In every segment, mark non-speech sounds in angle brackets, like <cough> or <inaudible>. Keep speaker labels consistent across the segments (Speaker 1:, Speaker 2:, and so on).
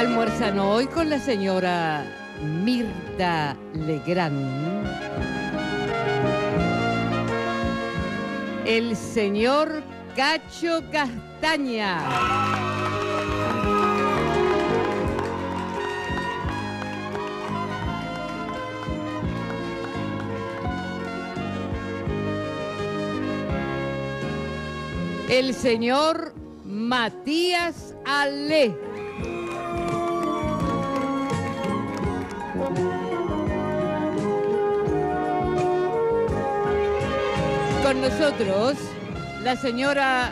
Speaker 1: Almuerzan hoy con la señora Mirta Legrand. El señor Cacho Castaña. El señor Matías Ale. Con nosotros la señora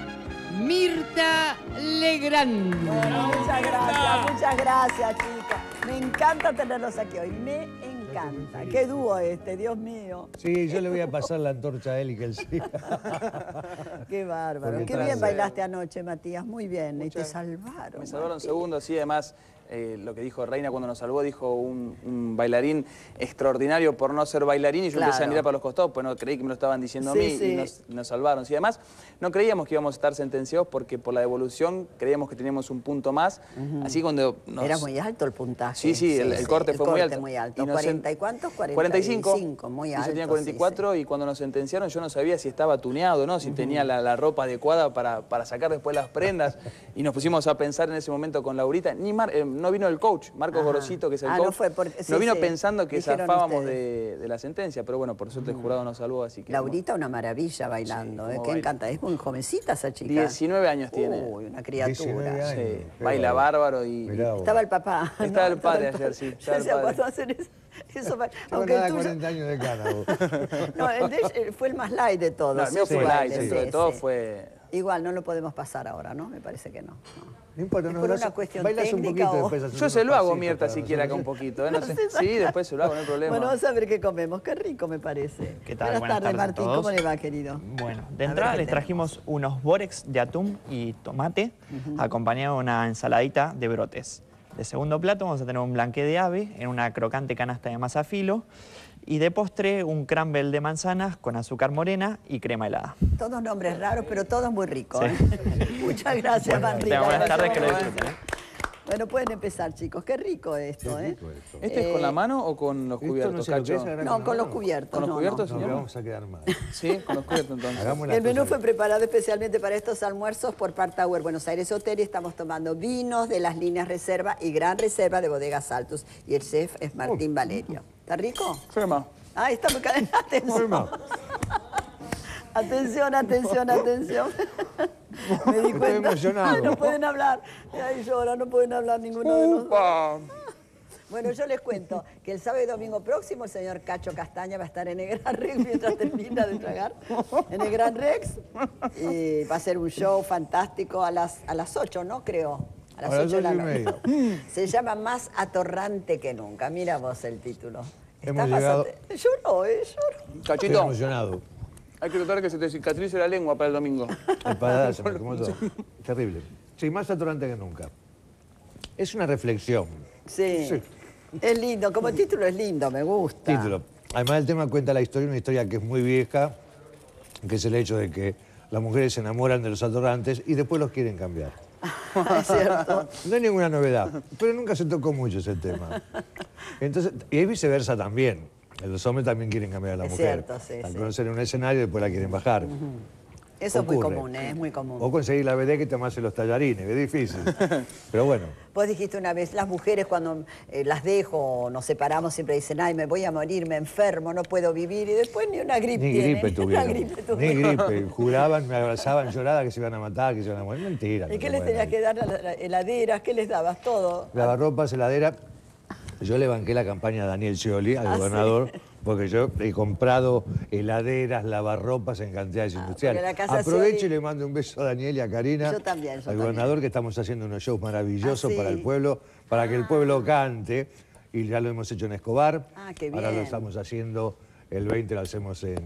Speaker 1: Mirta Legrand.
Speaker 2: Bueno, muchas gracias, muchas gracias, chicas. Me encanta tenerlos aquí hoy, me encanta. Qué dúo este, Dios mío.
Speaker 3: Sí, yo le voy a pasar la antorcha a él y que él siga. <laughs>
Speaker 2: Qué bárbaro. Qué bien bailaste anoche, Matías, muy bien. Y te salvaron.
Speaker 4: Me salvaron segundos, sí, además eh, lo que dijo Reina cuando nos salvó, dijo un, un bailarín extraordinario por no ser bailarín y yo empecé a
Speaker 2: Claro.
Speaker 4: mirar para los costados, pues no creí que me lo estaban diciendo
Speaker 2: Sí,
Speaker 4: a mí
Speaker 2: sí.
Speaker 4: y nos, nos salvaron. Sí, además no creíamos que íbamos a estar sentenciados porque por la devolución creíamos que teníamos un punto más, así cuando nos...
Speaker 2: Era muy alto el puntaje.
Speaker 4: Sí, sí, el, el corte fue muy alto.
Speaker 2: muy alto.
Speaker 4: Y nos en-
Speaker 2: ¿40 y cuántos?
Speaker 4: 45.
Speaker 2: 45, muy
Speaker 4: Y
Speaker 2: alto.
Speaker 4: yo tenía
Speaker 2: sí,
Speaker 4: 44
Speaker 2: sí.
Speaker 4: y cuando nos sentenciaron yo no sabía si estaba tuneado no, si tenía la, la ropa adecuada para, para sacar después las prendas. <laughs> Y nos pusimos a pensar en ese momento con Laurita. Ni Mar- eh, no vino el coach, Marcos. Gorosito, que es el
Speaker 2: Ah,
Speaker 4: coach.
Speaker 2: no fue porque- sí,
Speaker 4: no vino
Speaker 2: sí.
Speaker 4: pensando que zafábamos de, de la sentencia, pero bueno, por suerte el jurado nos salvó, así que...
Speaker 2: Laurita, una maravilla bailando.
Speaker 4: Sí,
Speaker 2: ¿eh?
Speaker 4: baila.
Speaker 2: encanta. Es muy jovencita esa chica.
Speaker 4: 19 años tiene.
Speaker 2: Uy, una
Speaker 3: 19
Speaker 2: criatura.
Speaker 3: años.
Speaker 4: Sí,
Speaker 3: Qué
Speaker 4: baila
Speaker 3: bárbaro.
Speaker 4: y...
Speaker 2: Estaba el papá.
Speaker 4: Estaba el padre
Speaker 2: Estaba
Speaker 4: ayer, sí,
Speaker 2: Yo
Speaker 4: estaba el padre.
Speaker 2: hacen eso, aunque el
Speaker 3: nada,
Speaker 2: tuyo-
Speaker 3: 40 años de cara. <laughs>
Speaker 2: No, el de fue el más light de todos.
Speaker 4: No, el mío fue light, dentro de todo fue...
Speaker 2: Igual no lo podemos pasar ahora, ¿no? Me parece que no. no.
Speaker 3: No importa,
Speaker 2: Es
Speaker 3: no
Speaker 2: por una cuestión
Speaker 3: bailas un
Speaker 2: técnica
Speaker 3: poquito
Speaker 2: o-
Speaker 3: después
Speaker 4: Yo se lo hago,
Speaker 3: para
Speaker 4: si quiere acá un poquito. ¿eh? <laughs> No sé. Sí, después se lo hago, no hay problema.
Speaker 2: Bueno, vamos a ver qué comemos. Qué rico me parece.
Speaker 5: ¿Qué tal?
Speaker 2: Buenas,
Speaker 5: Buenas
Speaker 2: tardes,
Speaker 5: tardes a
Speaker 2: Martín.
Speaker 5: todos.
Speaker 2: ¿Cómo le va, querido?
Speaker 5: Bueno, de entrada les
Speaker 2: tenemos.
Speaker 5: trajimos unos borex de atún y tomate, acompañado de una ensaladita de brotes. De segundo plato vamos a tener un blanqué de ave en una crocante canasta de masa filo. Y de postre un crumble de manzanas con azúcar morena y crema helada.
Speaker 2: Todos nombres raros, pero todos muy ricos.
Speaker 5: Sí.
Speaker 2: ¿eh? <laughs> Muchas gracias.
Speaker 5: Tengan buenas tardes, que lo
Speaker 2: mamá.
Speaker 5: disfruten. ¿eh?
Speaker 2: Bueno, pueden empezar, chicos. Qué rico esto, ¿eh?
Speaker 3: rico esto.
Speaker 4: ¿Este es con la mano o con los cubiertos,
Speaker 3: no sé lo que
Speaker 4: Cacho?
Speaker 3: es, agarra
Speaker 2: No, con los cubiertos.
Speaker 4: ¿Con los
Speaker 2: no,
Speaker 4: cubiertos,
Speaker 2: no.
Speaker 3: No,
Speaker 4: señor?
Speaker 3: vamos a quedar mal.
Speaker 4: Sí, con los cubiertos entonces.
Speaker 3: Hagamos
Speaker 2: El menú fue
Speaker 3: bien.
Speaker 2: preparado especialmente para estos almuerzos por Park Tower Buenos Aires Hotel y estamos tomando vinos de las líneas Reserva y Gran Reserva de Bodegas Altos. Y el chef es Martín Valerio. ¿Está rico?
Speaker 4: Crema.
Speaker 2: Ah, está muy caliente. Atención. Atención, atención, atención. <laughs> Me di
Speaker 3: Estoy
Speaker 2: cuenta.
Speaker 3: emocionado.
Speaker 2: Ay, no pueden hablar. Ay, llora, no pueden hablar ninguno de.
Speaker 4: ¡Upa!
Speaker 2: Bueno, yo les cuento que el sábado y domingo próximo el señor Cacho Castaña va a estar en el Gran Rex mientras termina de tragar. En el Gran Rex. Y va a ser un show fantástico a las, a las 8, ¿no? Creo. A las
Speaker 3: A las
Speaker 2: 8 de la
Speaker 3: ocho y
Speaker 2: noche. <laughs> Se llama Más atorrante que nunca. Mira vos el título.
Speaker 3: Hemos
Speaker 2: Está
Speaker 3: llegado-
Speaker 2: bastante- Lloró, ¿eh? Lloró.
Speaker 3: Estoy
Speaker 4: Cachito,
Speaker 3: emocionado.
Speaker 4: hay que tratar que se te cicatrice la lengua para el domingo. <laughs>
Speaker 3: El paladar se me <laughs> quemó todo. Terrible. Sí, más atorante que nunca. Es una reflexión.
Speaker 2: Sí.
Speaker 3: Sí.
Speaker 2: Es lindo, como título es lindo, me gusta.
Speaker 3: Título. Además, el tema cuenta la historia, una historia que es muy vieja, que es el hecho de que las mujeres se enamoran de los atorrantes y después los quieren cambiar. <laughs>
Speaker 2: es cierto.
Speaker 3: No hay ninguna novedad, pero nunca se tocó mucho ese tema. Entonces, y es viceversa también. Los hombres también quieren cambiar a la
Speaker 2: Es
Speaker 3: mujer.
Speaker 2: cierto, sí,
Speaker 3: La
Speaker 2: sí.
Speaker 3: conocen en un escenario y después la quieren bajar.
Speaker 2: Eso es muy común, ¿eh? es muy común.
Speaker 3: O conseguir la BD que te amase los tallarines, es difícil. <laughs> Pero bueno,
Speaker 2: Vos dijiste una vez, las mujeres cuando eh, las dejo o nos separamos siempre dicen, ay, me voy a morir, me enfermo, no puedo vivir, y después ni una gripe
Speaker 3: ni
Speaker 2: tienen,
Speaker 3: gripe <laughs>
Speaker 2: ni
Speaker 3: tuvieron.
Speaker 2: una gripe
Speaker 3: Ni
Speaker 2: tuvieron.
Speaker 3: gripe. <laughs> Juraban, me abrazaban, lloraban que se iban a matar, que se iban a morir. Mentira.
Speaker 2: ¿Y
Speaker 3: no
Speaker 2: qué les tenías que dar? La- la- ¿Heladeras? ¿Qué les dabas? Todo.
Speaker 3: Lavarropas, heladera. Yo le banqué la campaña a Daniel Scioli, al
Speaker 2: Ah,
Speaker 3: gobernador, porque yo he comprado heladeras, lavarropas en cantidades industriales.
Speaker 2: Ah, casa
Speaker 3: Aprovecho y le mando un beso a Daniel y a Karina,
Speaker 2: Yo también, yo
Speaker 3: al
Speaker 2: también.
Speaker 3: gobernador, que estamos haciendo unos shows maravillosos
Speaker 2: Ah, sí.
Speaker 3: para el pueblo, para que el pueblo cante. Y ya lo hemos hecho en Escobar.
Speaker 2: Ah, qué
Speaker 3: Ahora lo
Speaker 2: bien.
Speaker 3: estamos haciendo, el 20 lo hacemos en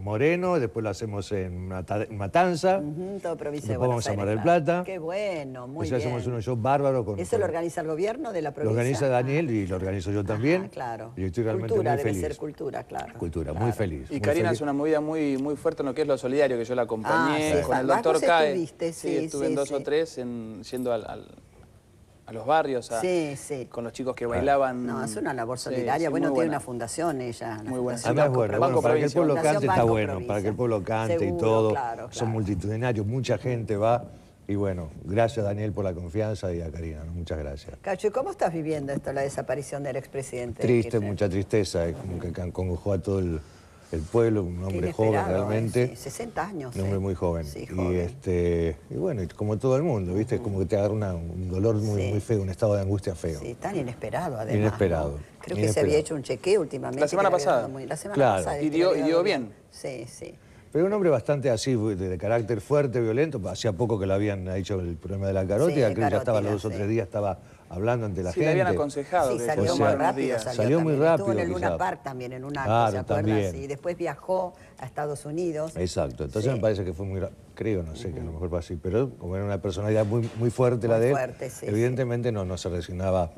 Speaker 3: Moreno, después lo hacemos en Mata- en Matanza.
Speaker 2: Todo provincia de
Speaker 3: Después
Speaker 2: Buenos
Speaker 3: vamos a Mar del. Plata.
Speaker 2: Qué bueno, muy bien.
Speaker 3: hacemos unos shows bárbaros con...
Speaker 2: ¿Eso
Speaker 3: con-
Speaker 2: lo organiza el gobierno de la
Speaker 3: lo
Speaker 2: provincia?
Speaker 3: organiza Daniel y lo organizo yo también.
Speaker 2: Ah, claro.
Speaker 3: Y estoy realmente
Speaker 2: cultura,
Speaker 3: muy
Speaker 2: debe
Speaker 3: feliz.
Speaker 2: ser cultura, claro.
Speaker 3: Cultura, muy feliz.
Speaker 4: Y
Speaker 3: muy
Speaker 4: Karina
Speaker 3: feliz.
Speaker 4: hace una movida muy, muy fuerte en lo que es lo solidario, que yo la acompañé
Speaker 2: Ah, sí,
Speaker 4: con el doctor Cae.
Speaker 2: estuviste, sí,
Speaker 4: estuve en
Speaker 2: sí,
Speaker 4: dos
Speaker 2: sí.
Speaker 4: o tres en, yendo al, al- a los barrios, a-
Speaker 2: Sí, sí.
Speaker 4: con los chicos que bailaban.
Speaker 2: No, es una labor solidaria.
Speaker 4: sí,
Speaker 2: bueno, tiene
Speaker 4: buena.
Speaker 2: una fundación ella. la
Speaker 4: Muy buena.
Speaker 3: Además,
Speaker 2: Banco
Speaker 3: bueno, para que el pueblo cante está
Speaker 2: Banco
Speaker 3: bueno,
Speaker 2: Provincia.
Speaker 3: para que el pueblo cante y todo.
Speaker 2: claro,
Speaker 3: Son multitudinarios, mucha gente va. Y bueno, gracias Daniel por la confianza y a Karina, ¿no? muchas gracias.
Speaker 2: Cacho, ¿y cómo estás viviendo esto, la desaparición del expresidente?
Speaker 3: Triste, mucha tristeza, es como que acongojó a todo el, el pueblo, un hombre joven realmente.
Speaker 2: eh, sí, 60 años.
Speaker 3: Un hombre
Speaker 2: eh.
Speaker 3: muy joven.
Speaker 2: Sí,
Speaker 3: Y,
Speaker 2: joven.
Speaker 3: este, y bueno, y como todo el mundo, ¿viste? Es como que te agarra una- un dolor muy,
Speaker 2: Sí.
Speaker 3: muy feo, un estado de angustia feo.
Speaker 2: Sí, tan inesperado además.
Speaker 3: Inesperado,
Speaker 2: ¿no? Creo que se había hecho un chequeo últimamente.
Speaker 4: La semana
Speaker 2: le
Speaker 4: pasada.
Speaker 2: muy- la semana
Speaker 3: Claro.
Speaker 2: pasada.
Speaker 4: Y
Speaker 2: le
Speaker 4: dio- y bien.
Speaker 2: Sí, sí.
Speaker 3: Pero un hombre bastante así, de, de carácter fuerte, violento. Hacía poco que lo habían hecho el problema de la carótida,
Speaker 2: Sí,
Speaker 3: creo que ya estaba los dos o tres días, estaba hablando ante la
Speaker 4: Sí, le
Speaker 3: gente.
Speaker 4: habían aconsejado
Speaker 2: Sí,
Speaker 4: que
Speaker 2: salió
Speaker 3: o
Speaker 4: se
Speaker 2: muy
Speaker 3: sea,
Speaker 4: unos
Speaker 2: rápido. Salió,
Speaker 3: Salió muy
Speaker 2: también.
Speaker 3: rápido,
Speaker 2: Estuvo en el Luna. Park también, en un acto,
Speaker 3: Claro,
Speaker 2: ¿se acuerdan? Sí, después viajó a Estados Unidos.
Speaker 3: Exacto, entonces
Speaker 2: Sí.
Speaker 3: me parece que fue muy, ra- creo, no sé, que a lo mejor fue así, pero como era una personalidad muy, muy fuerte la de él,
Speaker 2: fuerte, sí,
Speaker 3: evidentemente No, no se resignaba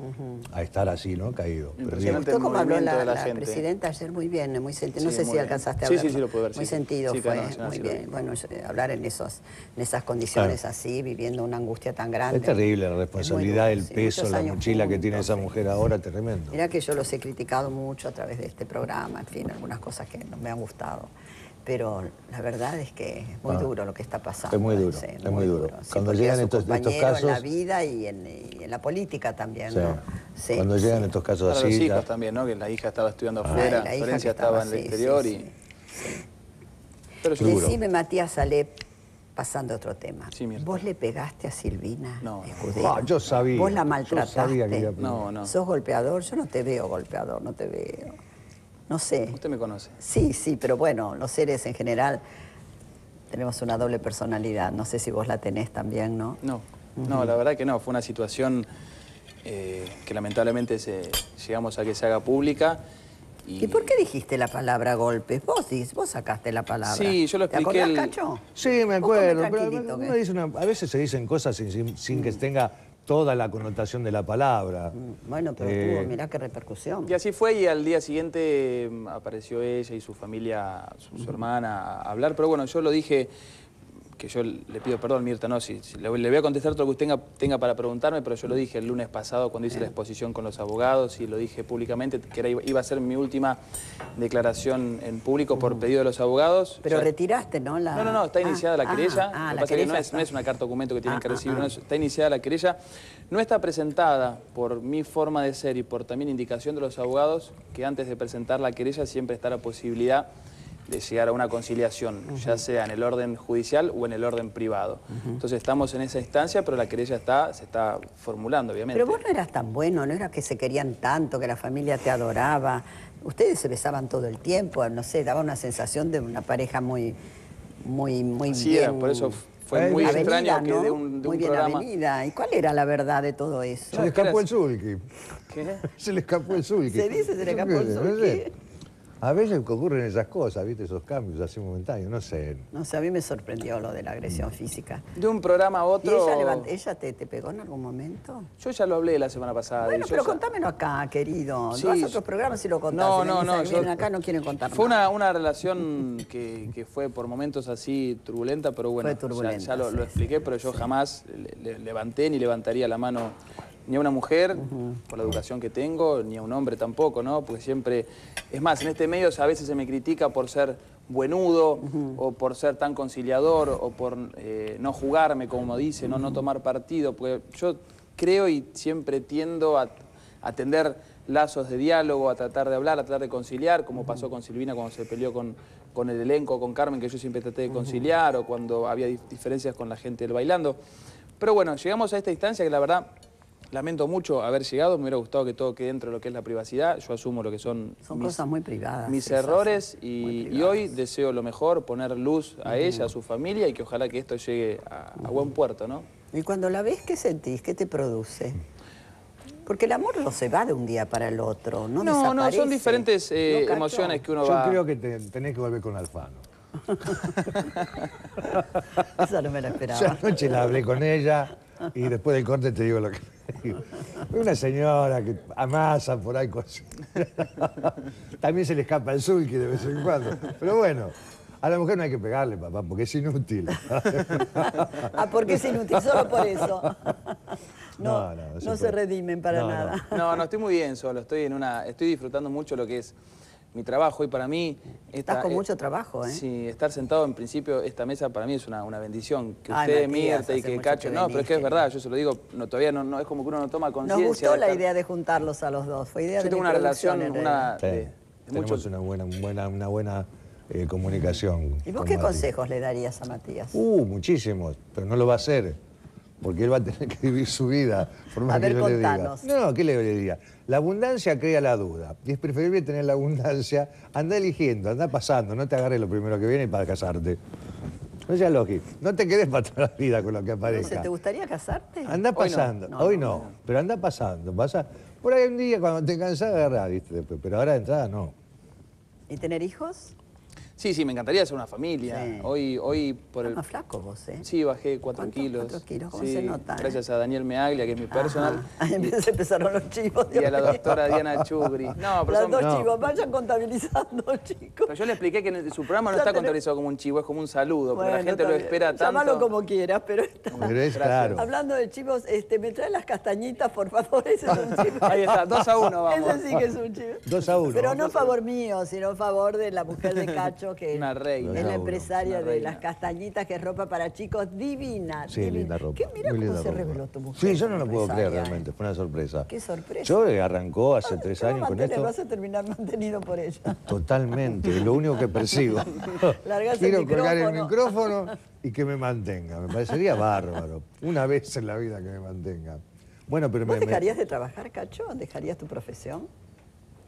Speaker 3: a estar así, ¿no? Caído.
Speaker 2: Me gustó cómo habló la, presidenta ayer muy bien, muy sentido. No
Speaker 4: Sí,
Speaker 2: sé si
Speaker 4: bien.
Speaker 2: alcanzaste a
Speaker 4: Sí,
Speaker 2: verlo.
Speaker 4: sí, sí, lo pude ver,
Speaker 2: Muy
Speaker 4: sí.
Speaker 2: sentido
Speaker 4: Sí,
Speaker 2: fue, muy
Speaker 4: sí
Speaker 2: bien. Bueno, yo- hablar en, esos, en esas condiciones
Speaker 3: Claro.
Speaker 2: así, viviendo una angustia tan grande.
Speaker 3: Es terrible la responsabilidad, el
Speaker 2: sí,
Speaker 3: peso, la mochila que tiene esa
Speaker 2: sí.
Speaker 3: mujer ahora, tremendo.
Speaker 2: Mirá que yo los he criticado mucho a través de este programa, en fin, algunas cosas que no me han gustado. Pero la verdad es que es muy
Speaker 3: Ah.
Speaker 2: duro lo que está pasando.
Speaker 3: Es muy duro,
Speaker 2: sí,
Speaker 3: es muy duro.
Speaker 2: Sí,
Speaker 3: Cuando llegan estos- estos
Speaker 2: compañero en la
Speaker 3: casos-
Speaker 2: vida y en, y en la política también,
Speaker 3: Sí.
Speaker 2: ¿no? Sí,
Speaker 3: Cuando llegan
Speaker 2: sí.
Speaker 3: estos casos
Speaker 4: Para los
Speaker 3: así,
Speaker 4: hijos
Speaker 3: ya-
Speaker 4: también, ¿no? Que la hija estaba estudiando
Speaker 2: Ah,
Speaker 4: afuera,
Speaker 2: la hija
Speaker 4: Florencia
Speaker 2: estaba,
Speaker 4: estaba en el exterior
Speaker 2: sí,
Speaker 4: y...
Speaker 2: sí.
Speaker 4: Pero
Speaker 3: Seguro.
Speaker 2: Decime, Matías Alep, pasando a otro tema.
Speaker 4: Sí.
Speaker 2: ¿Vos le pegaste a Silvina
Speaker 4: No.
Speaker 2: Escudero?
Speaker 3: Ah, yo sabía,
Speaker 2: ¿Vos la
Speaker 3: yo
Speaker 2: maltrataste?
Speaker 3: sabía que iba a
Speaker 4: No, no.
Speaker 2: ¿Sos golpeador? Yo no te veo golpeador, no te veo. No sé.
Speaker 4: Usted me conoce.
Speaker 2: Sí, sí, pero bueno, los seres en general tenemos una doble personalidad. No sé si vos la tenés también, ¿no?
Speaker 4: No, no, la verdad que no. Fue una situación eh, que lamentablemente se, llegamos a que se haga pública. Y,
Speaker 2: ¿Y por qué dijiste la palabra golpes? Vos, vos sacaste la palabra.
Speaker 4: Sí, yo lo
Speaker 2: ¿Te
Speaker 4: expliqué
Speaker 2: acordás,
Speaker 4: el-
Speaker 2: Cacho?
Speaker 3: Sí, me acuerdo, a veces se dicen cosas sin, sin- sin que tenga toda la connotación de la palabra.
Speaker 2: Bueno, pero
Speaker 3: Eh,
Speaker 2: tuvo, mirá qué repercusión.
Speaker 4: y así fue y al día siguiente mm, apareció ella y su familia, su, su hermana, a hablar. Pero bueno, yo lo dije, que yo le pido perdón, Mirta, no, si, si le, voy a contestar todo lo que usted tenga, tenga para preguntarme, pero yo lo dije el lunes pasado cuando hice la exposición con los abogados y lo dije públicamente, que era, iba a ser mi última declaración en público por pedido de los abogados.
Speaker 2: Pero retiraste, ¿no? La...
Speaker 4: No, no, no, está
Speaker 2: Ah,
Speaker 4: iniciada la
Speaker 2: ah,
Speaker 4: querella.
Speaker 2: Ah,
Speaker 4: Lo que
Speaker 2: la
Speaker 4: pasa es que no
Speaker 2: querella
Speaker 4: es, no es
Speaker 2: está.
Speaker 4: una carta documento que tienen
Speaker 2: Ah,
Speaker 4: que
Speaker 2: ah,
Speaker 4: recibir,
Speaker 2: ah.
Speaker 4: no es- está iniciada la querella. No está presentada por mi forma de ser y por también indicación de los abogados que antes de presentar la querella siempre está la posibilidad de llegar a una conciliación, ya sea en el orden judicial o en el orden privado. Entonces estamos en esa instancia, pero la querella está, se está formulando, obviamente.
Speaker 2: Pero vos no eras tan bueno, no era que se querían tanto, que la familia te adoraba. Ustedes se besaban todo el tiempo, no sé, daba una sensación de una pareja muy, muy, muy
Speaker 4: Así
Speaker 2: bien.
Speaker 4: era, por eso fue
Speaker 3: Eh,
Speaker 4: muy
Speaker 2: avenida,
Speaker 4: extraño que
Speaker 2: ¿no?
Speaker 4: de un, de
Speaker 2: muy
Speaker 4: un
Speaker 2: bien
Speaker 4: programa...
Speaker 2: avenida. ¿Y cuál era la verdad de todo eso?
Speaker 3: Se le escapó el.
Speaker 4: ¿Qué?
Speaker 3: Se le escapó el sulky.
Speaker 2: Se dice, se le escapó el
Speaker 3: sé. A veces ocurren esas cosas, ¿viste? Esos cambios así momentáneos, no sé.
Speaker 2: No sé, a mí me sorprendió lo de la agresión física.
Speaker 4: De un programa a
Speaker 2: ¿Y
Speaker 4: otro...
Speaker 2: ella, levant- ella te, te pegó en algún momento?
Speaker 4: Yo ya lo hablé la semana pasada.
Speaker 2: Bueno,
Speaker 4: y yo
Speaker 2: pero
Speaker 4: ya-
Speaker 2: contámelo acá, querido.
Speaker 4: Sí,
Speaker 2: Vas a otros programas y lo contás.
Speaker 4: No,
Speaker 2: y
Speaker 4: no, no. yo-
Speaker 2: acá no quieren contar
Speaker 4: Fue
Speaker 2: nada.
Speaker 4: una, una relación que, que fue por momentos así turbulenta, pero bueno,
Speaker 2: Fue
Speaker 4: ya-
Speaker 2: turbulenta,
Speaker 4: ya, lo,
Speaker 2: sí,
Speaker 4: lo expliqué, pero yo jamás le- le- levanté ni levantaría la mano ni a una mujer, por la educación que tengo, ni a un hombre tampoco, ¿no? Porque siempre, es más, en este medio a veces se me critica por ser buenudo, o por ser tan conciliador, o por eh, no jugarme, como dice, no, no tomar partido, porque yo creo y siempre tiendo a, a tender lazos de diálogo, a tratar de hablar, a tratar de conciliar, como pasó con Silvina cuando se peleó con, con el elenco, con Carmen, que yo siempre traté de conciliar, o cuando había dif- diferencias con la gente del bailando. Pero bueno, llegamos a esta instancia que la verdad lamento mucho haber llegado, me hubiera gustado que todo quede dentro de lo que es la privacidad, yo asumo lo que son,
Speaker 2: Son cosas muy privadas,
Speaker 4: mis
Speaker 2: esas,
Speaker 4: errores y, hoy deseo lo mejor, poner luz a ella, a su familia y que ojalá que esto llegue a, a buen puerto, ¿no?
Speaker 2: Y cuando la ves, ¿qué sentís? ¿Qué te produce? Porque el amor no se va de un día para el otro, no
Speaker 4: No, son diferentes eh, emociones que uno
Speaker 3: Yo
Speaker 4: va...
Speaker 3: creo que te- tenés que volver con Alfano. <laughs>
Speaker 2: Esa no me la
Speaker 3: Yo
Speaker 2: esperaba.
Speaker 3: anoche la hablé con ella y después del corte te digo lo que. <laughs> Una señora que amasa por ahí cosas. <laughs> También se le escapa el sulky de vez en cuando. Pero bueno, A la mujer no hay que pegarle, papá, porque es inútil. <laughs>
Speaker 2: Ah, porque es inútil, solo por eso. No,
Speaker 3: No, no,
Speaker 2: no,
Speaker 3: se
Speaker 2: se, redimen para
Speaker 3: No, no.
Speaker 2: nada.
Speaker 4: No, no, estoy muy bien solo. Estoy en una, estoy disfrutando mucho lo que es mi trabajo y para mí...
Speaker 2: Estás con
Speaker 4: eh,
Speaker 2: mucho trabajo, ¿eh?
Speaker 4: Sí, estar sentado en principio, esta mesa para mí es una, una bendición. Que
Speaker 2: Ay,
Speaker 4: usted, Mirta y que Cacho...
Speaker 2: que
Speaker 4: no, pero es que es verdad, yo se lo digo, no, todavía no, no es como que uno no toma
Speaker 2: Nos
Speaker 4: conciencia.
Speaker 2: gustó
Speaker 4: de
Speaker 2: la idea de juntarlos a los dos. Fue idea
Speaker 4: Yo
Speaker 2: de
Speaker 4: tengo
Speaker 2: mi
Speaker 4: una relación, una...
Speaker 3: Sí,
Speaker 4: de- de
Speaker 3: tenemos
Speaker 4: mucho-
Speaker 3: una buena, buena, una buena eh, comunicación.
Speaker 2: ¿Y vos qué consejos le darías a Matías?
Speaker 3: Uh, muchísimos, pero no lo va a hacer. Porque él va a tener que vivir su vida. Por más
Speaker 2: A ver,
Speaker 3: que yo le diga.
Speaker 2: contanos.
Speaker 3: No, ¿qué le diría? La abundancia crea la duda. Y es preferible tener la abundancia. Anda eligiendo, anda pasando. No te agarres lo primero que viene para casarte. No sea lógico. No te quedes para toda la vida con lo que
Speaker 2: No
Speaker 3: aparezca.
Speaker 2: ¿Te gustaría casarte?
Speaker 3: Anda
Speaker 4: Hoy no.
Speaker 3: pasando.
Speaker 2: No,
Speaker 3: Hoy
Speaker 2: no,
Speaker 3: no, pero anda pasando. Pasa. Por ahí un día cuando te cansás, agarrás, ¿viste? Pero ahora de entrada no.
Speaker 2: ¿Y tener hijos?
Speaker 4: Sí, sí, me encantaría hacer una familia.
Speaker 2: Sí.
Speaker 4: Hoy, hoy por el...
Speaker 2: más flaco vos, ¿eh?
Speaker 4: Sí, bajé cuatro kilos.
Speaker 2: Cuatro kilos, ¿cómo
Speaker 4: Sí,
Speaker 2: se nota, eh?
Speaker 4: Gracias a Daniel Meaglia, que es mi personal. <laughs>
Speaker 2: Ahí empe- empezaron los chivos.
Speaker 4: Y a la doctora Diana Chugri. <laughs> No, pero
Speaker 2: Los
Speaker 4: son-
Speaker 2: dos
Speaker 3: No.
Speaker 2: chivos, vayan contabilizando, <laughs> chicos.
Speaker 4: Pero yo le expliqué que en su programa no está contabilizado como un chivo, es como un saludo, porque la gente lo espera tanto.
Speaker 2: Llámalo como quieras, pero está.
Speaker 3: Pero es claro.
Speaker 2: Hablando de chivos, este, me trae las castañitas, por favor. Ese es un chivo.
Speaker 4: Ahí está, dos a uno vamos.
Speaker 2: Ese sí que es un chivo.
Speaker 3: Dos a uno.
Speaker 2: Pero no a favor mío, sino a favor de la mujer de Cacho, que
Speaker 4: Una reina.
Speaker 2: es la empresaria
Speaker 4: Una
Speaker 2: de
Speaker 4: reina.
Speaker 2: las castañitas, que es ropa para chicos divina.
Speaker 3: Sí,
Speaker 2: divina.
Speaker 3: linda ropa.
Speaker 2: ¿Qué, mira
Speaker 3: muy
Speaker 2: cómo se
Speaker 3: ropa.
Speaker 2: reveló tu mujer.
Speaker 3: Sí, yo no lo puedo creer
Speaker 2: ¿eh?
Speaker 3: realmente. Fue una sorpresa.
Speaker 2: Qué sorpresa.
Speaker 3: Yo eh, arrancó hace tres años con esto.
Speaker 2: Vas a terminar mantenido por ella.
Speaker 3: Totalmente, lo único que persigo. <laughs>
Speaker 2: Largás el
Speaker 3: Quiero colgar el
Speaker 2: micrófono.
Speaker 3: y que me mantenga. Me parecería bárbaro. Una vez en la vida que me mantenga. Bueno, pero
Speaker 2: ¿Vos
Speaker 3: me, me-
Speaker 2: dejarías de trabajar, Cacho? ¿Dejarías tu profesión?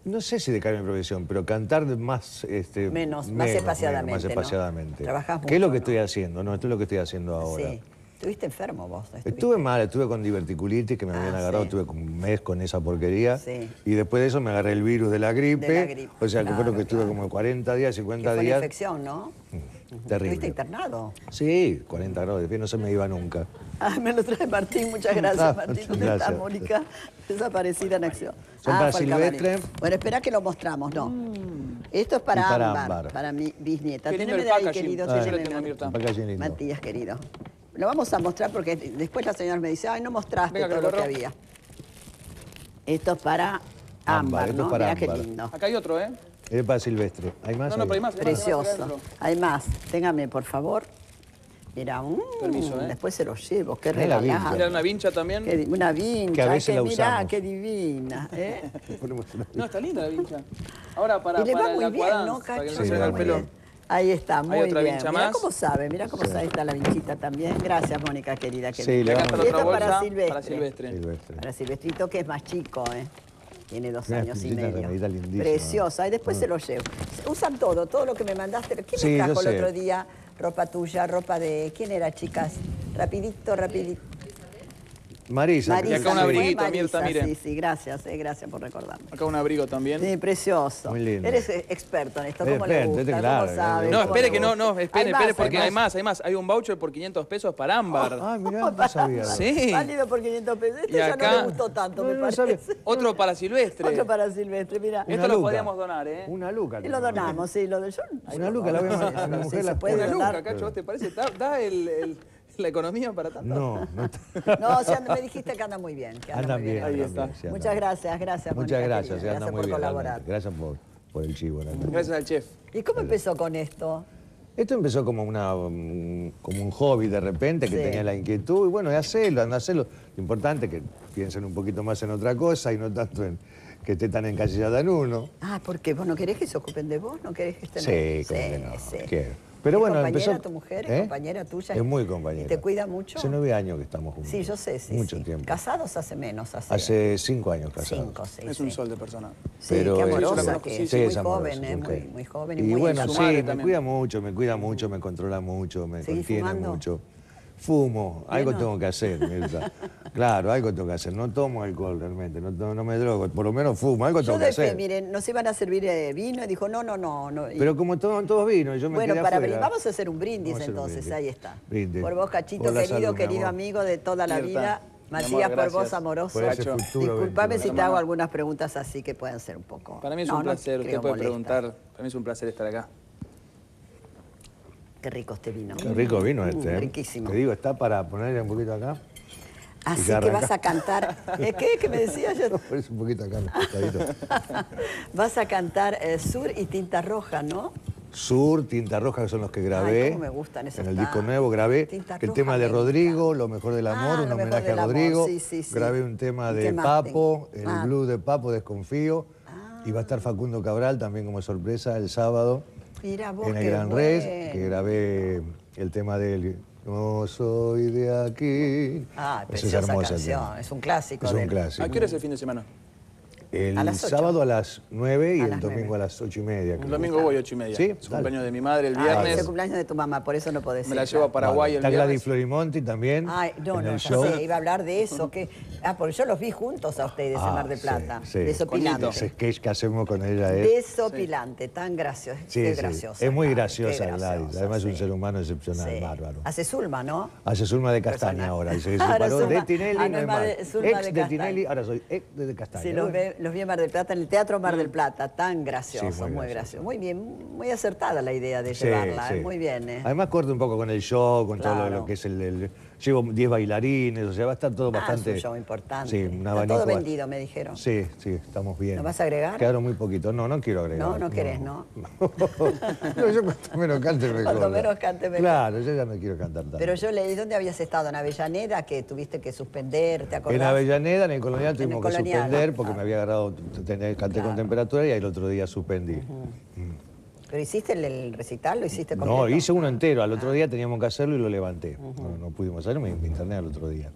Speaker 3: No sé si dejar mi profesión, pero cantar de más, este,
Speaker 2: Menos, más espaciadamente,
Speaker 3: más
Speaker 2: ¿no?
Speaker 3: espaciadamente.
Speaker 2: Trabajás
Speaker 3: ¿Qué es lo
Speaker 2: mucho,
Speaker 3: que
Speaker 2: ¿no?
Speaker 3: estoy haciendo? No, esto es lo que estoy haciendo ahora.
Speaker 2: Sí. Estuviste enfermo vos.
Speaker 3: Estuve mal, estuve con diverticulitis que me
Speaker 2: Ah,
Speaker 3: habían agarrado,
Speaker 2: sí.
Speaker 3: estuve como un mes con esa porquería.
Speaker 2: Sí.
Speaker 3: Y después de eso me agarré el virus de la gripe.
Speaker 2: De la gripe,
Speaker 3: O sea, que fue lo que estuve
Speaker 2: claro.
Speaker 3: como 40 días,
Speaker 2: Que
Speaker 3: 50
Speaker 2: fue una
Speaker 3: días.
Speaker 2: infección, ¿no?
Speaker 3: Terrible.
Speaker 2: Estuviste internado.
Speaker 3: Sí, 40 grados de fiebre, no se me iba nunca.
Speaker 2: Ah, me lo trae Martín, muchas <laughs> gracias,
Speaker 3: Ah,
Speaker 2: Martín. ¿Dónde está
Speaker 3: gracias.
Speaker 2: Mónica? Desaparecida en acción.
Speaker 3: Son para
Speaker 2: fue el
Speaker 3: Silvestre.
Speaker 2: Bueno, espera que lo mostramos, ¿no? Esto es para,
Speaker 3: para
Speaker 2: Ámbar,
Speaker 3: Ámbar.
Speaker 2: para mi bisnieta. Teneme de ahí, querido.
Speaker 4: Ah,
Speaker 2: teneme. Matías, querido. Lo vamos a mostrar porque después la señora me dice, ay, no mostraste
Speaker 4: Venga,
Speaker 2: todo
Speaker 4: lo
Speaker 2: que había. Esto es para
Speaker 3: Ámbar,
Speaker 2: Ámbar,
Speaker 3: esto es
Speaker 2: ¿no?
Speaker 3: para
Speaker 2: Mirá qué lindo.
Speaker 4: Acá hay otro, ¿eh?
Speaker 3: Es para Silvestre. ¿Hay más?
Speaker 4: No, no, pero hay
Speaker 2: Precioso. Hay más. Téngame, por favor. Mira, mm,
Speaker 4: Permiso, ¿eh?
Speaker 2: después se los llevo. Qué
Speaker 3: vincha.
Speaker 4: Mira, una vincha también.
Speaker 2: Qué una vincha,
Speaker 3: Que a veces
Speaker 2: que
Speaker 3: la
Speaker 2: mirá,
Speaker 3: usamos.
Speaker 2: qué divina. <laughs> ¿eh?
Speaker 4: No, está linda la vincha. Ahora para,
Speaker 2: y le
Speaker 4: para
Speaker 2: va muy bien, ¿no,
Speaker 4: para que
Speaker 2: Cacho?
Speaker 4: no
Speaker 3: Sí,
Speaker 4: se el pelo.
Speaker 3: bien.
Speaker 2: Ahí está, muy
Speaker 4: otra
Speaker 2: bien.
Speaker 4: vincha
Speaker 2: Mirá
Speaker 4: más.
Speaker 2: cómo sabe, mirá cómo sabe está la vinchita también. Gracias, Mónica, querida.
Speaker 3: Sí, le vamos a-
Speaker 4: otra
Speaker 2: para
Speaker 4: bolsa
Speaker 2: Silvestre.
Speaker 4: para Silvestre.
Speaker 3: Silvestre.
Speaker 2: Para Silvestrito, que es más chico, ¿eh? Tiene dos
Speaker 3: Una
Speaker 2: años y medio. Preciosa. Y después se lo llevo. Usan todo, todo lo que me mandaste. ¿Quién
Speaker 3: Sí,
Speaker 2: me trajo el
Speaker 3: sé.
Speaker 2: otro día? Ropa tuya, ropa de... ¿Quién era, chicas? Rapidito, rapidito.
Speaker 3: Marisa.
Speaker 2: Marisa.
Speaker 4: Y acá un abriguito,
Speaker 2: Marisa,
Speaker 4: Mirta, mire.
Speaker 2: Sí, sí, gracias, eh, gracias por recordarme.
Speaker 4: Acá un abrigo también.
Speaker 2: Sí, precioso.
Speaker 3: Muy lindo.
Speaker 2: Eres eh, experto en esto,
Speaker 3: Eh,
Speaker 2: ¿cómo le
Speaker 3: espérate,
Speaker 2: gusta?
Speaker 3: claro.
Speaker 4: No,
Speaker 3: ¿Cómo
Speaker 4: espere
Speaker 2: le
Speaker 4: que no, no, espere, espere, porque
Speaker 2: hay
Speaker 4: hay más, hay más. Hay un voucher por 500 pesos para Ámbar.
Speaker 3: Ah, mirá, no sabía. <laughs>
Speaker 4: Sí.
Speaker 2: Válido por 500 pesos. Este
Speaker 4: Y
Speaker 2: ya no le gustó tanto,
Speaker 3: No,
Speaker 2: me parece.
Speaker 4: Otro para Silvestre.
Speaker 2: Otro para Silvestre, mira.
Speaker 3: Una
Speaker 4: Esto lo podríamos donar, ¿eh?
Speaker 3: Una luca.
Speaker 2: Y lo donamos, sí, lo de yo.
Speaker 3: Una luca, la voy a mandar a mi
Speaker 2: Sí,
Speaker 3: mujer,
Speaker 2: se
Speaker 3: la-
Speaker 2: puede
Speaker 4: Una
Speaker 2: donar.
Speaker 4: luca, Cacho, ¿vos ¿te parece? ¿Da, da el- el- <laughs> la economía para tanto?
Speaker 3: No, <laughs> no.
Speaker 2: No, o sea, me dijiste que anda muy bien. Que anda,
Speaker 3: Anda
Speaker 2: muy
Speaker 3: bien.
Speaker 4: Ahí
Speaker 3: anda
Speaker 4: está.
Speaker 3: bien, sí, anda
Speaker 2: Muchas
Speaker 3: bien.
Speaker 2: gracias, gracias.
Speaker 3: Muchas gracias, sí, anda
Speaker 2: Gracias
Speaker 3: muy
Speaker 2: por
Speaker 3: bien.
Speaker 2: colaborar.
Speaker 3: realmente. Gracias por, por el chivo. realmente.
Speaker 4: Gracias al chef.
Speaker 2: ¿Y cómo empezó con esto?
Speaker 3: Esto empezó como, una, mm, como un hobby de repente, que
Speaker 2: Sí.
Speaker 3: tenía la inquietud, y bueno, hacerlo, anda a hacerlo. Lo importante es que piensen un poquito más en otra cosa y no tanto en que esté tan encasillada en uno.
Speaker 2: Ah, ¿por qué? ¿Vos no querés que se ocupen de vos? ¿No querés que estén
Speaker 3: Sí, como que no.
Speaker 2: sí.
Speaker 3: quiero. Pero
Speaker 2: ¿Es
Speaker 3: bueno,
Speaker 2: compañera
Speaker 3: empezó...
Speaker 2: tu mujer? ¿Es
Speaker 3: ¿Eh?
Speaker 2: compañera tuya?
Speaker 3: Es muy compañera.
Speaker 2: ¿Y te cuida mucho?
Speaker 3: Hace nueve años que estamos juntos.
Speaker 2: Sí, yo sé, sí.
Speaker 3: Mucho
Speaker 2: sí.
Speaker 3: tiempo.
Speaker 2: ¿Casados hace menos? Hace,
Speaker 3: Hace cinco años casados.
Speaker 2: cinco, sí.
Speaker 4: Es
Speaker 2: sí.
Speaker 4: un sol de persona.
Speaker 2: Sí,
Speaker 3: Pero
Speaker 2: qué
Speaker 3: es-
Speaker 2: amorosa,
Speaker 4: Sí,
Speaker 2: que
Speaker 4: sí,
Speaker 2: es
Speaker 3: sí,
Speaker 2: muy
Speaker 3: es amorosa,
Speaker 2: joven, eh, muy, joven y,
Speaker 3: Y
Speaker 2: muy
Speaker 3: bueno, sí, me cuida mucho, me cuida mucho, me controla mucho, me
Speaker 2: ¿Seguís
Speaker 3: contiene
Speaker 2: fumando?
Speaker 3: mucho. Fumo, algo tengo que hacer, Mirta. <laughs> Claro, algo tengo que hacer. No tomo alcohol realmente, no, no, no me drogo, por lo menos fumo, algo
Speaker 2: Yo
Speaker 3: tengo que
Speaker 2: fe,
Speaker 3: hacer.
Speaker 2: miren, nos iban a servir eh, vino y dijo, no, no, no. no. Y-
Speaker 3: Pero como toman todos vino, yo me
Speaker 2: bueno,
Speaker 3: quedé
Speaker 2: para
Speaker 3: afuera.
Speaker 2: brindis- vamos a hacer un brindis
Speaker 3: un
Speaker 2: entonces,
Speaker 3: brindis.
Speaker 2: ahí está.
Speaker 3: Brindis.
Speaker 2: Por vos, Cachito,
Speaker 3: Por
Speaker 2: querido,
Speaker 3: salud,
Speaker 2: querido amigo de toda la
Speaker 4: Mirta,
Speaker 2: vida.
Speaker 4: amor,
Speaker 2: por vos, amoroso. Disculpame si te hago algunas preguntas así que puedan ser un poco...
Speaker 4: Para mí es
Speaker 2: No,
Speaker 4: un
Speaker 2: no
Speaker 4: placer. Usted puede
Speaker 2: molestas.
Speaker 4: preguntar. Para mí es un placer estar acá.
Speaker 2: Qué rico este vino.
Speaker 3: Qué rico vino este, ¿eh?
Speaker 2: Riquísimo.
Speaker 3: Te digo, está para ponerle un poquito acá.
Speaker 2: Así que
Speaker 3: arranca.
Speaker 2: vas a cantar. <laughs> ¿Eh, ¿Qué? ¿Qué me decías yo?
Speaker 3: Pones un poquito acá. <laughs>
Speaker 2: Vas a cantar eh, Sur y Tinta Roja, ¿no?
Speaker 3: Sur, Tinta Roja, que son los que grabé.
Speaker 2: Ay, cómo me gustan esos
Speaker 3: En el disco nuevo grabé
Speaker 2: Tinta
Speaker 3: el
Speaker 2: Roja
Speaker 3: tema de Rodrigo, Lo mejor del
Speaker 2: Ah,
Speaker 3: amor, un homenaje a
Speaker 2: amor,
Speaker 3: Rodrigo.
Speaker 2: sí, sí, sí.
Speaker 3: Grabé un tema
Speaker 2: ¿Y
Speaker 3: de Papo, el
Speaker 2: Ah.
Speaker 3: blues de Papo, Desconfío. Y va a estar Facundo Cabral también como sorpresa el sábado
Speaker 2: Mira vos,
Speaker 3: en el Gran Res,
Speaker 2: bueno.
Speaker 3: que grabé el tema del No soy de aquí.
Speaker 2: Ah, preciosa
Speaker 3: el
Speaker 2: canción,
Speaker 3: tema.
Speaker 2: es un clásico.
Speaker 3: Es un clásico.
Speaker 4: ¿A qué hora es el fin de semana?
Speaker 3: El
Speaker 2: A las
Speaker 3: sábado a las 9 y
Speaker 2: A
Speaker 3: el domingo a las 8 y media.
Speaker 4: El domingo voy ocho y media.
Speaker 3: Sí,
Speaker 4: Es cumpleaños de mi madre el
Speaker 2: Ah, es
Speaker 4: viernes.
Speaker 2: el cumpleaños de tu mamá, por eso no podés
Speaker 4: me la
Speaker 2: ir,
Speaker 4: llevo a. Paraguay
Speaker 3: Vale,
Speaker 4: el
Speaker 3: Está
Speaker 4: viernes.
Speaker 3: Gladys Florimonti también.
Speaker 2: Ay, no, no, ya
Speaker 3: show.
Speaker 2: sé, iba a hablar de eso. Que, ah, porque yo los vi juntos a ustedes en
Speaker 3: Ah,
Speaker 2: Mar de
Speaker 3: sí,
Speaker 2: Plata.
Speaker 3: sí.
Speaker 2: Desopilante.
Speaker 3: Ese sketch que hacemos con ella es.
Speaker 2: Desopilante, tan gracioso.
Speaker 3: Sí,
Speaker 2: qué
Speaker 3: sí.
Speaker 2: graciosa.
Speaker 3: Es muy graciosa Gladys.
Speaker 2: graciosa,
Speaker 3: Además es un
Speaker 2: sí.
Speaker 3: ser humano excepcional,
Speaker 2: Sí.
Speaker 3: bárbaro.
Speaker 2: Hace Zulma, ¿no?
Speaker 3: Hace Zulma de Castaña ahora. <laughs> Se separó de Tinelli,
Speaker 2: ah,
Speaker 3: Ex
Speaker 2: de.
Speaker 3: Tinelli, ahora soy ex de Castaña.
Speaker 2: Los, vi en Mar del Plata, en el Teatro Mar del Plata, tan gracioso,
Speaker 3: Sí, muy
Speaker 2: muy,
Speaker 3: gracioso.
Speaker 2: gracioso. Muy bien, muy acertada la idea de
Speaker 3: Sí,
Speaker 2: llevarla,
Speaker 3: sí.
Speaker 2: ¿eh? muy bien. ¿eh?
Speaker 3: Además corta un poco con el show, con todo lo, que es el, el- Llevo 10 bailarines, o sea, va a estar todo
Speaker 2: Ah,
Speaker 3: bastante...
Speaker 2: es un show importante.
Speaker 3: Sí, un
Speaker 2: Está todo vendido, me dijeron.
Speaker 3: Sí, sí, estamos bien.
Speaker 2: ¿Lo vas a agregar?
Speaker 3: Quedaron muy poquitos. No, no quiero agregar.
Speaker 2: No, no querés, ¿no? <laughs>
Speaker 3: no, yo cuanto menos cante mejor.
Speaker 2: Cuanto menos cante mejor.
Speaker 3: Claro, yo ya no quiero cantar tanto.
Speaker 2: Pero yo leí, ¿dónde habías estado? ¿En Avellaneda? Que tuviste que suspender, ¿te acordás?
Speaker 3: En Avellaneda, en el Colonial,
Speaker 2: En el
Speaker 3: tuvimos que suspender
Speaker 2: ¿no?
Speaker 3: porque
Speaker 2: Ah.
Speaker 3: me había agarrado, canté con temperatura y el otro día suspendí.
Speaker 2: ¿Pero hiciste el, el recital? ¿Lo hiciste
Speaker 3: No,
Speaker 2: completo?
Speaker 3: hice uno entero. Al otro día teníamos que hacerlo y lo levanté. no, no pudimos hacerlo, me, me interné al otro día.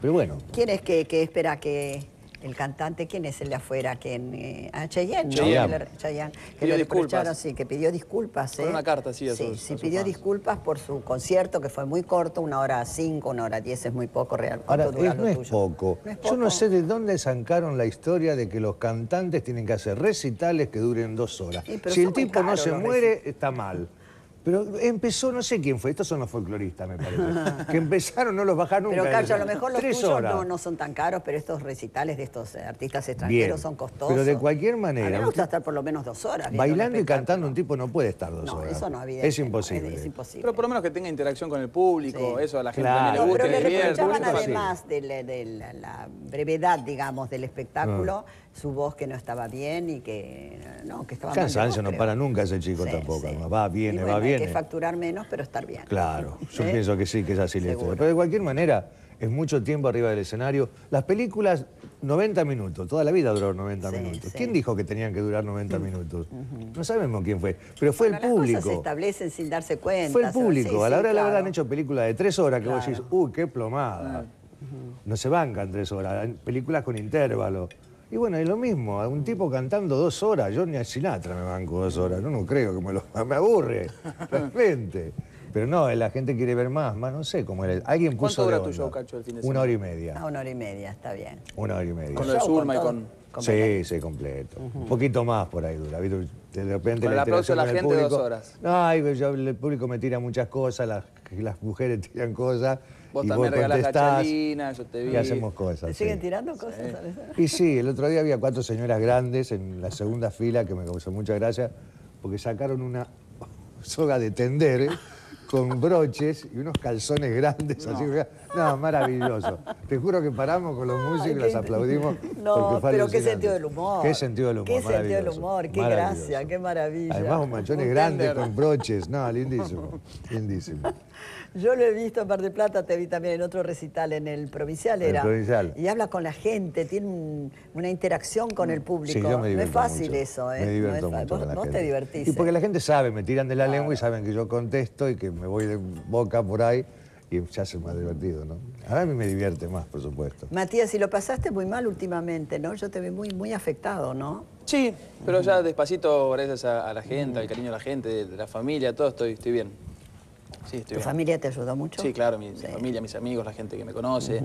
Speaker 3: Pero bueno,
Speaker 2: ¿Quién es que, que espera que el cantante, quién es el de afuera? ¿Quién, eh, ah, Cheyenne, ¿no?
Speaker 3: Cheyenne.
Speaker 2: Que le- Cheyenne, que
Speaker 4: Pidió disculpas.
Speaker 2: sí, que pidió disculpas.
Speaker 4: Con
Speaker 2: ¿eh?
Speaker 4: una carta, sí, a
Speaker 2: Sí,
Speaker 4: sus-
Speaker 2: sí,
Speaker 4: a
Speaker 2: pidió
Speaker 4: fans.
Speaker 2: disculpas por su concierto, que fue muy corto, una hora cinco, una hora diez, es muy poco real.
Speaker 3: ahora
Speaker 2: ¿Cuánto dura
Speaker 3: es-
Speaker 2: lo
Speaker 3: no es
Speaker 2: tuyo?
Speaker 3: poco.
Speaker 2: ¿No es
Speaker 3: Yo no
Speaker 2: poco?
Speaker 3: sé de dónde sacaron la historia de que los cantantes tienen que hacer recitales que duren dos horas.
Speaker 2: Sí,
Speaker 3: si el tipo no se muere, está mal. Pero empezó, no sé quién fue, estos son los folcloristas, me parece. <laughs> que empezaron, no los bajaron nunca.
Speaker 2: Pero Cacho, a lo mejor los
Speaker 3: Tres
Speaker 2: tuyos no, no son tan caros, pero estos recitales de estos eh, artistas extranjeros
Speaker 3: Bien,
Speaker 2: son costosos.
Speaker 3: pero de cualquier
Speaker 2: A mí
Speaker 3: manera,
Speaker 2: me gusta estar por lo menos dos horas.
Speaker 3: Bailando y cantando un tipo no puede estar dos
Speaker 2: No,
Speaker 3: horas.
Speaker 2: eso no, evidentemente.
Speaker 3: Es imposible.
Speaker 2: Es, es imposible.
Speaker 4: Pero por lo menos que tenga interacción con el público,
Speaker 2: Sí.
Speaker 4: eso a la gente
Speaker 3: Claro.
Speaker 4: también le
Speaker 2: pero
Speaker 4: gusta.
Speaker 2: le
Speaker 4: que divierta,
Speaker 2: reprochaban
Speaker 4: sí.
Speaker 2: además de, la, de la- la brevedad, digamos, del espectáculo,
Speaker 3: Ah.
Speaker 2: Su voz que no estaba bien y que no, que estaba
Speaker 3: Cansancio, no
Speaker 2: creo.
Speaker 3: para nunca ese chico
Speaker 2: Sí,
Speaker 3: tampoco.
Speaker 2: sí.
Speaker 3: Va, viene,
Speaker 2: bueno,
Speaker 3: va,
Speaker 2: Hay
Speaker 3: viene.
Speaker 2: que facturar menos, pero estar bien.
Speaker 3: Claro, <laughs> yo
Speaker 2: ¿Eh?
Speaker 3: pienso que sí, que es así la historia. Pero de cualquier manera, es mucho tiempo arriba del escenario. Las películas, 90 minutos, toda la vida duró 90
Speaker 2: Sí,
Speaker 3: minutos. ¿Quién dijo que tenían que durar 90 minutos? No sabemos quién fue, pero fue
Speaker 2: Bueno,
Speaker 3: el
Speaker 2: Las cosas se
Speaker 3: público.
Speaker 2: establecen sin darse cuenta.
Speaker 3: Fue el público. a la hora de la verdad han hecho películas de tres horas que vos decís, uy, qué plomada. No se bancan tres horas, hay películas con intervalo. Y bueno, es lo mismo, a un tipo cantando dos horas, yo ni a Sinatra me banco dos horas, no, no creo que me lo... <laughs> me aburre, <laughs> realmente. Pero no, la gente quiere ver más, más no sé cómo era. Alguien puso
Speaker 4: ¿Cuánto dura tu show, Cacho, el fin de
Speaker 3: Una
Speaker 4: semana?
Speaker 3: hora y media.
Speaker 2: Ah, una hora y media, está bien.
Speaker 3: Una hora y media.
Speaker 4: Con lo de Zulma y con...
Speaker 3: Sí, sí, completo. Un poquito más por ahí dura. ¿viste? De repente
Speaker 4: Con el aplauso de la gente,
Speaker 3: el
Speaker 4: dos
Speaker 3: público-
Speaker 4: horas.
Speaker 3: No, ay, yo- el público me tira muchas cosas, las, las mujeres <laughs> tiran cosas.
Speaker 4: Vos
Speaker 3: y
Speaker 4: también regalás
Speaker 3: contestás,
Speaker 4: gachalina, yo te vi.
Speaker 3: Y hacemos
Speaker 2: ¿Te
Speaker 3: cosas.
Speaker 2: siguen
Speaker 3: sí.
Speaker 2: tirando cosas? Alessandro?
Speaker 3: Y sí, el otro día había cuatro señoras grandes en la segunda fila que me causó mucha gracia porque sacaron una soga de tender ¿eh? con broches y unos calzones grandes. Así, no, maravilloso. Te juro que paramos con los músicos y los
Speaker 2: qué-
Speaker 3: aplaudimos. <laughs>
Speaker 2: No, pero qué sentido del humor.
Speaker 3: Qué sentido del humor.
Speaker 2: Qué sentido del humor, qué gracia, qué maravilla.
Speaker 3: Además, un manchones grandes con broches. No, lindísimo. <laughs> Lindísimo.
Speaker 2: Yo lo he visto en Mar del Plata, te vi también en otro recital en el Provincial
Speaker 3: En el
Speaker 2: era.
Speaker 3: Provincial.
Speaker 2: Y habla con la gente, tiene un- una interacción con el público.
Speaker 3: Sí, yo me
Speaker 2: no es
Speaker 3: divierto
Speaker 2: fácil
Speaker 3: mucho.
Speaker 2: eso, ¿eh?
Speaker 3: Me
Speaker 2: No
Speaker 3: divierto
Speaker 2: es fa-
Speaker 3: mucho
Speaker 2: Vos,
Speaker 3: con la
Speaker 2: vos
Speaker 3: gente.
Speaker 2: te divertís.
Speaker 3: Y porque
Speaker 2: ¿eh?
Speaker 3: la gente sabe, me tiran de la lengua y saben que yo contesto y que me voy de boca por ahí y se hace más divertido, ¿no? Ahora a mí me divierte más, por supuesto.
Speaker 2: Matías, si lo pasaste muy mal últimamente, ¿no? Yo te vi muy, muy afectado, ¿no?
Speaker 4: Sí, pero ya despacito, gracias a, a la gente, al cariño de la gente, de, de la familia, todo, estoy, estoy bien. Sí, estoy
Speaker 2: ¿Tu
Speaker 4: bien.
Speaker 2: familia te ayudó mucho?
Speaker 4: Sí, claro, mi, familia, mis amigos, la gente que me conoce.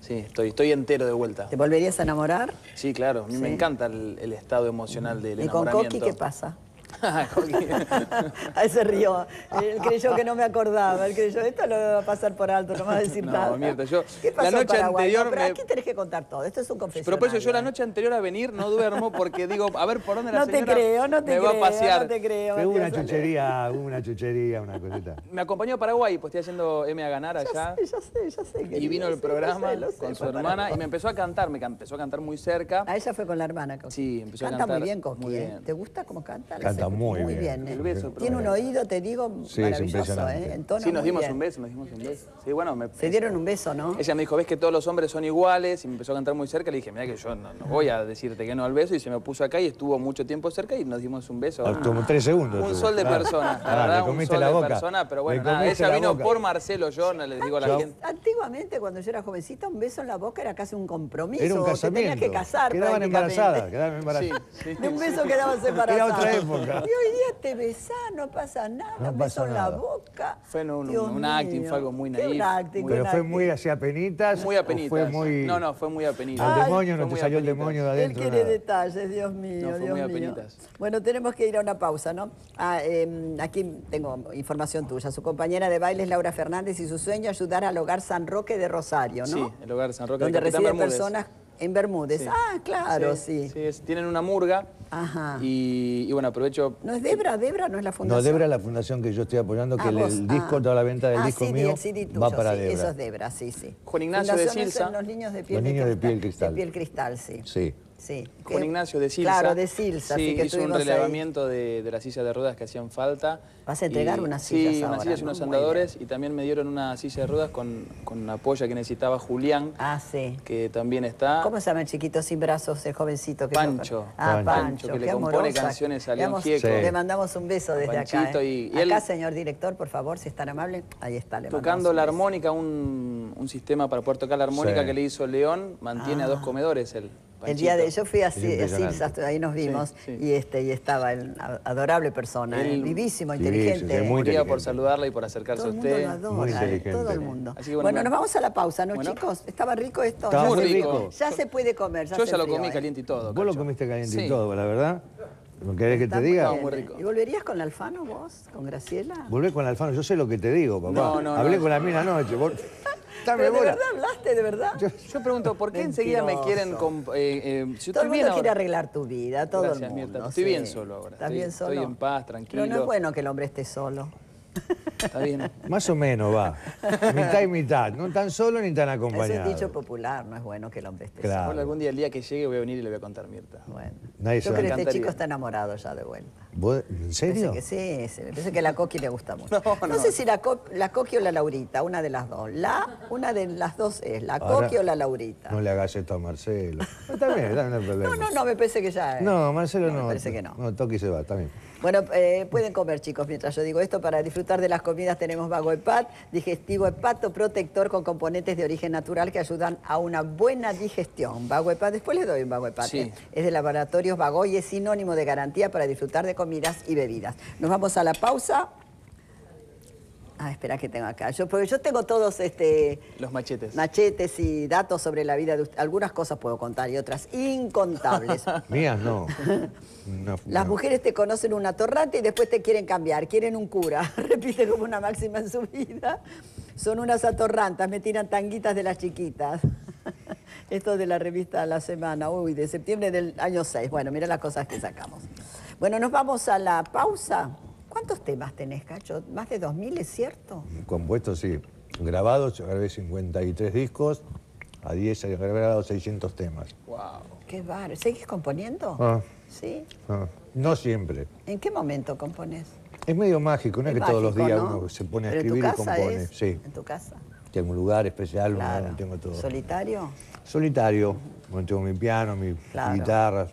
Speaker 4: Sí, estoy, estoy entero de vuelta.
Speaker 2: ¿Te volverías a enamorar?
Speaker 4: Sí, claro, a mí me encanta el, el estado emocional del
Speaker 2: ¿Y con
Speaker 4: enamoramiento.
Speaker 2: Coqui qué pasa? <laughs> Ahí se rió. Él creyó que no me acordaba. Él creyó, esto lo va a pasar por alto, no va a decir
Speaker 4: No,
Speaker 2: nada.
Speaker 4: Mirta, yo-
Speaker 2: ¿Qué
Speaker 4: la
Speaker 2: pasó en
Speaker 4: noche
Speaker 2: Paraguay?
Speaker 4: anterior
Speaker 2: No, pero
Speaker 4: me-
Speaker 2: aquí tenés que contar todo. Esto es un
Speaker 4: Pero
Speaker 2: confesionario.
Speaker 4: por eso yo la noche anterior a venir no duermo porque digo, a ver por dónde la
Speaker 2: No te
Speaker 4: señora
Speaker 2: creo, no te
Speaker 4: me
Speaker 2: creo,
Speaker 4: va a pasear.
Speaker 2: no te creo.
Speaker 3: Hubo una chuchería, hubo una chuchería, una cosita.
Speaker 4: Me acompañó a Paraguay, pues estoy haciendo M a ganar allá.
Speaker 2: Ya sé, ya sé, ya sé.
Speaker 4: Y
Speaker 2: querido,
Speaker 4: vino el
Speaker 2: sí,
Speaker 4: programa
Speaker 2: lo sé, lo sé,
Speaker 4: con su hermana y me empezó a cantar, me empezó a cantar muy cerca.
Speaker 2: A ella fue con la hermana. Coqui.
Speaker 4: Sí, empezó a
Speaker 2: canta
Speaker 4: cantar
Speaker 2: muy bien, Coqui.
Speaker 4: muy
Speaker 2: ¿eh?
Speaker 4: bien.
Speaker 2: ¿Te gusta cómo canta? La
Speaker 3: Canta muy bien.
Speaker 2: ¿eh?
Speaker 4: El beso, el
Speaker 2: Tiene un oído, te digo,
Speaker 3: Sí,
Speaker 2: maravilloso. ¿eh?
Speaker 4: Sí, nos dimos
Speaker 2: bien.
Speaker 4: un beso, nos dimos un beso. Sí, bueno, me,
Speaker 2: Se dieron un beso, ¿no?
Speaker 4: Ella me dijo, ves que todos los hombres son iguales, y me empezó a cantar muy cerca. Le dije, mira que yo no, no voy a decirte que no al beso, y se me puso acá y estuvo mucho tiempo cerca y nos dimos un beso.
Speaker 3: Ah, Como tres segundos.
Speaker 4: Un sol de persona, la
Speaker 3: Ah,
Speaker 4: verdad,
Speaker 3: le
Speaker 4: un sol
Speaker 3: la
Speaker 4: de persona, pero bueno, nada, ella
Speaker 3: la
Speaker 4: vino
Speaker 3: boca.
Speaker 4: por Marcelo, yo no le digo a la gente.
Speaker 2: Antiguamente, cuando yo era jovencita, un beso en la boca era casi un compromiso.
Speaker 3: Era un
Speaker 2: Te
Speaker 3: casamiento.
Speaker 2: tenías que casar
Speaker 3: Quedaban embarazadas, quedaban embarazadas.
Speaker 4: sí.
Speaker 2: De <laughs> un beso quedabas embarazada.
Speaker 3: Era otra época.
Speaker 2: Y hoy día te besás, no pasa nada,
Speaker 3: No
Speaker 2: en la boca.
Speaker 4: Fue en un- un acting, fue algo muy
Speaker 2: ¿Qué un
Speaker 4: naif,
Speaker 2: acting,
Speaker 4: muy-
Speaker 3: Pero fue muy hacia penitas.
Speaker 4: Muy
Speaker 3: o
Speaker 4: apenitas.
Speaker 3: Fue muy.
Speaker 4: No, no, fue muy apenitas.
Speaker 3: Al
Speaker 2: Ay,
Speaker 3: demonio no te salió el demonio de
Speaker 2: Él
Speaker 3: adentro.
Speaker 2: quiere
Speaker 3: nada.
Speaker 2: detalles, Dios mío,
Speaker 4: No, fue
Speaker 2: Dios
Speaker 4: muy
Speaker 2: mío.
Speaker 4: apenitas.
Speaker 2: Bueno, tenemos que ir a una pausa, ¿no? Ah, eh, aquí tengo información tuya. Su compañera de baile es Laura Fernández y su sueño es ayudar al hogar San Roque de Rosario, ¿no?
Speaker 4: Sí, el hogar San Roque de
Speaker 2: Donde
Speaker 4: Capitán
Speaker 2: residen personas en Bermúdez.
Speaker 4: Sí.
Speaker 2: Ah, claro, sí.
Speaker 4: Sí, es- tienen una murga.
Speaker 2: Ajá.
Speaker 4: Y, y bueno, aprovecho.
Speaker 2: ¿No es Debra? ¿Debra no es la
Speaker 3: No,
Speaker 2: fundación?
Speaker 3: Debra es la fundación que yo estoy apoyando, que
Speaker 2: Ah,
Speaker 3: el, el
Speaker 2: ah.
Speaker 3: disco, toda la venta del
Speaker 2: Ah,
Speaker 3: disco
Speaker 2: CD,
Speaker 3: mío
Speaker 2: el CD tuyo,
Speaker 3: va para
Speaker 2: sí,
Speaker 3: Debra.
Speaker 2: Eso es Debra, sí, sí.
Speaker 4: Juan Ignacio de
Speaker 2: Fundación
Speaker 4: Silsa.
Speaker 2: Los niños de piel,
Speaker 3: Los niños de piel cristal.
Speaker 2: De piel cristal, sí.
Speaker 3: Sí.
Speaker 2: Sí.
Speaker 4: Juan
Speaker 2: Que-
Speaker 4: Ignacio de Silsa.
Speaker 2: Claro, de Silsa.
Speaker 4: Sí,
Speaker 2: así que
Speaker 4: hizo un relevamiento de, de las sillas de ruedas que hacían falta.
Speaker 2: Vas a entregar
Speaker 4: Y-
Speaker 2: unas sillas
Speaker 4: Sí,
Speaker 2: ahora,
Speaker 4: unas sillas y
Speaker 2: ¿no?
Speaker 4: unos
Speaker 2: Muy
Speaker 4: andadores. Y también me dieron una silla de ruedas con, con apoyo que necesitaba Julián,
Speaker 2: Ah, sí.
Speaker 4: que también está.
Speaker 2: ¿Cómo se llama el chiquito sin brazos, el jovencito? Que
Speaker 4: Pancho.
Speaker 2: Ah,
Speaker 3: Pancho.
Speaker 2: Pancho,
Speaker 4: Que le
Speaker 2: qué
Speaker 4: compone
Speaker 2: amorosa.
Speaker 4: canciones a
Speaker 2: Le
Speaker 4: León Gieco.
Speaker 3: Sí.
Speaker 2: Le mandamos un beso desde acá. ¿eh?
Speaker 4: y- y él-
Speaker 2: acá, señor director, por favor, si es tan amable. Ahí está, le
Speaker 4: Tocando
Speaker 2: un
Speaker 4: la armónica, un, un sistema para poder tocar la armónica
Speaker 3: Sí.
Speaker 4: que le hizo León, mantiene a dos comedores el
Speaker 2: El día de yo fui a. Silsa, ahí nos vimos,
Speaker 4: Sí, sí.
Speaker 2: y este y estaba el adorable persona.
Speaker 4: Él-
Speaker 2: vivísimo, inteligente.
Speaker 3: es muy inteligente.
Speaker 4: por saludarla y por acercarse
Speaker 2: Todo
Speaker 4: a
Speaker 2: el mundo
Speaker 4: usted.
Speaker 2: lo adora,
Speaker 3: Muy inteligente.
Speaker 2: todo el mundo.
Speaker 4: Así que
Speaker 2: bueno,
Speaker 4: bueno, me-
Speaker 2: nos vamos a la pausa, ¿no,
Speaker 4: Bueno.
Speaker 2: chicos? ¿Estaba rico esto?
Speaker 3: Estaba
Speaker 2: ya
Speaker 3: muy
Speaker 2: se,
Speaker 3: rico.
Speaker 2: Ya se puede comer, ya
Speaker 4: Yo ya lo comí
Speaker 2: ¿eh?
Speaker 4: caliente y todo.
Speaker 3: Vos lo comiste caliente
Speaker 4: Sí.
Speaker 3: y todo, la verdad. ¿No querés que
Speaker 2: Está
Speaker 3: te
Speaker 2: muy
Speaker 3: diga?
Speaker 2: bien.
Speaker 4: muy rico.
Speaker 2: ¿Y volverías con Alfano vos? ¿Con Graciela?
Speaker 3: Volvé con Alfano, yo sé lo que te digo, papá.
Speaker 4: No, no,
Speaker 3: Hablé
Speaker 4: no.
Speaker 3: con la mina anoche. Vos- Dame
Speaker 2: ¿Pero de
Speaker 3: bola.
Speaker 2: verdad hablaste, de verdad?
Speaker 4: Yo pregunto, ¿por qué enseguida me quieren... Eh, eh, si
Speaker 2: Todo el mundo quiere arreglar tu vida, todo
Speaker 4: Gracias,
Speaker 2: el mundo.
Speaker 4: Mirta. Estoy
Speaker 2: sí.
Speaker 4: bien solo ahora.
Speaker 2: ¿Estás
Speaker 4: Estoy-
Speaker 2: bien solo?
Speaker 4: estoy en paz,
Speaker 2: Pero no
Speaker 4: tranquilo.
Speaker 2: es bueno que el hombre esté solo. <laughs>
Speaker 4: Está bien.
Speaker 3: Más o menos va. mitad y mitad. No tan solo ni tan
Speaker 2: Es
Speaker 3: acompañado.
Speaker 2: un dicho popular, no es bueno que el hombre esté
Speaker 3: Claro.
Speaker 4: Bueno, algún día, el día que llegue, voy a venir y le voy a contar, Mirta.
Speaker 2: solo. Bueno.
Speaker 3: Nadie se
Speaker 2: Yo
Speaker 3: va a
Speaker 2: creo que este chico está enamorado ya de vuelta.
Speaker 3: ¿Vos- ¿En
Speaker 2: Parece
Speaker 3: serio?
Speaker 2: que sí, sí, me parece que la Coqui le gusta mucho. <laughs>
Speaker 4: No,
Speaker 2: No,
Speaker 4: no.
Speaker 2: sé si la, Co- la Coqui o la Laurita, una de las dos. La, una de las dos es la
Speaker 3: Ahora,
Speaker 2: Coqui o la Laurita.
Speaker 3: No le hagas esto a Marcelo. No hay problema.
Speaker 2: No, no, no, me parece que ya. eh.
Speaker 3: No, Marcelo no.
Speaker 2: Me parece que no.
Speaker 3: No, toque y se va, bien.
Speaker 2: Bueno, eh, pueden comer, chicos, mientras yo digo esto. Para disfrutar de las comidas tenemos Vago Hepat, digestivo hepato protector con componentes de origen natural que ayudan a una buena digestión. Vago Hepat, después les doy un Vago Hepat.
Speaker 4: Sí.
Speaker 2: eh. Es de Laboratorios Vago y es sinónimo de garantía para disfrutar de comidas y bebidas. Nos vamos a la pausa. Ah, espera que tengo acá. Yo, porque yo tengo todos este,
Speaker 4: Los machetes.
Speaker 2: machetes y datos sobre la vida de usted. Algunas cosas puedo contar y otras incontables. <laughs>
Speaker 3: Mías no. <laughs> No,
Speaker 2: Las
Speaker 3: no.
Speaker 2: mujeres te conocen un atorrante y después te quieren cambiar, quieren un cura. <laughs> Repite como una máxima en su vida. Son unas atorrantas, me tiran tanguitas de las chiquitas. Esto de la revista La Semana, uy, de septiembre del año 6. Bueno, mira las cosas que sacamos. Bueno, nos vamos a la pausa. ¿Cuántos temas tenés, Cacho? ¿Más de 2.000, es cierto?
Speaker 3: Compuestos, sí. Grabados, yo grabé 53 discos. A 10 he grabado 600 temas.
Speaker 4: Wow.
Speaker 2: Qué bárbaro. ¿Seguís componiendo?
Speaker 3: Ah.
Speaker 2: ¿Sí?
Speaker 3: Ah, No siempre.
Speaker 2: ¿En qué momento componés?
Speaker 3: Es medio mágico, no es,
Speaker 2: Es
Speaker 3: que todos los días
Speaker 2: ¿no?
Speaker 3: uno se pone a
Speaker 2: Pero en tu
Speaker 3: escribir y compone.
Speaker 2: es-
Speaker 3: Sí.
Speaker 2: En tu casa.
Speaker 3: Tengo un lugar especial,
Speaker 2: Claro.
Speaker 3: donde tengo todo.
Speaker 2: ¿Solitario?
Speaker 3: Solitario, donde tengo mi piano, mi
Speaker 2: Claro.
Speaker 3: guitarra.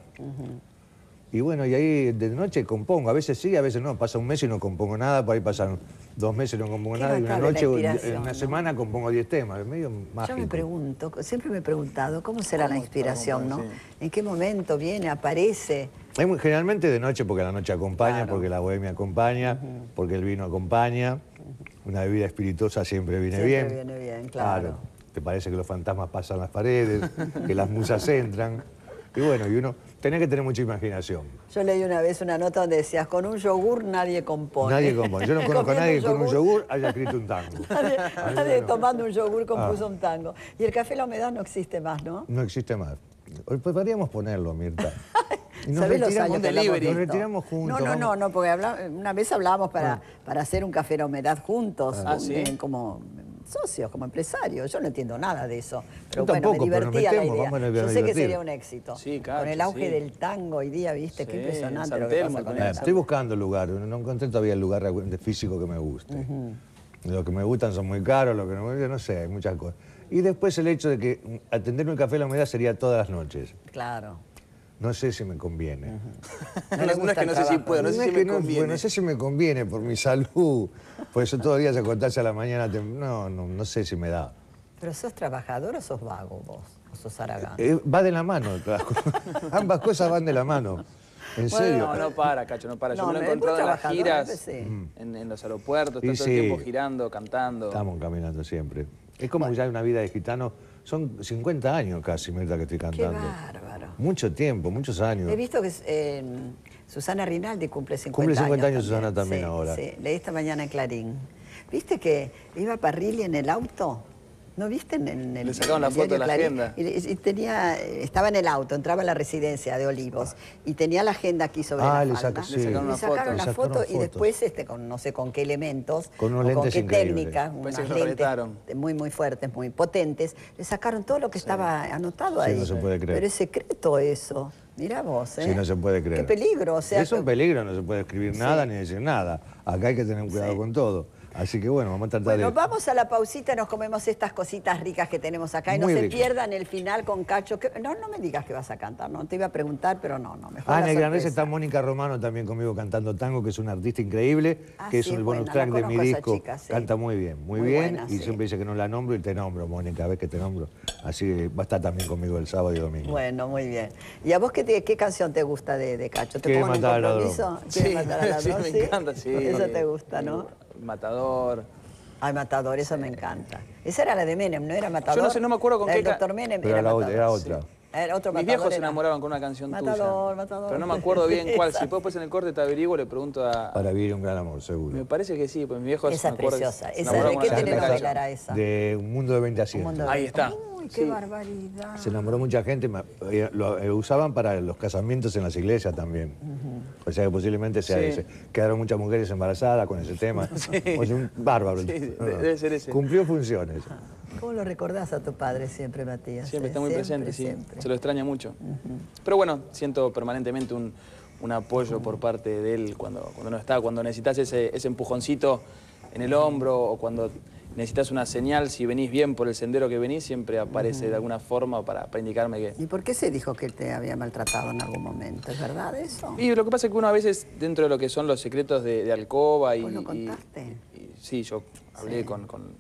Speaker 3: Y bueno, y ahí de noche compongo. A veces sí, a veces no. Pasa un mes y no compongo nada, por ahí pasan dos meses y no compongo
Speaker 2: Qué
Speaker 3: nada. Y una noche, en una
Speaker 2: ¿no?
Speaker 3: semana compongo 10 temas. Es medio mágico.
Speaker 2: Yo me pregunto, siempre me he preguntado, ¿cómo será la
Speaker 4: ¿Cómo
Speaker 2: inspiración, no?
Speaker 4: sí.
Speaker 2: ¿En qué momento viene, aparece?
Speaker 3: Generalmente de noche porque la noche acompaña,
Speaker 2: Claro.
Speaker 3: porque la bohemia acompaña, porque el vino acompaña. Una bebida espirituosa siempre viene
Speaker 2: Siempre
Speaker 3: bien.
Speaker 2: viene bien, claro.
Speaker 3: Te parece que los fantasmas pasan las paredes, que las musas entran. Y bueno, y uno tenés que tener mucha imaginación.
Speaker 2: Yo leí una vez una nota donde decías, con un yogur nadie compone.
Speaker 3: Nadie compone. Yo no <laughs> conozco a nadie que con un yogur haya escrito un tango. <laughs>
Speaker 2: Nadie,
Speaker 3: no.
Speaker 2: tomando un yogur compuso
Speaker 3: Ah.
Speaker 2: un tango. Y el café la humedad no existe más, ¿no?
Speaker 3: No existe más. Hoy podríamos ponerlo, Mirta. <laughs> Y
Speaker 2: ¿Sabés los años que hablamos
Speaker 4: delivery.
Speaker 2: de
Speaker 3: Nos retiramos juntos.
Speaker 2: No, no, no, no, porque una vez hablábamos para, para hacer un café a la humedad juntos,
Speaker 4: Ah, ¿sí?
Speaker 2: eh, como socios, como empresarios. Yo no entiendo nada de eso. Pero
Speaker 3: Yo
Speaker 2: bueno,
Speaker 3: tampoco,
Speaker 2: me
Speaker 3: pero
Speaker 2: divertía la idea.
Speaker 3: vamos a
Speaker 2: Yo sé que sería un éxito.
Speaker 4: Sí, claro,
Speaker 2: Con el auge
Speaker 4: sí.
Speaker 2: del tango hoy día, viste,
Speaker 4: Sí,
Speaker 2: qué impresionante
Speaker 4: San
Speaker 2: lo que
Speaker 4: Telmo
Speaker 2: pasa con el
Speaker 3: Eh,
Speaker 2: tango.
Speaker 3: estoy buscando lugar, no encontré todavía el lugar de físico que me guste. Los que me gustan son muy caros, los que no me gustan, no sé, hay muchas cosas. Y después el hecho de que atender un café a la humedad sería todas las noches.
Speaker 2: Claro.
Speaker 3: No sé si me conviene. <laughs>
Speaker 2: No
Speaker 4: No,
Speaker 2: le
Speaker 4: no es
Speaker 2: gusta
Speaker 4: que
Speaker 2: el
Speaker 4: no sé si puedo, no sé si me
Speaker 3: no,
Speaker 4: conviene.
Speaker 3: bueno, no sé si me conviene por mi salud. Por eso todos los días acostarse a la mañana. No, no, no sé si me da.
Speaker 2: Pero sos trabajador o sos vago vos, o sos aragán.
Speaker 3: Eh, va de la mano. <laughs> Ambas cosas van de la mano. En serio.
Speaker 4: No, no para, Cacho, no para. Yo
Speaker 2: No,
Speaker 4: me lo he encontrado en las giras,
Speaker 2: ese.
Speaker 4: en, en los aeropuertos, está todo el tiempo girando, cantando.
Speaker 3: Estamos caminando siempre. Es como ya una vida de gitano. Son 50 años casi, Mirta, que estoy
Speaker 2: Qué
Speaker 3: cantando.
Speaker 2: bárbaro.
Speaker 3: Mucho tiempo, muchos años.
Speaker 2: He visto que eh, Susana Rinaldi cumple 50
Speaker 3: Cumple 50 años
Speaker 2: años.
Speaker 3: Susana también
Speaker 2: Sí,
Speaker 3: ahora.
Speaker 2: Sí, leí esta mañana en Clarín. ¿Viste que iba Parrilli en el auto? ¿No viste en, en el
Speaker 4: Le sacaron la foto de la
Speaker 2: Clarín?
Speaker 4: agenda.
Speaker 2: Y, y tenía, estaba en el auto, entraba en la residencia de Olivos y tenía la agenda aquí sobre
Speaker 3: Ah,
Speaker 2: la
Speaker 3: le
Speaker 2: falda.
Speaker 3: saca- sí.
Speaker 4: Le sacaron
Speaker 2: Le
Speaker 4: una
Speaker 2: sacaron
Speaker 4: foto.
Speaker 2: la
Speaker 3: Le sacaron
Speaker 2: foto y después, este, con no sé con qué elementos,
Speaker 3: Con unos
Speaker 2: o con
Speaker 3: lentes
Speaker 2: qué técnicas, unas
Speaker 4: que
Speaker 2: lentes muy, muy fuertes, muy potentes, le sacaron todo lo que estaba anotado
Speaker 3: Sí,
Speaker 2: ahí.
Speaker 3: no se puede creer.
Speaker 2: Pero es secreto eso. Mirá vos, ¿eh?
Speaker 3: Sí, no se puede creer.
Speaker 2: Qué peligro, o sea...
Speaker 3: es un
Speaker 2: que-
Speaker 3: peligro, no se puede escribir nada ni decir nada. Acá hay que tener cuidado
Speaker 2: Sí.
Speaker 3: con todo. Así que bueno, vamos a tratar
Speaker 2: Bueno,
Speaker 3: de...
Speaker 2: vamos a la pausita, nos comemos estas cositas ricas que tenemos acá y no se pierdan el final con Cacho. que- No, no me digas que vas a cantar, no te iba a preguntar, pero no, no, mejor
Speaker 3: Ah,
Speaker 2: la
Speaker 3: en el Gran está Mónica Romano también conmigo cantando tango, que es una artista increíble,
Speaker 2: Ah,
Speaker 3: que es
Speaker 2: sí,
Speaker 3: el
Speaker 2: es
Speaker 3: bonus
Speaker 2: buena,
Speaker 3: track
Speaker 2: la
Speaker 3: de mi
Speaker 2: a
Speaker 3: disco.
Speaker 2: chica, sí.
Speaker 3: Canta muy bien, muy,
Speaker 2: Muy
Speaker 3: bien.
Speaker 2: buena,
Speaker 3: y
Speaker 2: sí.
Speaker 3: siempre dice que no la nombro y te nombro, Mónica, ves que te nombro. Así que va a estar también conmigo el sábado y domingo.
Speaker 2: Bueno, muy bien. ¿Y a vos qué, te- qué canción te gusta de, de Cacho? ¿Te pongo en
Speaker 3: matar al
Speaker 2: compromiso? ¿Quieres matar al <laughs>
Speaker 4: sí, me encanta, sí.
Speaker 2: Eso te gusta, ¿no?
Speaker 4: Matador.
Speaker 2: Ay, Matador, eso me encanta. Esa era la de Menem, ¿no era Matador?
Speaker 4: Yo no sé, no me acuerdo con
Speaker 2: La
Speaker 4: qué ca-
Speaker 2: doctor Menem
Speaker 3: Pero
Speaker 2: era,
Speaker 3: era la otra,
Speaker 2: Matador.
Speaker 3: era
Speaker 2: Sí.
Speaker 3: otra.
Speaker 2: Era otro
Speaker 4: Mis
Speaker 2: Matador
Speaker 4: viejos se enamoraban con una canción
Speaker 2: Matador,
Speaker 4: tuya.
Speaker 2: Matador.
Speaker 4: Pero no me acuerdo bien cuál. <laughs> Si después en el corte te averiguo, le pregunto a...
Speaker 3: Para vivir un gran amor,
Speaker 4: Me
Speaker 3: seguro.
Speaker 4: parece que sí, pues mis viejos
Speaker 2: Esa
Speaker 4: me que
Speaker 2: preciosa. Esa de qué telenovela era esa?
Speaker 3: De Un mundo de 20
Speaker 2: Un
Speaker 3: asientos.
Speaker 2: mundo de-
Speaker 4: Ahí está.
Speaker 2: Uy, qué
Speaker 4: Sí.
Speaker 2: barbaridad.
Speaker 3: Se enamoró mucha gente, eh, lo eh, usaban para los casamientos en las iglesias también. O sea que posiblemente sea
Speaker 4: Sí.
Speaker 3: ese. Quedaron muchas mujeres embarazadas con ese tema. <laughs> O sea, un bárbaro.
Speaker 4: Sí, de- debe ser ese.
Speaker 3: Cumplió funciones.
Speaker 2: ¿Cómo lo recordás a tu padre siempre, Matías?
Speaker 4: Siempre está muy presente, sí.
Speaker 2: siempre.
Speaker 4: Se lo extraña mucho. Pero bueno, siento permanentemente un, un apoyo por parte de él cuando, cuando no está, cuando necesitas ese, ese empujoncito en el hombro o cuando necesitas una señal, si venís bien por el sendero que venís, siempre aparece de alguna forma para, para indicarme que...
Speaker 2: ¿Y por qué se dijo que te había maltratado en algún momento? ¿Es verdad eso?
Speaker 4: Y lo que pasa es que uno a veces, dentro de lo que son los secretos de, de alcoba y...
Speaker 2: ¿Vos lo contaste?
Speaker 4: y- sí, yo hablé con, con-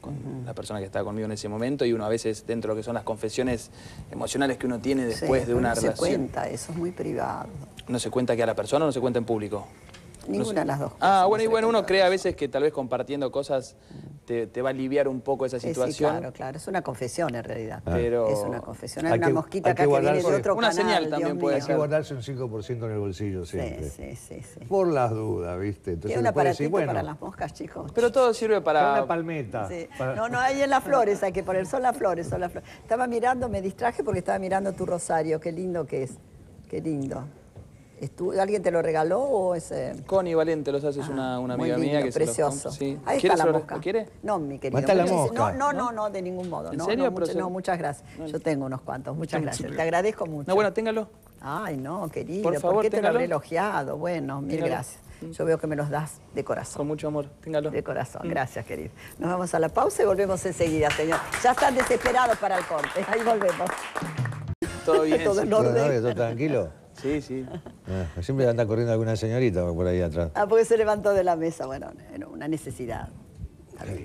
Speaker 4: con la persona que estaba conmigo en ese momento y uno a veces, dentro de lo que son las confesiones emocionales que uno tiene después
Speaker 2: Sí,
Speaker 4: de una
Speaker 2: no
Speaker 4: relación...
Speaker 2: se cuenta, eso es muy privado.
Speaker 4: ¿No se cuenta que a la persona o no se cuenta en público?
Speaker 2: Ninguna de las dos.
Speaker 4: Ah,
Speaker 2: cosas,
Speaker 4: bueno,
Speaker 2: no
Speaker 4: y
Speaker 2: se
Speaker 4: bueno, uno cree a veces que tal vez compartiendo cosas te, te va a aliviar un poco esa
Speaker 2: Eh, Sí, sí,
Speaker 4: situación.
Speaker 2: claro, claro. Es una confesión en realidad.
Speaker 4: Pero-
Speaker 2: Es una confesión. Hay,
Speaker 3: Hay
Speaker 2: una
Speaker 3: que-
Speaker 2: mosquita
Speaker 3: hay que
Speaker 2: acá que, viene de otro
Speaker 4: Una
Speaker 2: canal,
Speaker 4: señal
Speaker 2: Dios
Speaker 4: también puede
Speaker 2: mío.
Speaker 3: Hay que guardarse un 5% en el bolsillo
Speaker 2: Sí,
Speaker 3: siempre.
Speaker 2: sí, sí, sí.
Speaker 3: Por las dudas, ¿viste?
Speaker 2: ¿Tiene un aparatito
Speaker 3: decís, bueno,
Speaker 2: para las moscas, chicos?
Speaker 4: Pero todo sirve
Speaker 3: para
Speaker 4: para...
Speaker 3: una palmeta.
Speaker 2: Sí.
Speaker 3: para-
Speaker 2: No, no, ahí en las flores hay que poner, son las flores, son las flores. Estaba mirando, me distraje porque estaba mirando tu rosario, qué lindo que es, qué lindo. ¿Alguien te lo regaló o es...? eh,
Speaker 4: Connie Valente los haces una, una
Speaker 2: Ah, muy
Speaker 4: amiga
Speaker 2: lindo,
Speaker 4: mía que se los
Speaker 2: precioso.
Speaker 4: Sí.
Speaker 2: Ahí está
Speaker 4: ¿Quieres
Speaker 2: la mosca.
Speaker 4: ¿Lo quiere?
Speaker 2: No, mi querido.
Speaker 3: Mata la mosca.
Speaker 2: No, no, no, no, de ningún modo.
Speaker 4: ¿En
Speaker 2: no,
Speaker 4: serio?
Speaker 2: No, mucho- no, muchas gracias. Yo tengo unos cuantos, muchas gracias. Te agradezco mucho.
Speaker 4: No, bueno, téngalo.
Speaker 2: Ay, no, querido,
Speaker 4: Por
Speaker 2: ¿por,
Speaker 4: favor,
Speaker 2: qué te lo habré elogiado? Bueno, mil
Speaker 4: Téngalo.
Speaker 2: gracias. Yo veo que me los das de corazón.
Speaker 4: Con mucho amor. Téngalo.
Speaker 2: De corazón, gracias, querido. Nos vamos a la pausa y volvemos enseguida, señor. Ya están desesperados para el corte. Ahí volvemos.
Speaker 4: Todo bien. <laughs>
Speaker 2: Todo en
Speaker 3: ¿Todo
Speaker 2: orden.
Speaker 3: bien? ¿Todo tranquilo?
Speaker 4: Sí, sí.
Speaker 3: Ah, siempre anda corriendo alguna señorita por ahí atrás.
Speaker 2: Ah, porque se levantó de la mesa. Bueno, era una necesidad.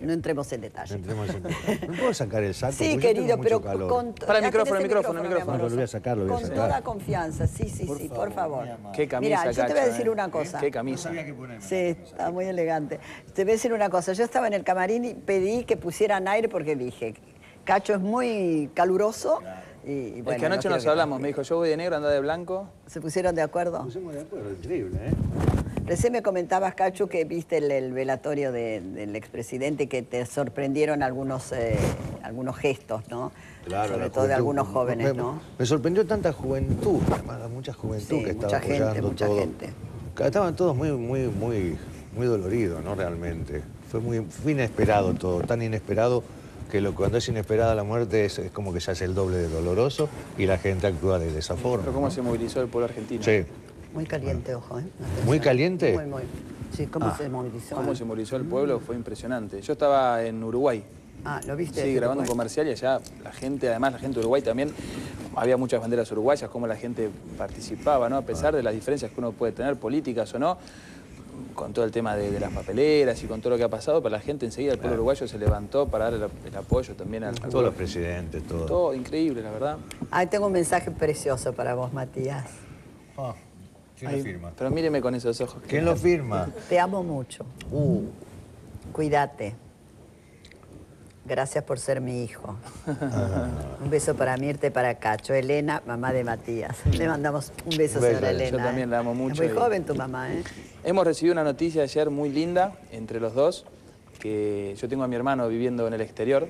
Speaker 2: No entremos en detalle.
Speaker 3: Entremos en- ¿No puedo sacar el saco?
Speaker 2: Sí, querido, pero
Speaker 3: calor.
Speaker 2: con...
Speaker 4: Para el micrófono, el micrófono, el micrófono.
Speaker 2: amoroso.
Speaker 3: Lo voy a sacar, lo voy a
Speaker 2: Con toda confianza, sí, sí, sí, por favor.
Speaker 4: Qué camisa,
Speaker 2: Mira, yo te voy a decir
Speaker 4: eh.
Speaker 2: una cosa.
Speaker 4: Qué camisa.
Speaker 2: Sí, está muy elegante. Te voy a decir una cosa. Yo estaba en el camarín y pedí que pusieran aire porque dije, Cacho es muy caluroso Y, y
Speaker 4: es
Speaker 2: bueno,
Speaker 4: que anoche
Speaker 2: no
Speaker 4: nos
Speaker 2: que
Speaker 4: hablamos, me dijo, yo voy de negro, anda de blanco.
Speaker 2: ¿Se pusieron de acuerdo?
Speaker 3: Pusimos de acuerdo, increíble, ¿eh?
Speaker 2: Recién me comentabas, Cacho, que viste el, el velatorio de- del expresidente y que te sorprendieron algunos, eh, algunos gestos, ¿no? Sobre
Speaker 3: la
Speaker 2: todo de algunos jóvenes,
Speaker 3: me,
Speaker 2: ¿no?
Speaker 3: Me sorprendió tanta juventud, hermano, mucha juventud
Speaker 2: Sí,
Speaker 3: que estaba
Speaker 2: mucha gente,
Speaker 3: apoyando
Speaker 2: mucha
Speaker 3: todo.
Speaker 2: gente.
Speaker 3: Estaban todos muy, muy, muy, muy doloridos, ¿no? Realmente. Fue muy fue inesperado todo, tan inesperado que lo, cuando es inesperada la muerte es, es como que se hace el doble de doloroso y la gente actúa de esa forma.
Speaker 4: Pero cómo
Speaker 3: ¿no?
Speaker 4: se movilizó el pueblo argentino.
Speaker 3: Sí.
Speaker 2: Muy caliente, ojo, ¿eh?
Speaker 3: ¿Muy caliente?
Speaker 2: Muy, muy. Sí, ¿cómo se movilizó?
Speaker 4: Cómo se movilizó el pueblo fue impresionante. Yo estaba en Uruguay,
Speaker 2: Ah, ¿lo viste?
Speaker 4: sí, grabando un comercial y allá la gente, además la gente de Uruguay también, había muchas banderas uruguayas, cómo la gente participaba, ¿no? A pesar de las diferencias que uno puede tener, políticas o no, con todo el tema de, de las papeleras y con todo lo que ha pasado, pero la gente enseguida, el pueblo uruguayo se levantó para dar el, el apoyo también al,
Speaker 3: Todos los presidentes, todo.
Speaker 4: Todo increíble, la verdad.
Speaker 2: Ay, tengo un mensaje precioso para vos, Matías.
Speaker 3: Ah, ¿Quién
Speaker 4: Ay,
Speaker 3: lo firma?
Speaker 4: Pero míreme con esos ojos.
Speaker 3: ¿Quién lo firma?
Speaker 2: Te amo mucho.
Speaker 3: Uh,
Speaker 2: Cuídate. Gracias por ser mi hijo.
Speaker 3: Ah.
Speaker 2: Un beso para Mirte, para Cacho. Elena, mamá de Matías. Le mandamos un beso,
Speaker 3: beso,
Speaker 2: señora
Speaker 3: yo
Speaker 2: Elena.
Speaker 4: también
Speaker 2: ¿eh?
Speaker 4: la amo
Speaker 2: Es
Speaker 4: mucho
Speaker 2: muy joven tu mamá, ¿eh?
Speaker 4: Hemos recibido una noticia ayer muy linda entre los dos, que yo tengo a mi hermano viviendo en el exterior,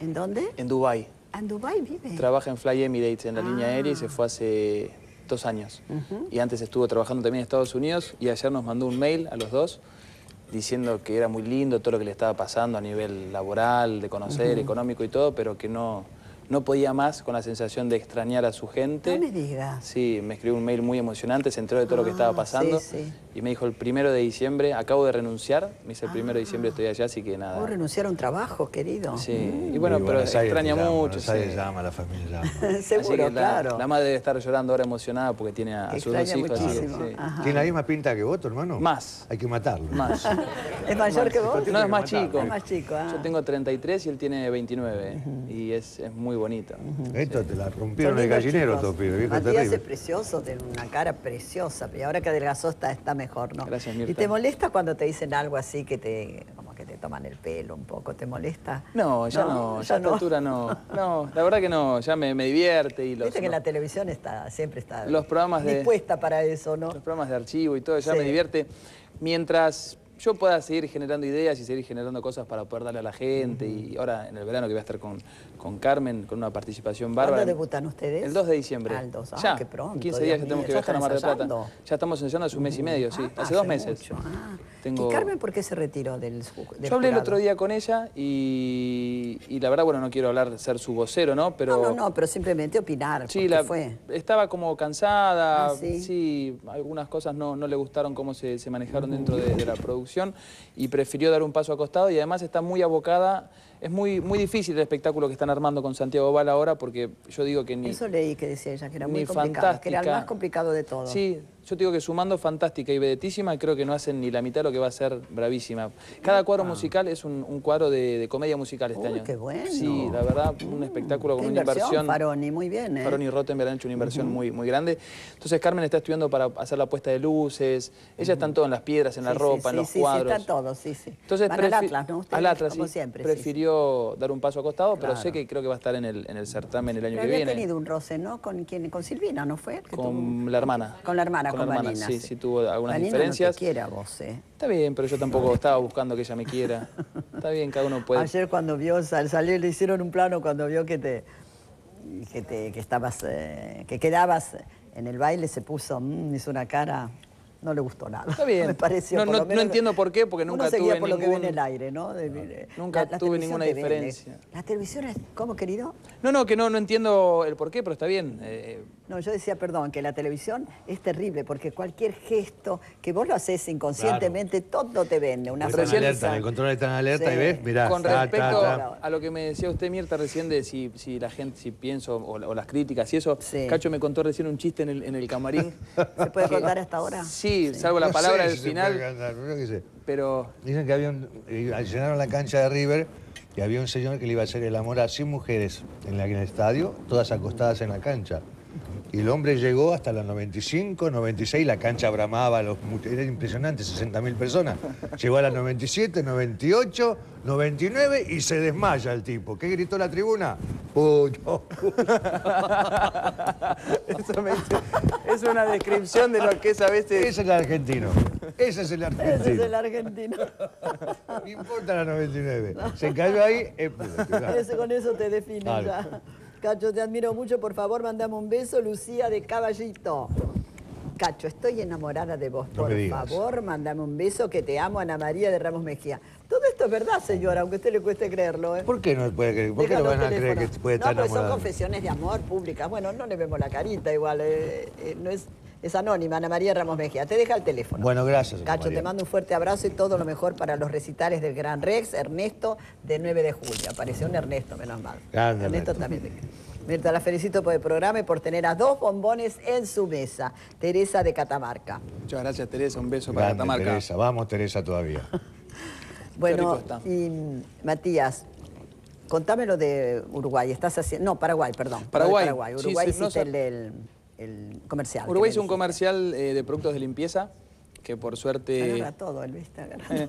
Speaker 2: ¿En dónde?
Speaker 4: en Dubái.
Speaker 2: Ah, En Dubái vive.
Speaker 4: Trabaja en Fly Emirates en la línea aérea y se fue hace dos años. Y antes estuvo trabajando también en Estados Unidos y ayer nos mandó un mail a los dos diciendo que era muy lindo todo lo que le estaba pasando a nivel laboral, de conocer, económico y todo, pero que no, no podía más con la sensación de extrañar a su gente.
Speaker 2: No me digas.
Speaker 4: Sí, me escribió un mail muy emocionante, se enteró de todo lo que
Speaker 2: Ah,
Speaker 4: estaba pasando
Speaker 2: sí, sí.
Speaker 4: y me dijo el primero de diciembre, acabo de renunciar, me dice el primero de diciembre estoy allá, así que nada.
Speaker 2: Vos renunciar a un trabajo, querido.
Speaker 4: Sí, y bueno,
Speaker 3: y
Speaker 4: pero
Speaker 3: Aires
Speaker 4: extraña
Speaker 3: llama,
Speaker 4: mucho. Sí.
Speaker 3: llama, la familia <laughs> llama.
Speaker 4: Así
Speaker 2: Seguro,
Speaker 4: que la,
Speaker 2: claro.
Speaker 4: la madre debe estar llorando ahora emocionada porque tiene a, a sus dos hijos. así.
Speaker 3: ¿Tiene la misma pinta que vos, tu hermano?
Speaker 4: Más.
Speaker 3: Hay que matarlo.
Speaker 4: Más. <laughs>
Speaker 2: ¿Es mayor que vos?
Speaker 4: No, es más chico.
Speaker 2: Es más chico, ah.
Speaker 4: Yo tengo 33 y él tiene 29 y es, es muy bonito.
Speaker 3: Esto te la
Speaker 2: Son
Speaker 3: rompieron el gallinero,
Speaker 2: chicos.
Speaker 3: todo pibe, viejo
Speaker 2: Matías es precioso, tiene una cara preciosa, y ahora que adelgazó está, está mejor, ¿no?
Speaker 4: Gracias,
Speaker 2: ¿Y
Speaker 4: Mirta.
Speaker 2: te molesta cuando te dicen algo así que te, como que te toman el pelo un poco? ¿Te molesta?
Speaker 4: No, ya no, ya a esta altura no. No, la verdad que no, ya me, me divierte y los,
Speaker 2: Viste que la televisión está, siempre está
Speaker 4: Los programas de-
Speaker 2: dispuesta para eso, ¿no?
Speaker 4: los programas de archivo y todo, ya
Speaker 2: Sí.
Speaker 4: me divierte. Mientras yo pueda seguir generando ideas y seguir generando cosas para poder darle a la gente. Y ahora en el verano que voy a estar con, con Carmen, con una participación bárbara.
Speaker 2: ¿Cuándo debutan ustedes?
Speaker 4: El 2 de diciembre.
Speaker 2: El 2. Ah,
Speaker 4: ya,
Speaker 2: qué pronto,
Speaker 4: en 15
Speaker 2: Dios
Speaker 4: días
Speaker 2: mío,
Speaker 4: tenemos que
Speaker 2: ¿ya
Speaker 4: viajar a Mar del Plata. Ya estamos ensayando hace un mes y medio, sí.
Speaker 2: Ah,
Speaker 4: hace dos meses.
Speaker 2: ah.
Speaker 4: Tengo-
Speaker 2: ¿Y Carmen por qué se retiró del, del
Speaker 4: Yo hablé el otro día con ella y, y la verdad, bueno, no quiero hablar, ser su vocero, ¿no? Pero
Speaker 2: No, no, no, pero simplemente opinar. ¿por
Speaker 4: Sí, la,
Speaker 2: fue?
Speaker 4: estaba como cansada,
Speaker 2: Ah, ¿sí?
Speaker 4: algunas cosas no, no le gustaron cómo se, se manejaron dentro de, de la producción y prefirió dar un paso a costado y además está muy abocada, es muy, muy difícil el espectáculo que están armando con Santiago Val ahora porque yo digo que ni...
Speaker 2: Eso leí que decía ella, que era muy complicado, que era el más complicado de todo.
Speaker 4: Sí, yo digo que sumando fantástica y vedetísima, creo que no hacen ni la mitad de lo que va a ser bravísima. Cada cuadro musical es un, un cuadro de, de comedia musical este
Speaker 2: Uy,
Speaker 4: año.
Speaker 2: qué bueno.
Speaker 4: Sí, la verdad, un espectáculo con una inversión.
Speaker 2: Faroni, muy bien, ¿eh?
Speaker 4: Faroni y Rottenberg han hecho una inversión muy, muy grande. Entonces Carmen está estudiando para hacer la puesta de luces. Ellas están todas en las piedras, en la ropa,
Speaker 2: sí,
Speaker 4: en los
Speaker 2: sí, sí,
Speaker 4: cuadros.
Speaker 2: están todos, sí, sí.
Speaker 4: Entonces
Speaker 2: Van al Atlas, ¿no? Ustedes,
Speaker 4: al Atlas,
Speaker 2: como siempre. sí,
Speaker 4: dar un paso acostado, pero
Speaker 2: Claro.
Speaker 4: sé que creo que va a estar en el, en el certamen el año
Speaker 2: Pero
Speaker 4: que
Speaker 2: había
Speaker 4: viene.
Speaker 2: tenido un roce, ¿no? ¿Con quién? Con Silvina, ¿no fue? Que tuvo-
Speaker 4: Con la hermana.
Speaker 2: Con la hermana, con,
Speaker 4: la hermana,
Speaker 2: Vanina,
Speaker 4: sí, sí, tuvo algunas
Speaker 2: Vanina
Speaker 4: diferencias.
Speaker 2: no te quiere a vos, ¿eh?
Speaker 4: Está bien, pero yo tampoco estaba buscando que ella me quiera. Está bien, cada uno puede.
Speaker 2: Ayer cuando vio, sal- salió, le hicieron un plano cuando vio que te, que te, que estabas, eh, que quedabas en el baile, se puso, mm, hizo una cara, no le gustó nada.
Speaker 4: Está bien. <laughs>
Speaker 2: Me pareció.
Speaker 4: No-
Speaker 2: por
Speaker 4: no- no entiendo por qué, porque
Speaker 2: Uno
Speaker 4: nunca
Speaker 2: seguía
Speaker 4: tuve
Speaker 2: por lo que
Speaker 4: ningún-
Speaker 2: el aire, ¿no? De- de-
Speaker 4: Nunca tuve ninguna diferencia.
Speaker 2: La televisión es, ¿cómo querido?
Speaker 4: No, no, que no, no entiendo el por qué, pero está bien. Eh,
Speaker 2: No, yo decía, perdón, que la televisión es terrible porque cualquier gesto que vos lo haces inconscientemente, todo te vende. Una
Speaker 3: Están alerta, en el control están alerta
Speaker 2: Sí.
Speaker 3: y ves, mirá,
Speaker 4: Con
Speaker 3: ta, ta,
Speaker 4: respecto
Speaker 3: ta.
Speaker 4: a lo que me decía usted, Mirta, recién de si, si la gente, si pienso, o, o las críticas y eso,
Speaker 2: Sí.
Speaker 4: Cacho me contó recién un chiste en el, en el camarín. <laughs>
Speaker 2: ¿Se puede contar hasta ahora?
Speaker 4: Sí, salvo la
Speaker 3: No
Speaker 4: palabra del
Speaker 3: si
Speaker 4: final,
Speaker 3: cantar, pero qué sé.
Speaker 4: pero
Speaker 3: Dicen que había un, eh, llenaron la cancha de River y había un señor que le iba a hacer el amor a 100 mujeres en, la, en el estadio, todas acostadas en la cancha. Y el hombre llegó hasta las 95, 96, la cancha bramaba, los, era impresionante, 60.000 personas. Llegó a las 97, 98, 99 y se desmaya el tipo. ¿Qué gritó la tribuna? Puyo. <laughs>
Speaker 4: Eso me dice- es una descripción de lo que es a veces...
Speaker 3: Ese es el argentino. Ese es el
Speaker 2: Ese es
Speaker 3: argentino.
Speaker 2: el argentino.
Speaker 3: No importa la 99. Se cayó ahí.
Speaker 2: Ese- con eso te define ya. Cacho, te admiro mucho. Por favor, mandame un beso. Lucía de Caballito. Cacho, estoy enamorada de vos.
Speaker 3: No
Speaker 2: Por favor, mandame un beso que te amo, Ana María de Ramos Mejía. Todo esto es verdad, señora, aunque a usted le cueste creerlo. ¿eh?
Speaker 3: ¿Por qué no puede creer? ¿Por qué no van a
Speaker 2: teléfono.
Speaker 3: creer que puede
Speaker 2: No,
Speaker 3: estar
Speaker 2: pero son confesiones de amor públicas. Bueno, no le vemos la carita igual. eh, eh, no es, es anónima, Ana María Ramos Mejía. Te deja el teléfono.
Speaker 3: Bueno, gracias.
Speaker 2: Cacho,
Speaker 3: María.
Speaker 2: te mando un fuerte abrazo y todo lo mejor para los recitales del Gran Rex, Ernesto, de 9 de julio. Apareció un Ernesto, menos mal.
Speaker 3: Grande,
Speaker 2: Ernesto
Speaker 3: Ernesto.
Speaker 2: también. te- Mirta, la felicito por el programa y por tener a dos bombones en su mesa. Teresa de Catamarca.
Speaker 4: Muchas gracias, Teresa. Un beso para Catamarca.
Speaker 3: Teresa. Vamos, Teresa, todavía. <laughs>
Speaker 2: Bueno, y Matías, contame lo de Uruguay. Estás haciendo. No, Paraguay, perdón.
Speaker 4: Paraguay.
Speaker 2: Paraguay. Uruguay
Speaker 4: sí,
Speaker 2: hiciste el- el comercial.
Speaker 4: Uruguay hizo un comercial eh, de productos de limpieza que por suerte <laughs>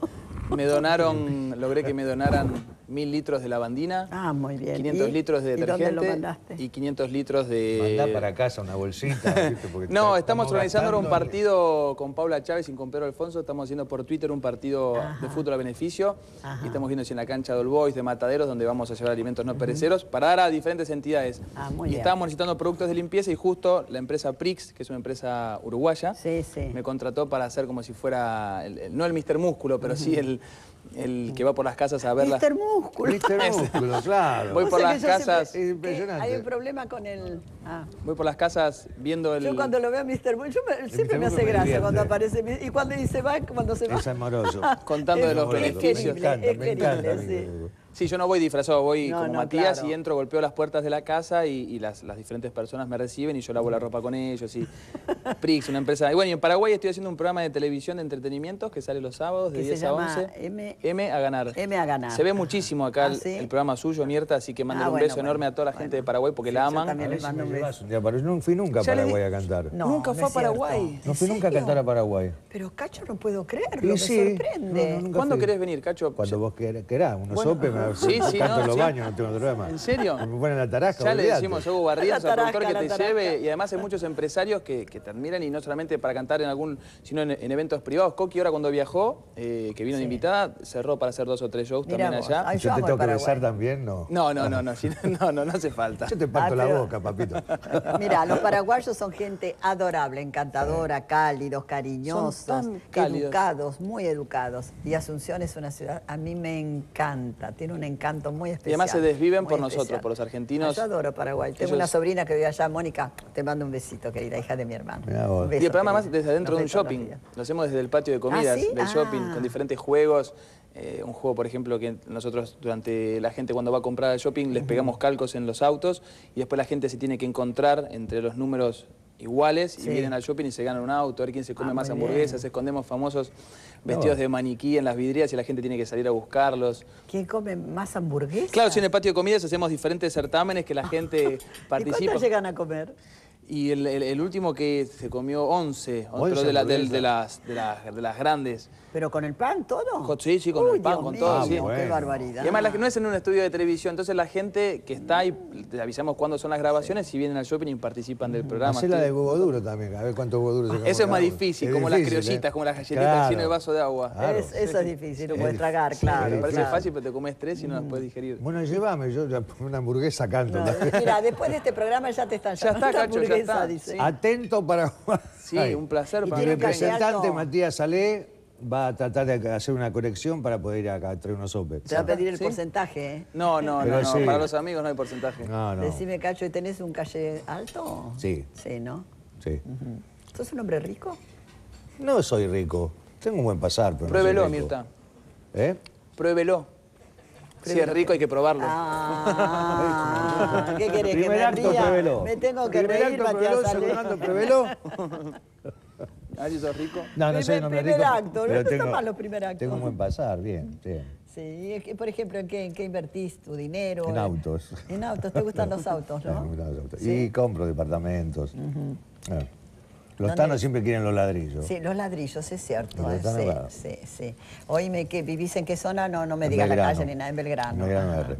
Speaker 4: me donaron, logré que me donaran mil litros de lavandina,
Speaker 2: Ah, muy bien.
Speaker 4: 500
Speaker 2: ¿Y?
Speaker 4: litros de
Speaker 2: ¿Y dónde
Speaker 4: detergente
Speaker 2: lo mandaste?
Speaker 4: y 500 litros de...
Speaker 3: Mandá para casa una bolsita. <laughs>
Speaker 4: No, estamos organizando un partido con Paula Chávez y con Pedro Alfonso. Estamos haciendo por Twitter un partido de fútbol a beneficio.
Speaker 2: Ajá.
Speaker 4: Y estamos viendo si en la cancha de All Boys, de Mataderos, donde vamos a llevar alimentos no pereceros, para dar a diferentes entidades.
Speaker 2: Ah, muy
Speaker 4: y
Speaker 2: bien.
Speaker 4: estábamos necesitando productos de limpieza y justo la empresa Prix, que es una empresa uruguaya,
Speaker 2: Sí, sí.
Speaker 4: me contrató para hacer como si fuera, el- el- no el Mister Músculo, pero sí el, el que va por las casas a ver las...
Speaker 2: Mister Músculo.
Speaker 3: Mister Músculo, <laughs> claro.
Speaker 4: Voy por las casas.
Speaker 2: que
Speaker 3: Impresionante.
Speaker 2: Hay un problema con el. Ah.
Speaker 4: Voy por las casas viendo el...
Speaker 2: Yo cuando lo veo a Mr. Bull, yo me- siempre
Speaker 3: Mr.
Speaker 2: me hace
Speaker 3: me
Speaker 2: gracia
Speaker 3: divierte.
Speaker 2: cuando aparece. Y cuando se va, cuando se va. <laughs>
Speaker 3: Es amoroso.
Speaker 4: Contando de
Speaker 2: Es-
Speaker 4: los
Speaker 2: es
Speaker 4: beneficios.
Speaker 2: querible,
Speaker 3: Me
Speaker 2: es
Speaker 3: me encanta.
Speaker 2: querible,
Speaker 3: amigo.
Speaker 2: sí.
Speaker 4: Sí, yo no voy disfrazado, voy
Speaker 2: No,
Speaker 4: como
Speaker 2: no,
Speaker 4: Matías
Speaker 2: claro.
Speaker 4: y entro, golpeo las puertas de la casa y, y las, las diferentes personas me reciben y yo lavo la ropa con ellos. Y Prix, una empresa. Y bueno, y en Paraguay estoy haciendo un programa de televisión de entretenimientos que sale los sábados de
Speaker 2: Que se
Speaker 4: 10 a
Speaker 2: llama
Speaker 4: 11.
Speaker 2: M-
Speaker 4: M a ganar.
Speaker 2: M a ganar.
Speaker 4: Se ve muchísimo acá
Speaker 2: ¿Ah,
Speaker 4: el,
Speaker 2: sí?
Speaker 4: el programa suyo, Mierta, así que mando
Speaker 2: Ah,
Speaker 4: un
Speaker 2: bueno,
Speaker 4: beso
Speaker 2: bueno,
Speaker 4: enorme a toda la
Speaker 2: bueno.
Speaker 4: gente de Paraguay porque
Speaker 2: Sí,
Speaker 4: la
Speaker 2: yo
Speaker 4: aman.
Speaker 2: también
Speaker 3: A ver
Speaker 2: les mando un beso.
Speaker 3: para- Yo no fui nunca a
Speaker 4: Ya le
Speaker 3: Paraguay a cantar.
Speaker 2: No,
Speaker 4: Nunca
Speaker 2: no
Speaker 4: fue a. Paraguay.
Speaker 3: No fui
Speaker 2: ¿En
Speaker 3: nunca a cantar a Paraguay.
Speaker 2: Pero Cacho, no puedo creerlo, me sorprende.
Speaker 4: ¿Cuándo querés venir, Cacho?
Speaker 3: Cuando vos quer- querás, unos sopes, me
Speaker 4: sí, sí,
Speaker 3: canto
Speaker 4: no,
Speaker 3: en los
Speaker 4: sí.
Speaker 3: baños, no tengo problema.
Speaker 4: ¿En serio?
Speaker 3: Me ponen la tarasca,
Speaker 4: Ya le
Speaker 3: olvidate.
Speaker 4: decimos a Hugo Barrientos, al productor, que te
Speaker 2: tarasca.
Speaker 4: lleve. Y además hay muchos empresarios que, que te admiran y no solamente para cantar en algún, sino en, en eventos privados. Coqui ahora cuando viajó, eh, que vino de invitada, cerró para hacer dos o tres shows
Speaker 2: Mirá
Speaker 4: también
Speaker 2: vos.
Speaker 4: allá.
Speaker 2: Ay,
Speaker 3: Yo
Speaker 2: yo
Speaker 3: te tengo que besar también, no.
Speaker 4: No, no, no, <laughs> no, no, no, no hace falta.
Speaker 3: Yo te parto
Speaker 2: Ah,
Speaker 3: la
Speaker 2: pero-
Speaker 3: boca, papito. <laughs>
Speaker 2: Mira, los paraguayos son gente adorable, encantadora, cálidos, cariñosos, educados, muy educados. Y Asunción es una ciudad, a mí me encanta, tiene un encanto muy
Speaker 4: Y
Speaker 2: especial.
Speaker 4: además se desviven por nosotros, por los argentinos.
Speaker 2: Ah, Yo adoro Paraguay. Tengo
Speaker 4: Ellos-
Speaker 2: una sobrina que vive allá, Mónica. Te mando un besito, querida hija de mi hermano.
Speaker 4: Y el programa más desde adentro de un shopping. Lo hacemos desde el patio de comidas
Speaker 2: ¿sí?
Speaker 4: del shopping,
Speaker 2: Ah.
Speaker 4: con diferentes juegos. Eh, un juego, por ejemplo, que nosotros durante la gente cuando va a comprar al shopping les pegamos calcos en los autos y después la gente se tiene que encontrar entre los números iguales
Speaker 2: Sí.
Speaker 4: y vienen al shopping y se ganan un auto, a ver quién se come
Speaker 2: Ah,
Speaker 4: más hamburguesas, escondemos famosos vestidos de maniquí en las vidrieras y la gente tiene que salir a buscarlos.
Speaker 2: ¿Quién come más hamburguesas?
Speaker 4: Claro, sí, en el patio de comidas hacemos diferentes certámenes que la <laughs> gente
Speaker 2: ¿Y
Speaker 4: participa.
Speaker 2: cuántas llegan a comer?
Speaker 4: Y el, el- el último que se comió 11, otro
Speaker 3: 11
Speaker 4: de, la-
Speaker 3: hamburguesas.
Speaker 4: de las, de, las, de las grandes.
Speaker 2: ¿Pero con el pan todo?
Speaker 4: Sí, sí, con el pan,
Speaker 2: Dios
Speaker 4: con
Speaker 2: mío,
Speaker 4: todo,
Speaker 3: sí.
Speaker 2: Qué barbaridad.
Speaker 4: Y además la que no es en un estudio de televisión, entonces la gente que está ahí, le avisamos cuándo son las grabaciones y vienen al shopping y participan del programa.
Speaker 3: Hacé la de huevo duro también, a ver cuántos huevos duros
Speaker 4: Eso es más difícil, como las criollitas, como las galletitas
Speaker 3: Claro.
Speaker 4: llenas de vaso de agua.
Speaker 3: Claro.
Speaker 2: Es- eso es difícil,
Speaker 3: Es
Speaker 2: puedes tragar,
Speaker 3: Sí,
Speaker 2: claro.
Speaker 4: Me parece
Speaker 2: claro.
Speaker 4: fácil, pero te comes tres y no las puedes digerir.
Speaker 3: Bueno, llévame, yo ya <laughs> una hamburguesa canto.
Speaker 2: No, mira, después de este programa ya te están
Speaker 4: Ya
Speaker 2: llamando
Speaker 4: está, Cacho, ya está.
Speaker 2: dice.
Speaker 4: Sí.
Speaker 3: Atento para
Speaker 4: Sí, un placer para
Speaker 2: calle
Speaker 3: representante. Matías Salé, va a tratar de hacer una corrección para poder ir acá a traer unos sopes.
Speaker 2: Te va a pedir el
Speaker 4: ¿Sí?
Speaker 2: porcentaje, ¿eh?
Speaker 4: No, no,
Speaker 3: Pero
Speaker 4: no, no,
Speaker 3: sí.
Speaker 4: para los amigos no hay porcentaje.
Speaker 3: No, no.
Speaker 2: Decime, Cacho, ¿y tenés un calle alto?
Speaker 3: Sí.
Speaker 2: Sí, ¿no?
Speaker 3: Sí.
Speaker 2: ¿Sos un hombre rico?
Speaker 3: No soy rico. Tengo un buen pasar, pero no soy
Speaker 4: Pruébelo,
Speaker 3: rico.
Speaker 4: Mirta.
Speaker 3: ¿Eh?
Speaker 4: Pruébelo. Si es rico hay que probarlo.
Speaker 2: Ah, <laughs> ¿qué querés que
Speaker 3: Primer
Speaker 2: me
Speaker 3: acto,
Speaker 2: ría?
Speaker 3: pruébelo.
Speaker 2: Me tengo que
Speaker 3: Primer
Speaker 2: reír,
Speaker 3: acto,
Speaker 2: Matías
Speaker 3: pruébelo,
Speaker 2: Ale.
Speaker 3: segundo acto, pruébelo. <laughs>
Speaker 4: A ver si sos rico.
Speaker 3: No, no soy un hombre
Speaker 2: primer
Speaker 3: rico.
Speaker 2: acto, no
Speaker 3: pero
Speaker 2: está
Speaker 3: tengo-
Speaker 2: mal los primer actos.
Speaker 3: Tengo un buen pasar, bien, bien.
Speaker 2: Sí, es que, por ejemplo, ¿en qué, en qué invertís tu dinero?
Speaker 3: En autos.
Speaker 2: En autos, ¿te gustan los autos, <laughs>
Speaker 3: Me
Speaker 2: no?
Speaker 3: gustan los autos.
Speaker 2: Sí.
Speaker 3: Y compro departamentos. Ah. Los tanos siempre quieren los ladrillos.
Speaker 2: Sí, los ladrillos, es cierto.
Speaker 3: Los
Speaker 2: eh,
Speaker 3: tanos,
Speaker 2: sí,
Speaker 3: claro.
Speaker 2: sí, sí. Oíme, ¿qué, ¿vivís en qué zona? No, no me
Speaker 3: En
Speaker 2: digas la calle ni nada, en Belgrano.
Speaker 3: En Belgrano. R.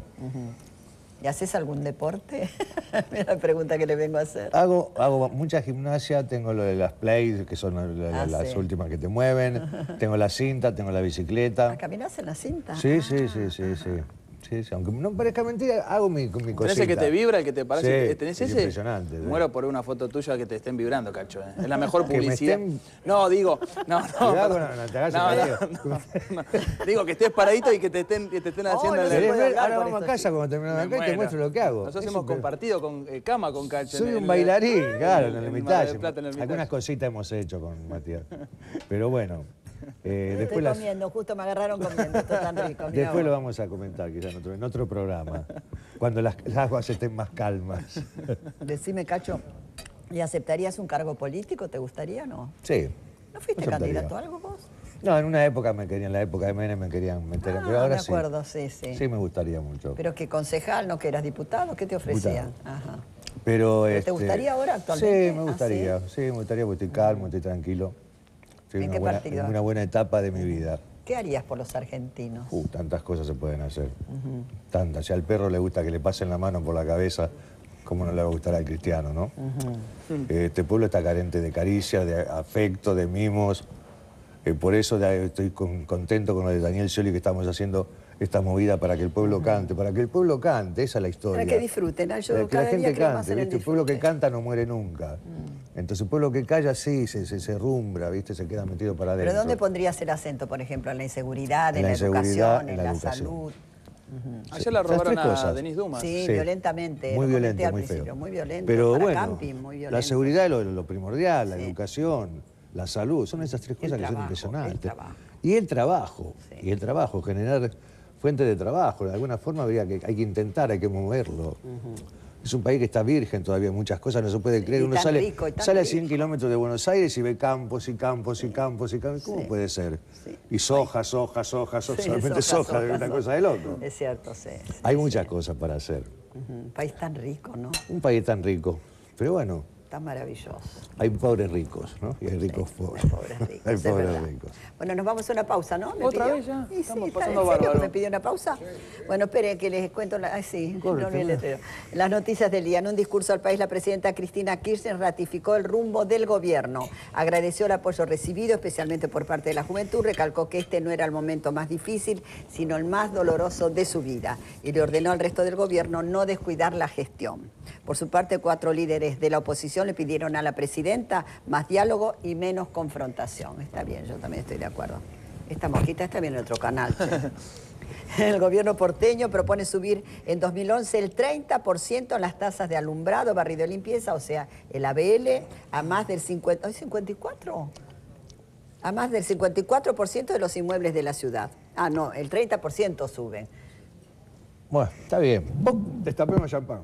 Speaker 2: ¿Y haces algún deporte? <laughs> Mira la pregunta que le vengo a hacer.
Speaker 3: Hago, hago mucha gimnasia, tengo lo de las plays, que son
Speaker 2: Ah,
Speaker 3: las
Speaker 2: sí.
Speaker 3: últimas que te mueven, <laughs> tengo la cinta, tengo la bicicleta.
Speaker 2: Ah, ¿Caminás en la cinta?
Speaker 3: Sí, sí, sí, sí, sí. Sí, sí, aunque no parezca mentira, hago mi, mi
Speaker 4: ¿Tenés
Speaker 3: cosita.
Speaker 4: el que te vibra, el que te parece?
Speaker 3: Sí,
Speaker 4: ¿Tenés
Speaker 3: es
Speaker 4: ese?
Speaker 3: impresionante.
Speaker 4: Muero por una foto tuya que te estén vibrando, cacho. eh. Es la mejor <laughs>
Speaker 3: Que me
Speaker 4: publicidad.
Speaker 3: estén-
Speaker 4: No, digo, no, no.
Speaker 3: Cuidado no te
Speaker 4: No,
Speaker 3: el
Speaker 4: no, no, no. Digo que estés paradito y que te estén, que te estén
Speaker 2: Oh,
Speaker 4: haciendo
Speaker 2: no
Speaker 4: el-
Speaker 2: se
Speaker 3: ¿Querés
Speaker 2: puede
Speaker 3: ver?
Speaker 2: hablar
Speaker 3: Ahora vamos a casa cuando terminemos
Speaker 4: Me
Speaker 3: acá y te muestro lo que hago.
Speaker 4: Nosotros
Speaker 3: Es
Speaker 4: hemos compartido con eh, cama con Cacho.
Speaker 3: Soy
Speaker 4: en
Speaker 3: un
Speaker 4: el-
Speaker 3: bailarín, <laughs> claro, en
Speaker 4: en
Speaker 3: el.
Speaker 4: Plata, en el.
Speaker 3: Algunas cositas hemos hecho con Matías. Pero bueno, <laughs> eh,
Speaker 2: Estoy
Speaker 3: después, las-
Speaker 2: comiendo, justo me agarraron comiendo, esto es tan rico. <laughs>
Speaker 3: después lo vamos a comentar quizá en otro, en otro programa, cuando las, las aguas estén más calmas. <laughs>
Speaker 2: Decime, Cacho, ¿y aceptarías un cargo político? ¿Te gustaría o no?
Speaker 3: Sí.
Speaker 2: ¿No fuiste candidato a algo vos?
Speaker 3: No, en una época me querían, en la época de Menem me querían meter,
Speaker 2: Ah,
Speaker 3: pero ahora
Speaker 2: me
Speaker 3: sí.
Speaker 2: acuerdo, sí, sí.
Speaker 3: Sí, me gustaría mucho.
Speaker 2: Pero que concejal, ¿no? Que eras diputado, ¿qué te ofrecían? Ajá.
Speaker 3: Pero,
Speaker 2: ¿Pero te
Speaker 3: este,
Speaker 2: gustaría ahora actualmente?
Speaker 3: Sí, me
Speaker 2: Ah,
Speaker 3: gustaría. sí? me gustaría porque estoy calmo, estoy tranquilo. Estoy
Speaker 2: ¿En qué
Speaker 3: una, buena,
Speaker 2: partido?
Speaker 3: en una buena etapa de mi vida.
Speaker 2: ¿Qué harías por los argentinos?
Speaker 3: Uh, tantas cosas se pueden hacer. Tantas. Si al perro le gusta que le pasen la mano por la cabeza, ¿cómo no le va a gustar al cristiano, no? Eh, Este pueblo está carente de caricias, de afecto, de mimos. Eh, por eso de- estoy con- contento con lo de Daniel Scioli que estamos haciendo esta movida para que el pueblo cante, para que el pueblo cante, esa es la historia.
Speaker 2: Para que disfruten, ¿no? Yo
Speaker 3: Para que la
Speaker 2: cada día
Speaker 3: gente
Speaker 2: más
Speaker 3: cante,
Speaker 2: en el
Speaker 3: ¿viste? El pueblo que.
Speaker 2: Mm.
Speaker 3: canta no muere nunca. Entonces el pueblo que calla sí, se, se, se rumbra, ¿viste? Se queda metido para adentro.
Speaker 2: ¿Pero dónde pondrías el acento, por ejemplo? ¿En la inseguridad, en,
Speaker 3: En la
Speaker 2: la,
Speaker 3: inseguridad,
Speaker 2: educación,
Speaker 3: en la
Speaker 2: la,
Speaker 3: educación.
Speaker 2: salud?
Speaker 4: Ayer la robaron a
Speaker 3: cosas.
Speaker 4: Denis Dumas.
Speaker 2: Sí,
Speaker 3: Sí.
Speaker 2: violentamente.
Speaker 3: Muy violento, muy feo.
Speaker 2: Muy violento.
Speaker 3: Pero
Speaker 2: para
Speaker 3: bueno,
Speaker 2: camping, muy violento.
Speaker 3: la seguridad es lo, lo primordial, la
Speaker 2: Sí.
Speaker 3: educación, la salud, son esas tres
Speaker 2: El
Speaker 3: cosas que son
Speaker 2: trabajo,
Speaker 3: impresionantes.
Speaker 2: el.
Speaker 3: Y el trabajo,
Speaker 2: Sí.
Speaker 3: y el trabajo, generar fuente de trabajo, de alguna forma habría que, hay que intentar, hay que moverlo. Es un país que está virgen todavía, muchas cosas no se puede creer.
Speaker 2: y
Speaker 3: Uno sale,
Speaker 2: rico,
Speaker 3: sale a 100
Speaker 2: rico.
Speaker 3: kilómetros de Buenos Aires y ve campos y campos y campos y campos. ¿Cómo
Speaker 2: Sí.
Speaker 3: puede ser?
Speaker 2: Sí.
Speaker 3: Y soja, soja, soja, soja, solamente
Speaker 2: soja,
Speaker 3: soja, una
Speaker 2: soja.
Speaker 3: cosa de loco.
Speaker 2: Es cierto, sí.
Speaker 3: Hay muchas cosas para hacer.
Speaker 2: Un país tan rico, ¿no?
Speaker 3: Un país tan rico. Pero bueno,
Speaker 2: Tan maravilloso.
Speaker 3: hay pobres ricos, ¿no? Y hay ricos pobres.
Speaker 2: Hay pobres <laughs> ricos.
Speaker 3: hay
Speaker 2: es
Speaker 3: pobres ricos.
Speaker 2: Bueno, nos vamos a una pausa, ¿no? ¿Me
Speaker 4: ¿Otra
Speaker 2: pidió?
Speaker 4: vez ya?
Speaker 2: Y sí,
Speaker 4: Estamos
Speaker 2: está-
Speaker 4: pasando
Speaker 2: ¿en serio
Speaker 4: bárbaro.
Speaker 2: que me pidió una pausa? Bueno, esperen que les cuento, la, ay, sí, no. Las noticias del día. En un discurso al país, la presidenta Cristina Kirchner ratificó el rumbo del gobierno. Agradeció el apoyo recibido, especialmente por parte de la juventud. Recalcó que este no era el momento más difícil, sino el más doloroso de su vida. Y le ordenó al resto del gobierno no descuidar la gestión. Por su parte, cuatro líderes de la oposición le pidieron a la presidenta más diálogo y menos confrontación. Está bien, yo también estoy de acuerdo. Esta mosquita está bien en otro canal. <laughs> El gobierno porteño propone subir en 2011 el 30% en las tasas de alumbrado, barrido y limpieza, o sea, el ABL, a más del 50, ¿ay, 54? A más del 54% de los inmuebles de la ciudad. Ah, no, el 30% suben.
Speaker 3: Bueno, está bien. Destapemos champán.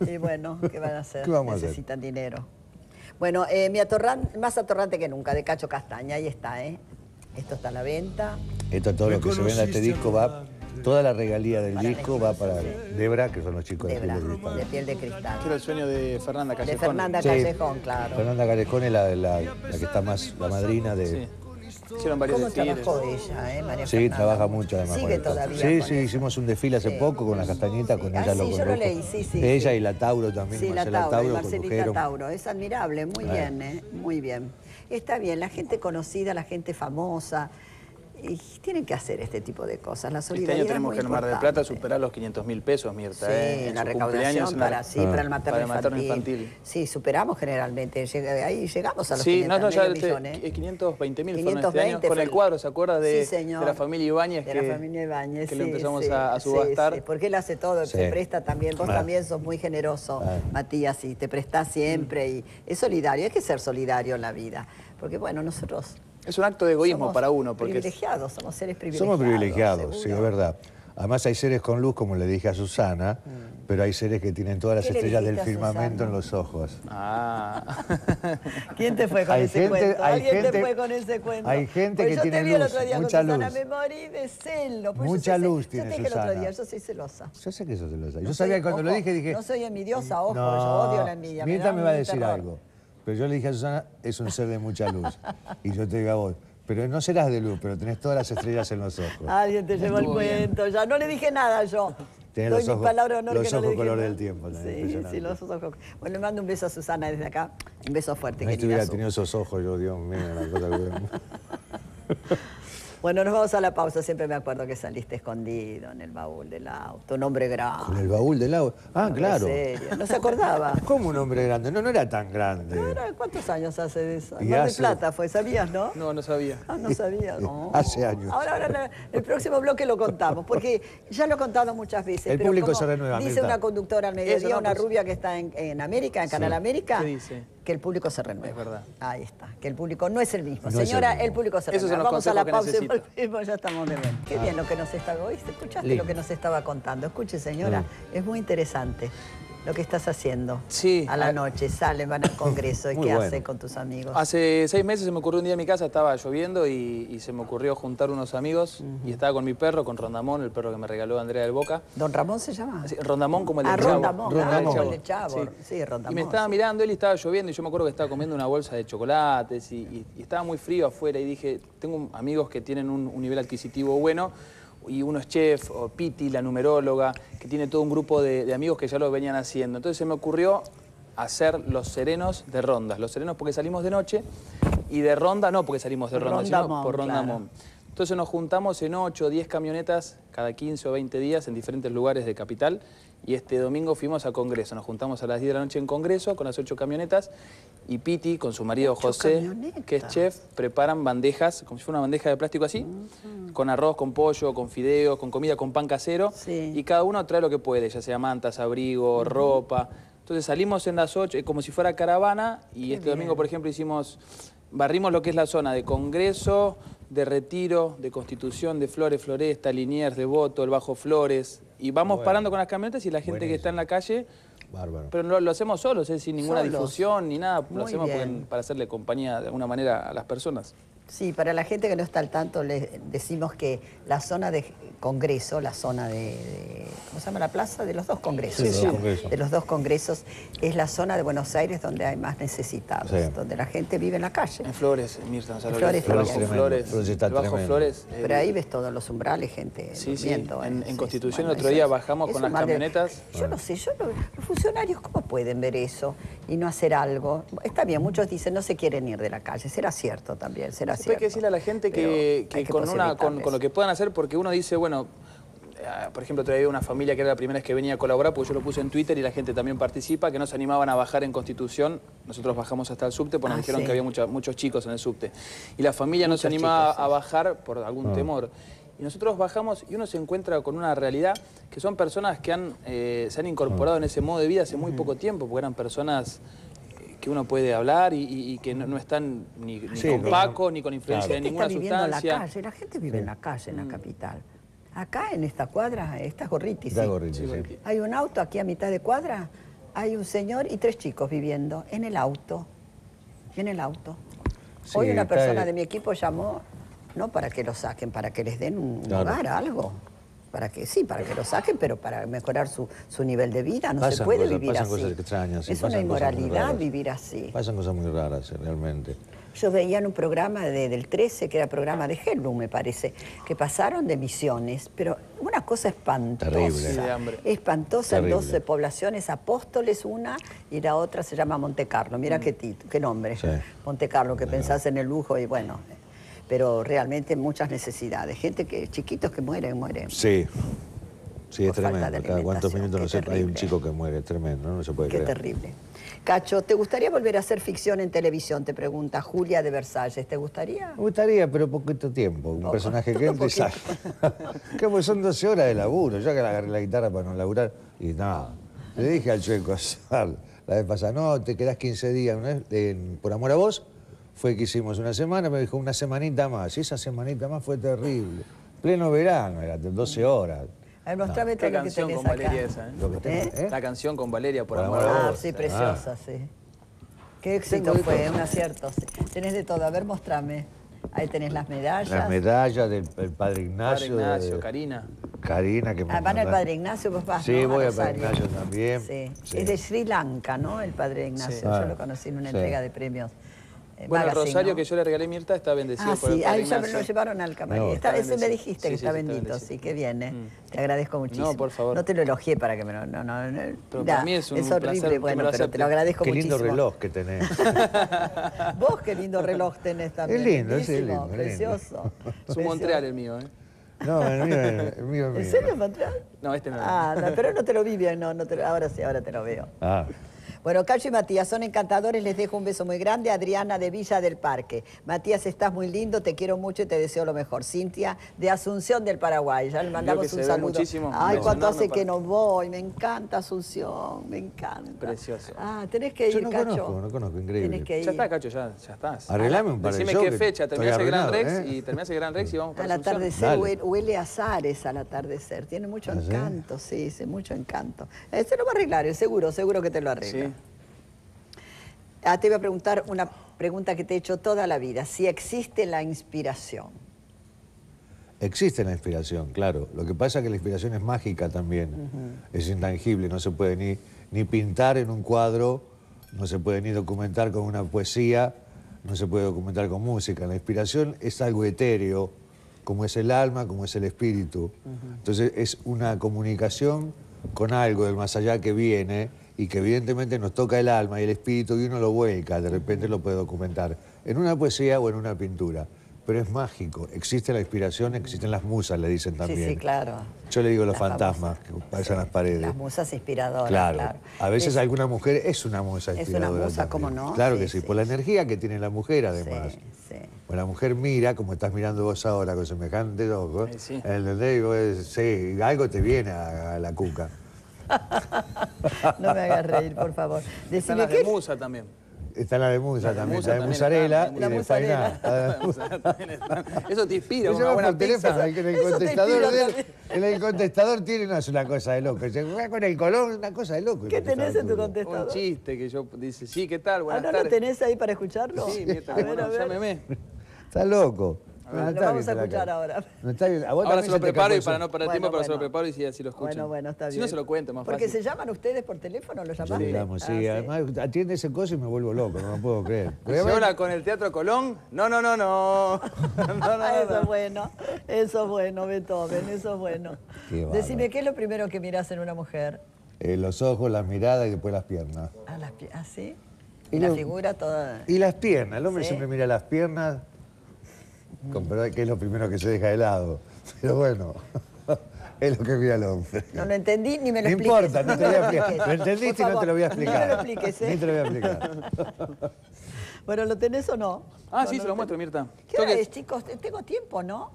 Speaker 2: Y bueno, ¿qué van a hacer? <laughs>
Speaker 3: ¿Qué vamos a hacer?
Speaker 2: Necesitan dinero. Bueno, eh, mi atorran- más atorrante que nunca, de Cacho Castaña, ahí está, ¿eh? Esto está a la venta.
Speaker 3: Esto todo lo que se venda este disco va, toda la regalía del
Speaker 2: Para
Speaker 3: disco va para Debra, que son los chicos de, Piel de Cristal.
Speaker 2: de piel de cristal.
Speaker 4: Que era el sueño de Fernanda
Speaker 2: De
Speaker 4: Callejón.
Speaker 2: Fernanda
Speaker 3: Sí.
Speaker 2: Callejón, claro.
Speaker 3: Fernanda Callejón es la, la- la que está más, la madrina de...
Speaker 4: Sí. Hicieron varios
Speaker 2: ¿Cómo
Speaker 4: desfiles.
Speaker 2: trabajó ella, eh, María
Speaker 3: Sí,
Speaker 2: Fernanda?
Speaker 3: trabaja mucho además. con
Speaker 2: Sigue todavía
Speaker 3: Sí,
Speaker 2: con
Speaker 3: sí,
Speaker 2: eso.
Speaker 3: hicimos un desfile hace
Speaker 2: Sí.
Speaker 3: poco con la castañita, con
Speaker 2: Sí.
Speaker 3: ella
Speaker 2: Ah,
Speaker 3: lo
Speaker 2: sí, yo lo leí, sí, sí,
Speaker 3: Ella
Speaker 2: sí.
Speaker 3: y la Tauro también,
Speaker 2: Sí, la
Speaker 3: Marcela
Speaker 2: Tauro, y
Speaker 3: Tauro,
Speaker 2: Marcelita. Tauro. Es admirable, muy bien, ¿eh? Muy bien. Está bien, la gente conocida, la gente famosa, y tienen que hacer este tipo de cosas. La
Speaker 4: Este
Speaker 2: solidaridad
Speaker 4: año
Speaker 2: es
Speaker 4: tenemos
Speaker 2: muy
Speaker 4: que en Mar del. Plata superar los 500 mil pesos, Mirta.
Speaker 2: Sí,
Speaker 4: ¿eh? En
Speaker 2: la recaudación
Speaker 4: la-
Speaker 2: para, sí, para el materno,
Speaker 4: para el materno
Speaker 2: infantil.
Speaker 4: infantil.
Speaker 2: Sí, superamos generalmente. Llega- ahí llegamos a los
Speaker 4: Sí,
Speaker 2: 500
Speaker 4: no, no, ya
Speaker 2: mil
Speaker 4: este,
Speaker 2: millones.
Speaker 4: eh, 520 mil fueron este
Speaker 2: 520
Speaker 4: año. Con
Speaker 2: fue
Speaker 4: el cuadro, ¿se acuerda de,
Speaker 2: Sí, señor.
Speaker 4: de la familia Ibáñez?
Speaker 2: De
Speaker 4: que,
Speaker 2: la familia Ibáñez,
Speaker 4: Que
Speaker 2: sí,
Speaker 4: lo empezamos
Speaker 2: sí,
Speaker 4: a, a subastar.
Speaker 2: sí, porque él hace todo,
Speaker 3: Sí.
Speaker 2: se presta también. Vos
Speaker 3: Ah.
Speaker 2: también sos muy generoso,
Speaker 3: Ah.
Speaker 2: Matías, y te prestás siempre. Y es solidario, hay que ser solidario en la vida. Porque bueno, nosotros
Speaker 4: Es un acto de egoísmo
Speaker 2: somos
Speaker 4: para uno. Porque
Speaker 2: privilegiados, somos seres privilegiados.
Speaker 3: Somos privilegiados, sí,
Speaker 2: seguro.
Speaker 3: es verdad. Además hay seres con luz, como le dije a Susana, pero hay seres que tienen todas las
Speaker 2: Mm. ¿Qué le
Speaker 3: estrellas del firmamento
Speaker 2: Susana?
Speaker 3: en los ojos.
Speaker 4: Ah. <laughs>
Speaker 2: ¿Quién te fue con
Speaker 3: Hay
Speaker 2: ese
Speaker 3: gente-
Speaker 2: cuento?
Speaker 3: hay
Speaker 2: ¿Alguien te
Speaker 3: gente-
Speaker 2: fue con ese cuento?
Speaker 3: hay gente
Speaker 2: Pues
Speaker 3: que
Speaker 2: yo
Speaker 3: tiene
Speaker 2: te vi el
Speaker 3: luz,
Speaker 2: otro día con
Speaker 3: mucha
Speaker 2: Susana,
Speaker 3: luz.
Speaker 2: me morí de celo. pues yo
Speaker 3: Mucha luz
Speaker 2: yo
Speaker 3: tiene
Speaker 2: te dije el otro
Speaker 3: Susana.
Speaker 2: día, yo soy celosa.
Speaker 3: Yo sé que lo sabe.
Speaker 2: No
Speaker 3: Yo
Speaker 2: soy-
Speaker 3: sabía que cuando lo
Speaker 2: ojo,
Speaker 3: dije, dije...
Speaker 2: No soy envidiosa, ojo,
Speaker 3: no,
Speaker 2: yo odio la envidia.
Speaker 3: Mirta
Speaker 2: da
Speaker 3: me va a decir
Speaker 2: terror.
Speaker 3: algo. Pero yo le dije a Susana, es un ser de mucha luz. Y yo te digo a vos, pero no serás de luz, pero tenés todas las estrellas en los ojos.
Speaker 2: Alguien te llevó el cuento, ya no le dije nada yo.
Speaker 3: Tenés
Speaker 2: Doy
Speaker 3: los
Speaker 2: mi
Speaker 3: ojos-
Speaker 2: honor
Speaker 3: los
Speaker 2: que no le
Speaker 3: ojos
Speaker 2: dije
Speaker 3: color
Speaker 2: nada.
Speaker 3: del tiempo, también,
Speaker 2: Sí, sí, los ojos. Bueno, le mando un beso a Susana desde acá. Un beso fuerte,
Speaker 3: No
Speaker 2: querida.
Speaker 3: hubiera tenido esos ojos, yo, Dios mío, la cosa que... <laughs>
Speaker 2: Bueno, nos vamos a la pausa. Siempre me acuerdo que saliste escondido en el baúl del auto. Un hombre grande.
Speaker 3: Con el baúl del agua. Ah,
Speaker 2: Hombre
Speaker 3: claro.
Speaker 2: serio. No se acordaba. <laughs>
Speaker 3: ¿Cómo un hombre grande? No, no era tan grande.
Speaker 2: No, era- ¿Cuántos años hace de eso? Mar de
Speaker 3: hace-
Speaker 2: Plata fue, ¿sabías, no?
Speaker 4: No, no sabía.
Speaker 2: Ah, no sabía. <laughs> No.
Speaker 3: Hace años.
Speaker 2: Ahora, ahora en el próximo bloque lo contamos, porque ya lo he contado muchas veces.
Speaker 3: El
Speaker 2: pero
Speaker 3: público se renueva,
Speaker 2: Dice
Speaker 3: Mirta.
Speaker 2: una conductora al mediodía,
Speaker 4: Eso no,
Speaker 2: una
Speaker 4: pues-
Speaker 2: rubia que está en, en América, en Canal América.
Speaker 4: ¿Qué dice?
Speaker 2: Que el público se renueva.
Speaker 4: Es verdad.
Speaker 2: Ahí está, que el público no es el mismo.
Speaker 3: No el
Speaker 2: Señora, el,
Speaker 3: mismo.
Speaker 2: público se
Speaker 4: Esos
Speaker 2: renueva. Vamos a la pausa y volvemos, ya estamos de vuelta. Qué bien lo que nos estaba ¿Oíste? ¿Escuchaste
Speaker 3: Lindo.
Speaker 2: lo que nos estaba contando? Escuche, señora, es muy interesante lo que estás haciendo.
Speaker 4: Sí.
Speaker 2: A la noche, salen, van al congreso. <coughs> ¿Y qué
Speaker 3: bueno.
Speaker 2: hacen con tus amigos?
Speaker 4: Hace seis meses se me ocurrió un día en mi casa, estaba lloviendo y, y se me ocurrió juntar unos amigos y estaba con mi perro, con Rondamón, el perro que me regaló Andrea del Boca.
Speaker 2: ¿Don Ramón se llama?
Speaker 4: Sí, Rondamón como el
Speaker 2: Ah,
Speaker 4: del Chavo.
Speaker 2: Rondamón,
Speaker 3: Rondamón.
Speaker 2: ah, el de Chavo. Sí, Rondamón.
Speaker 4: Y me estaba
Speaker 2: sí.
Speaker 4: mirando él y estaba lloviendo y yo me acuerdo que estaba comiendo una bolsa de chocolates y, y- y estaba muy frío afuera y dije, tengo amigos que tienen un, un nivel adquisitivo bueno y uno es chef, o Piti, la numeróloga, que tiene todo un grupo de, de amigos que ya lo venían haciendo. Entonces se me ocurrió hacer los serenos de rondas. Los serenos porque salimos de noche y de ronda no porque salimos de ronda, sino por
Speaker 2: claro.
Speaker 4: Rondamón. Entonces nos juntamos en 8 o 10 camionetas cada 15 o 20 días en diferentes lugares de Capital y este domingo fuimos a Congreso. Nos juntamos a las 10 de la noche en Congreso con las 8 camionetas y Piti con su marido
Speaker 2: Ocho
Speaker 4: José,
Speaker 2: camionetas.
Speaker 4: que es chef, preparan bandejas, como si fuera una bandeja de plástico así, con arroz, con pollo, con fideos, con comida, con pan casero
Speaker 2: Sí.
Speaker 4: y cada uno trae lo que puede, ya sea mantas, abrigo, ropa. Entonces salimos en las 8, eh, como si fuera caravana, y este domingo, por ejemplo, hicimos, barrimos lo que es la zona de Congreso, de Retiro, de Constitución, de Flores, Floresta, Liniers, de Voto, el Bajo Flores, y vamos
Speaker 3: Bueno.
Speaker 4: parando con las camionetas y la gente que está en la calle,
Speaker 3: Bárbaro.
Speaker 4: pero lo, lo hacemos solos, es sin ninguna
Speaker 2: Solos.
Speaker 4: difusión ni nada,
Speaker 2: Muy
Speaker 4: lo hacemos para hacerle compañía de alguna manera a las personas.
Speaker 2: Sí, para la gente que no está al tanto, le decimos que la zona de Congreso, la zona de, de- ¿cómo se llama la plaza? De los dos congresos.
Speaker 3: Sí, sí.
Speaker 2: digamos.
Speaker 3: Congresos.
Speaker 2: De los dos congresos, es la zona de Buenos Aires donde hay más necesitados,
Speaker 3: Sí.
Speaker 2: donde la gente vive en la calle.
Speaker 4: En Flores, Mirta,
Speaker 2: En
Speaker 4: que es.
Speaker 2: Flores
Speaker 4: El Bajo. Flores,
Speaker 3: Flores
Speaker 4: Bajo. Flores. eh,
Speaker 2: Pero ahí ves todos los umbrales, gente
Speaker 4: Sí, sí.
Speaker 2: durmiendo.
Speaker 4: En- en Constitución
Speaker 2: bueno,
Speaker 4: el otro día
Speaker 2: es-
Speaker 4: bajamos con las
Speaker 2: mal de-
Speaker 4: camionetas.
Speaker 2: Yo no sé, yo no- los funcionarios, ¿cómo pueden ver eso y no hacer algo? Está bien, muchos dicen no se quieren ir de la calle. Será cierto también, será cierto.
Speaker 4: Hay que decirle a la gente que, con, una, con,
Speaker 2: posibilitarles.
Speaker 4: con lo que puedan hacer, porque uno dice, bueno, eh, por ejemplo, traía una familia que era la primera vez que venía a colaborar, porque yo lo puse en Twitter y la gente también participa, que no se animaban a bajar en Constitución. Nosotros bajamos hasta el subte, porque
Speaker 2: Ah,
Speaker 4: nos dijeron
Speaker 2: sí.
Speaker 4: que había mucha- muchos chicos en el subte. Y la familia no se animaba
Speaker 2: chicos,
Speaker 4: a bajar por algún temor. Y nosotros bajamos y uno se encuentra con una realidad que son personas que han, eh, se han incorporado en ese modo de vida hace muy poco tiempo, porque eran personas que uno puede hablar y, y- y que no, no están ni, ni
Speaker 3: Sí,
Speaker 4: con Paco, ni con influencia
Speaker 2: La
Speaker 4: de ninguna
Speaker 2: está viviendo en la
Speaker 4: sustancia.
Speaker 2: calle, la gente vive en la calle, en
Speaker 4: Mm.
Speaker 2: la capital. Acá en esta cuadra, esta es Gorriti,
Speaker 3: Está
Speaker 2: sí.
Speaker 3: gorrito,
Speaker 4: Sí,
Speaker 3: sí.
Speaker 4: porque-
Speaker 2: Hay un auto aquí a mitad de cuadra, hay un señor y tres chicos viviendo en el auto. En el auto.
Speaker 3: Sí,
Speaker 2: Hoy una persona de mi equipo llamó, no para que lo saquen, para que les den un
Speaker 3: Claro.
Speaker 2: hogar, algo. Para que sí, para que lo saquen, pero para mejorar su, su nivel de vida. No se puede
Speaker 3: cosas-
Speaker 2: vivir
Speaker 3: pasan
Speaker 2: así.
Speaker 3: cosas extrañas, sí,
Speaker 2: es una
Speaker 3: pasan
Speaker 2: inmoralidad vivir así.
Speaker 3: Pasan cosas muy raras, eh, realmente.
Speaker 2: Yo veía en un programa de- del 13, que era programa de Helblum, me parece, que pasaron de misiones, pero una cosa espantosa.
Speaker 3: Terrible.
Speaker 4: Sí, de hambre.
Speaker 2: Espantosa en
Speaker 3: Terrible.
Speaker 2: 12 poblaciones, Apóstoles una y la otra se llama Monte Carlo. Mira qué, tit- qué nombre.
Speaker 3: Sí.
Speaker 2: Monte Carlo, que pensás en el lujo y bueno, pero realmente muchas necesidades. Gente que, chiquitos que mueren, mueren.
Speaker 3: Sí. Sí, es tremendo. Cada cuántos minutos no sé, hay un chico que muere, es tremendo, ¿no? No se puede
Speaker 2: Qué
Speaker 3: creer.
Speaker 2: terrible. Cacho, ¿te gustaría volver a hacer ficción en televisión? Te pregunta Julia de Versalles. ¿Te gustaría?
Speaker 3: Me gustaría, pero poquito tiempo. Un
Speaker 2: Poco,
Speaker 3: personaje que <laughs> entre y sale. <laughs> que pues son 12 horas de laburo. Yo que agarré la guitarra para no laburar y nada. Le dije al chueco <laughs> la vez pasada, no, te quedás 15 días. Vez, en- por amor a vos, fue que hicimos una semana, me dijo una semanita más. Y esa semanita más fue terrible. Pleno verano, era de 12 horas.
Speaker 2: A ver, mostrame todo
Speaker 4: Qué
Speaker 2: lo que
Speaker 4: canción
Speaker 2: tenés
Speaker 4: con
Speaker 2: acá.
Speaker 4: Valeria esa, ¿eh?
Speaker 3: Lo que tenés,
Speaker 2: ¿Eh?
Speaker 3: ¿eh?
Speaker 4: La canción con Valeria, por
Speaker 3: Por
Speaker 4: amor
Speaker 3: amor
Speaker 4: a
Speaker 2: Ah, sí, preciosa, sí. Qué éxito fue, un acierto. sí. Tenés de todo, a ver, mostrame. Ahí tenés las medallas.
Speaker 3: Las medallas del el Padre
Speaker 4: Padre
Speaker 3: Ignacio.
Speaker 4: Ignacio,
Speaker 3: de-
Speaker 4: Karina.
Speaker 3: Karina, que me
Speaker 2: Ah, van al Padre Ignacio, vos vas,
Speaker 3: Sí,
Speaker 2: ¿no?
Speaker 3: voy
Speaker 2: A
Speaker 3: al Padre
Speaker 2: Rosario.
Speaker 3: Ignacio también.
Speaker 2: Sí.
Speaker 3: Sí.
Speaker 2: Es de Sri Lanka, ¿no? El Padre Ignacio.
Speaker 4: Sí.
Speaker 2: Yo
Speaker 3: Ah,
Speaker 2: lo conocí en una
Speaker 3: sí.
Speaker 2: entrega de premios. Eh,
Speaker 4: Bueno, el
Speaker 2: magazine,
Speaker 4: rosario
Speaker 2: ¿no?
Speaker 4: que yo le regalé a Mirta está bendecido
Speaker 2: Ah,
Speaker 4: por el
Speaker 2: sí, ahí ya me lo llevaron al camarín.
Speaker 3: No.
Speaker 2: Está-
Speaker 4: Está
Speaker 2: ese me dijiste
Speaker 4: Sí,
Speaker 2: que
Speaker 4: sí,
Speaker 2: está
Speaker 4: sí, está
Speaker 2: bendito, sí, que viene.
Speaker 4: Mm.
Speaker 2: Te agradezco muchísimo.
Speaker 4: por favor.
Speaker 2: No te lo elogié para que me lo... No, no, no.
Speaker 4: Pero
Speaker 2: Da,
Speaker 4: para mí es un
Speaker 2: horrible,
Speaker 4: placer que me
Speaker 2: bueno, pero te lo agradezco
Speaker 3: Qué
Speaker 2: muchísimo.
Speaker 3: lindo reloj que tenés. <laughs>
Speaker 2: Vos qué lindo reloj tenés también.
Speaker 3: Es lindo, es lindo, es lindo.
Speaker 2: Precioso. <laughs>
Speaker 4: Es un. Montreal el mío, ¿eh?
Speaker 3: No, el mío, es- el mío es mío.
Speaker 2: ¿En serio, Montreal?
Speaker 4: No, este no.
Speaker 2: Ah, no, pero no te lo vi bien, no, no te lo- ahora sí, ahora te lo veo.
Speaker 3: Ah,
Speaker 2: Bueno, Cacho y Matías son encantadores, les dejo un beso muy grande. Adriana de Villa del Parque. Matías, estás muy lindo, te quiero mucho y te deseo lo mejor. Cintia de Asunción del Paraguay, ya le mandamos un saludo.
Speaker 4: muchísimo.
Speaker 2: Ay, cuánto hace que no voy, me encanta Asunción, me encanta.
Speaker 4: Precioso.
Speaker 2: Ah, tenés que ir,
Speaker 3: Yo no
Speaker 2: Cacho.
Speaker 3: conozco, no conozco, increíble.
Speaker 2: Tenés que ir.
Speaker 4: Ya está, Cacho, ya, ya estás.
Speaker 3: Arreglame un par de
Speaker 4: Decime qué fecha, terminás el Gran Rex
Speaker 3: ¿eh?
Speaker 4: y terminás el Gran Rex y vamos para
Speaker 2: Al atardecer huele, huele a azares al atardecer. Tiene mucho
Speaker 3: ¿Ah,
Speaker 2: encanto, sí, sí, mucho encanto. Eh, se lo va a arreglar, eh, seguro, seguro que te lo arregla.
Speaker 4: Sí.
Speaker 2: Ah, te voy a preguntar una pregunta que te he hecho toda la vida. Si existe la inspiración.
Speaker 3: Existe la inspiración, claro. Lo que pasa es que la inspiración es mágica también. Es intangible, no se puede ni, ni pintar en un cuadro, no se puede ni documentar con una poesía, no se puede documentar con música. La inspiración es algo etéreo, como es el alma, como es el espíritu. Entonces es una comunicación con algo del más allá que viene y que evidentemente nos toca el alma y el espíritu y uno lo vuelca, de repente lo puede documentar en una poesía o en una pintura. Pero es mágico, existe la inspiración, existen las musas, le dicen también.
Speaker 2: Sí, sí, claro.
Speaker 3: Yo le digo los
Speaker 2: Las
Speaker 3: fantasmas que pasan las paredes.
Speaker 2: Las musas inspiradoras.
Speaker 3: Claro.
Speaker 2: Claro.
Speaker 3: A veces
Speaker 2: Es-
Speaker 3: alguna mujer es una musa
Speaker 2: Es una
Speaker 3: inspiradora.
Speaker 2: musa,
Speaker 3: también.
Speaker 2: ¿cómo no?
Speaker 3: Claro
Speaker 2: Sí,
Speaker 3: que sí,
Speaker 2: sí,
Speaker 3: por la
Speaker 2: sí.
Speaker 3: energía que tiene la mujer además.
Speaker 2: Sí, sí.
Speaker 3: Bueno, la mujer mira, como estás mirando vos ahora con semejantes ojos,
Speaker 4: Eh, sí.
Speaker 3: ¿entendés? Y vos decís, sí, algo te viene a, a la cuca. <laughs>
Speaker 2: No me hagas reír, por favor.
Speaker 4: Están
Speaker 2: Decime
Speaker 4: las de. Musa también.
Speaker 3: Está la de musa también,
Speaker 4: musa
Speaker 3: la de musarela
Speaker 4: están,
Speaker 3: y de
Speaker 2: musarela.
Speaker 3: fainá.
Speaker 4: Eso te inspira, una buena pizza.
Speaker 3: el, contestador de él-
Speaker 2: también.
Speaker 3: el, contestador tiene una, una cosa de loco. Se juega con el color, una cosa de loco.
Speaker 2: ¿Qué tenés en tu
Speaker 3: tuyo.
Speaker 4: Un
Speaker 2: contestador?
Speaker 4: chiste que yo dice, sí, ¿qué tal?
Speaker 2: Ah,
Speaker 4: Buenas
Speaker 2: ¿no lo
Speaker 4: tardes.
Speaker 2: tenés ahí para escucharlo?
Speaker 4: Sí, Mirta,
Speaker 2: a
Speaker 4: cómo
Speaker 2: ver,
Speaker 4: no,
Speaker 2: a ver.
Speaker 4: llámeme.
Speaker 3: Está loco.
Speaker 4: Ver,
Speaker 3: No,
Speaker 2: lo
Speaker 3: está
Speaker 2: vamos
Speaker 3: bien,
Speaker 2: a escuchar ahora.
Speaker 3: No está bien. A vos
Speaker 4: Ahora se lo preparo y para no perder
Speaker 2: Bueno,
Speaker 4: tiempo, pero se lo
Speaker 2: bueno.
Speaker 4: preparo y si así lo escuchan.
Speaker 2: Bueno, bueno, está bien.
Speaker 4: Si no se lo cuento, más
Speaker 2: Porque
Speaker 4: fácil.
Speaker 2: se llaman ustedes por teléfono, ¿lo llamaste?
Speaker 3: Sí,
Speaker 2: Ah,
Speaker 3: además atiende ese coso y me vuelvo loco, no lo puedo creer. <laughs>
Speaker 4: Si habla con el Teatro Colón, no, no, no, <laughs> no. No, no,
Speaker 2: Ah, eso
Speaker 4: no.
Speaker 2: es bueno, eso es bueno, Beethoven, eso es bueno.
Speaker 3: Qué.
Speaker 2: Decime, ¿qué es lo primero que miras en una mujer?
Speaker 3: Eh, los ojos, las miradas y después las piernas.
Speaker 2: Ah, las pie- ¿ah, sí?
Speaker 3: Y
Speaker 2: Y la
Speaker 3: lo-
Speaker 2: figura toda...
Speaker 3: Y las piernas, el hombre
Speaker 2: Sí.
Speaker 3: siempre mira las piernas, perdón, que es lo primero que se deja de lado. <laughs> Pero bueno, <laughs> es lo que mira el hombre.
Speaker 2: No lo entendí ni me lo
Speaker 3: No
Speaker 2: expliques.
Speaker 3: importa, <laughs> no te
Speaker 2: me
Speaker 3: voy a explicar. Lo entendiste y no te lo voy a explicar.
Speaker 2: Ni me lo expliques, ¿eh?
Speaker 3: Ni te lo voy a explicar.
Speaker 2: Bueno, ¿lo tenés o no?
Speaker 4: Ah,
Speaker 2: No,
Speaker 4: sí,
Speaker 2: no
Speaker 4: se lo
Speaker 2: ten-
Speaker 4: muestro, Mirta.
Speaker 2: ¿Qué
Speaker 4: Tengo
Speaker 2: hora es, chicos? Tengo tiempo, ¿no?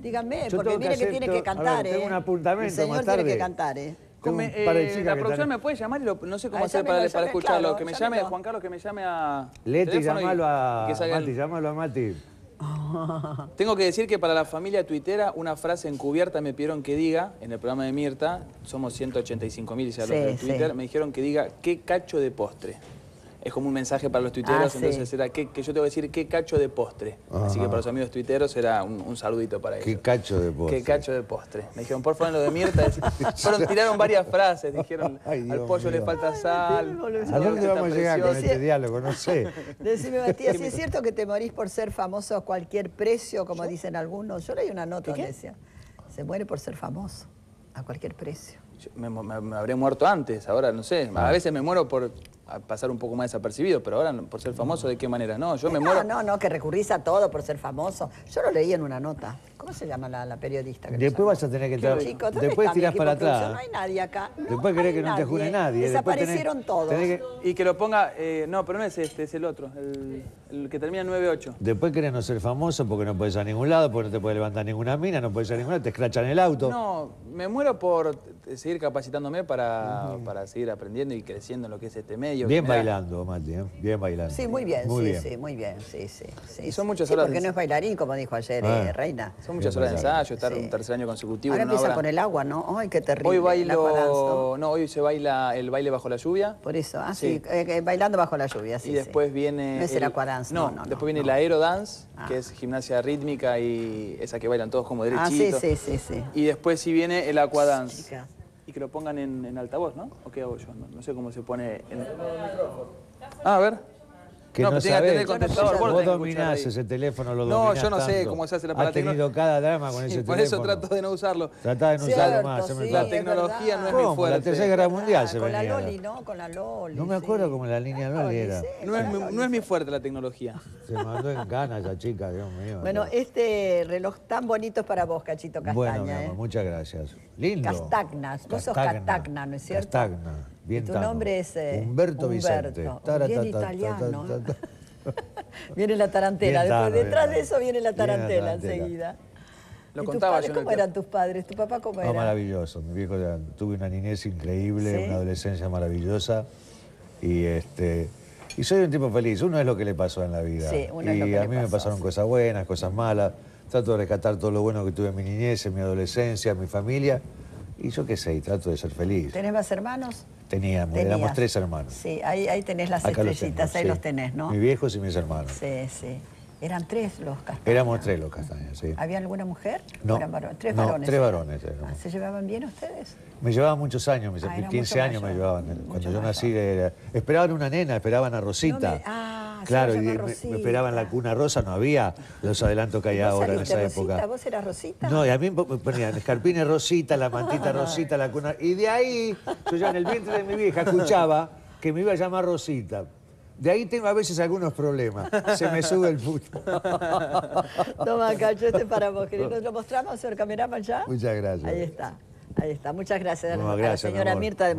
Speaker 2: Díganme,
Speaker 3: Yo
Speaker 2: porque
Speaker 3: tengo que
Speaker 2: mire que
Speaker 3: hacer
Speaker 2: tiene que
Speaker 3: a ver,
Speaker 2: cantar,
Speaker 3: tengo
Speaker 2: ¿eh?
Speaker 3: un apuntamiento
Speaker 2: El señor
Speaker 3: más
Speaker 2: tiene
Speaker 3: tarde.
Speaker 2: que cantar, ¿eh?
Speaker 3: Tengo
Speaker 4: Come- eh, la producción
Speaker 3: están-
Speaker 4: me puede llamar y lo- no sé cómo
Speaker 2: Ah,
Speaker 4: hacer para, escucharlo.
Speaker 2: claro,
Speaker 4: que me llame, Juan Carlos, que me llame a.
Speaker 3: Leti, llamalo a
Speaker 4: el-
Speaker 3: Mati, llamalo a Mati.
Speaker 4: Tengo que decir que para la familia tuitera, una frase encubierta me pidieron que diga, en el programa de Mirta, somos 185 mil y se
Speaker 2: Sí,
Speaker 4: en Twitter,
Speaker 2: sí.
Speaker 4: me dijeron que diga qué cacho de postre. Es como un mensaje para los tuiteros,
Speaker 2: Ah, sí.
Speaker 4: entonces era que, que yo tengo que decir qué cacho de postre. Así que para los amigos tuiteros era un, un saludito para ellos.
Speaker 3: Qué cacho de postre.
Speaker 4: Qué cacho de postre. Me dijeron, por favor, en lo de Mirta. <laughs> Fueron, tiraron varias frases. Dijeron, <laughs>
Speaker 3: Ay,
Speaker 4: al pollo le falta sal.
Speaker 2: volvés
Speaker 3: ¿A dónde vamos a llegar con este diálogo? No sé. <laughs>
Speaker 2: Decime, Matías, ¿sí es cierto que te morís por ser famoso a cualquier precio, como dicen algunos? Yo leí una nota donde decía, se muere por ser famoso, a cualquier precio.
Speaker 4: Yo Me, me- me habré muerto antes, ahora no sé.
Speaker 3: Ah.
Speaker 4: A veces me muero por a pasar un poco más desapercibido, pero ahora por ser famoso, ¿de qué manera? No, yo me
Speaker 2: no,
Speaker 4: muero.
Speaker 2: no, no, que recurrís a todo por ser famoso. Yo lo leí en una nota. ¿Cómo se llama la, la periodista? que
Speaker 3: Después vas a tener que entrar.
Speaker 2: Chicos, ¿dónde
Speaker 3: Después tirás para atrás.
Speaker 2: No hay nadie acá. No
Speaker 3: Después querés que no te jure nadie. Después tenés-
Speaker 2: Desaparecieron todos.
Speaker 3: tenés que-
Speaker 4: Y que lo ponga, eh, no, pero no es este, es el otro, el, el que termina en 9-8.
Speaker 3: Después querés no ser famoso porque no puedes ir a ningún lado, porque no te puedes levantar ninguna mina, no puedes ir a ningún lado, te escrachan el auto.
Speaker 4: No, me muero por seguir capacitándome para, para seguir aprendiendo y creciendo en lo que es este medio.
Speaker 3: Bien bailando, Mati, ¿eh? bien bailando.
Speaker 2: Sí, muy bien,
Speaker 3: Muy
Speaker 2: sí,
Speaker 3: bien.
Speaker 2: sí, muy bien, sí, sí. sí
Speaker 4: Y son
Speaker 2: sí.
Speaker 4: muchas
Speaker 2: Sí,
Speaker 4: horas
Speaker 2: porque no es bailarín, como dijo ayer
Speaker 3: Ah.
Speaker 2: eh, Reina.
Speaker 4: Son muchas horas de ensayo, estar
Speaker 2: Sí.
Speaker 4: un tercer año consecutivo
Speaker 2: Ahora
Speaker 4: en una
Speaker 2: empieza
Speaker 4: obra.
Speaker 2: con el agua, ¿no? Ay, qué terrible.
Speaker 4: Hoy bailo, no, hoy se baila el baile bajo la lluvia.
Speaker 2: Por eso, ah, sí,
Speaker 4: Sí.
Speaker 2: eh, eh, bailando bajo la lluvia, sí.
Speaker 4: y después
Speaker 2: sí.
Speaker 4: viene.
Speaker 2: No es el aquadance, no,
Speaker 4: no,
Speaker 2: no.
Speaker 4: después
Speaker 2: no,
Speaker 4: viene
Speaker 2: no.
Speaker 4: el aerodance,
Speaker 2: Ah.
Speaker 4: que es gimnasia rítmica y esa que bailan todos como
Speaker 2: Ah, sí,
Speaker 4: derechitos.
Speaker 2: sí, sí, sí.
Speaker 4: Y después sí viene el aquadance. Y que lo pongan en, en altavoz, ¿no? ¿O qué hago yo? No, no sé cómo se pone en... Ah, a ver.
Speaker 3: Que
Speaker 4: no,
Speaker 3: no, sabés.
Speaker 4: tener el contestador.
Speaker 3: Vos, dominás ese teléfono, lo
Speaker 4: No,
Speaker 3: dominás
Speaker 4: yo no sé
Speaker 3: tanto.
Speaker 4: cómo se hace la
Speaker 3: Has
Speaker 4: para
Speaker 3: tenido cada drama con ese
Speaker 4: Por eso
Speaker 3: teléfono.
Speaker 4: trato de no usarlo.
Speaker 3: Tratá de no
Speaker 2: Cierto,
Speaker 3: usarlo más.
Speaker 2: sí.
Speaker 4: La tecnología no es
Speaker 3: ¿Cómo?
Speaker 4: mi fuerte.
Speaker 3: La Tercera Guerra Mundial se
Speaker 2: Con la
Speaker 3: venía.
Speaker 2: Loli, ¿no? Con la Loli.
Speaker 3: No me
Speaker 2: sí.
Speaker 3: acuerdo cómo la línea Loli era.
Speaker 2: sí,
Speaker 4: No
Speaker 2: con
Speaker 4: es,
Speaker 2: la
Speaker 4: mi,
Speaker 2: Loli,
Speaker 4: no es
Speaker 2: sí.
Speaker 4: mi fuerte la tecnología.
Speaker 3: Se mandó en cana esa chica, Dios mío.
Speaker 2: Bueno, este reloj tan bonito es para vos, Cachito Castaña.
Speaker 3: Bueno, mi
Speaker 2: ¿eh?
Speaker 3: amor, muchas gracias. Lindo.
Speaker 2: Castagnas. Vos sos Castagna, ¿no es cierto?
Speaker 3: Castagna. Bien
Speaker 2: Y tu
Speaker 3: tano.
Speaker 2: nombre es, eh,
Speaker 3: Humberto,
Speaker 2: Humberto.
Speaker 3: Vicente.
Speaker 2: Bien italiano,
Speaker 3: ta, ta, ta.
Speaker 2: Viene la tarantela.
Speaker 3: Bien
Speaker 2: Después,
Speaker 3: tano,
Speaker 2: detrás de eso viene la
Speaker 3: la
Speaker 2: tarantela,
Speaker 3: tarantela.
Speaker 2: enseguida.
Speaker 4: Lo
Speaker 2: ¿Y tus
Speaker 4: contaba
Speaker 2: padres
Speaker 4: yo en el
Speaker 2: cómo eran tus padres? ¿Tu papá cómo era?
Speaker 3: Oh, maravilloso. Mi viejo ya- tuve una niñez increíble,
Speaker 2: ¿Sí?
Speaker 3: una adolescencia maravillosa. Y este y soy un tipo feliz. Uno es lo que le pasó en la vida.
Speaker 2: Sí, uno
Speaker 3: y
Speaker 2: es lo que
Speaker 3: a mí me pasaron
Speaker 2: sí.
Speaker 3: cosas buenas, cosas malas. Trato de rescatar todo lo bueno que tuve en mi niñez, en mi adolescencia, en mi familia. Y yo qué sé, y trato de ser feliz.
Speaker 2: ¿Tenés más hermanos?
Speaker 3: Teníamos,
Speaker 2: Tenías.
Speaker 3: éramos tres hermanos.
Speaker 2: Sí, ahí, ahí tenés las
Speaker 3: Acá los
Speaker 2: estrellitas,
Speaker 3: tengo,
Speaker 2: ahí
Speaker 3: sí.
Speaker 2: los tenés, ¿no?
Speaker 3: Mis viejos y mis hermanos.
Speaker 2: Sí, sí. Eran tres los castaños.
Speaker 3: Éramos tres los castaños, sí.
Speaker 2: ¿Había alguna mujer?
Speaker 3: No,
Speaker 2: ¿O eran varones? Tres
Speaker 3: no,
Speaker 2: varones.
Speaker 3: tres varones.
Speaker 2: Ah, ¿Se llevaban bien ustedes?
Speaker 3: Me llevaban muchos años, mis
Speaker 2: Ah, eran
Speaker 3: 15
Speaker 2: mucho
Speaker 3: años me llevaban. Cuando yo
Speaker 2: mayor.
Speaker 3: nací, era- esperaban una nena, esperaban a Rosita.
Speaker 2: No me- ah, se
Speaker 3: claro, y me, esperaban la cuna rosa, no había los adelantos que hay
Speaker 2: ¿Vos
Speaker 3: ahora en esa
Speaker 2: Rosita?
Speaker 3: época.
Speaker 2: ¿Vos eras Rosita?
Speaker 3: No, y a mí me ponían escarpines Rosita, la mantita Rosita, la cuna. Y de ahí, yo ya en el vientre de mi vieja escuchaba que me iba a llamar Rosita. De ahí tengo a veces algunos problemas. Se me sube el puto.
Speaker 2: Toma, Cacho, este es para vos. querido. ¿Nos <laughs> lo mostramos, señor cameraman, ya?
Speaker 3: Muchas gracias.
Speaker 2: Ahí está. Ahí está. Muchas gracias,
Speaker 3: No,
Speaker 2: a la
Speaker 3: gracias,
Speaker 2: señora. Mirta de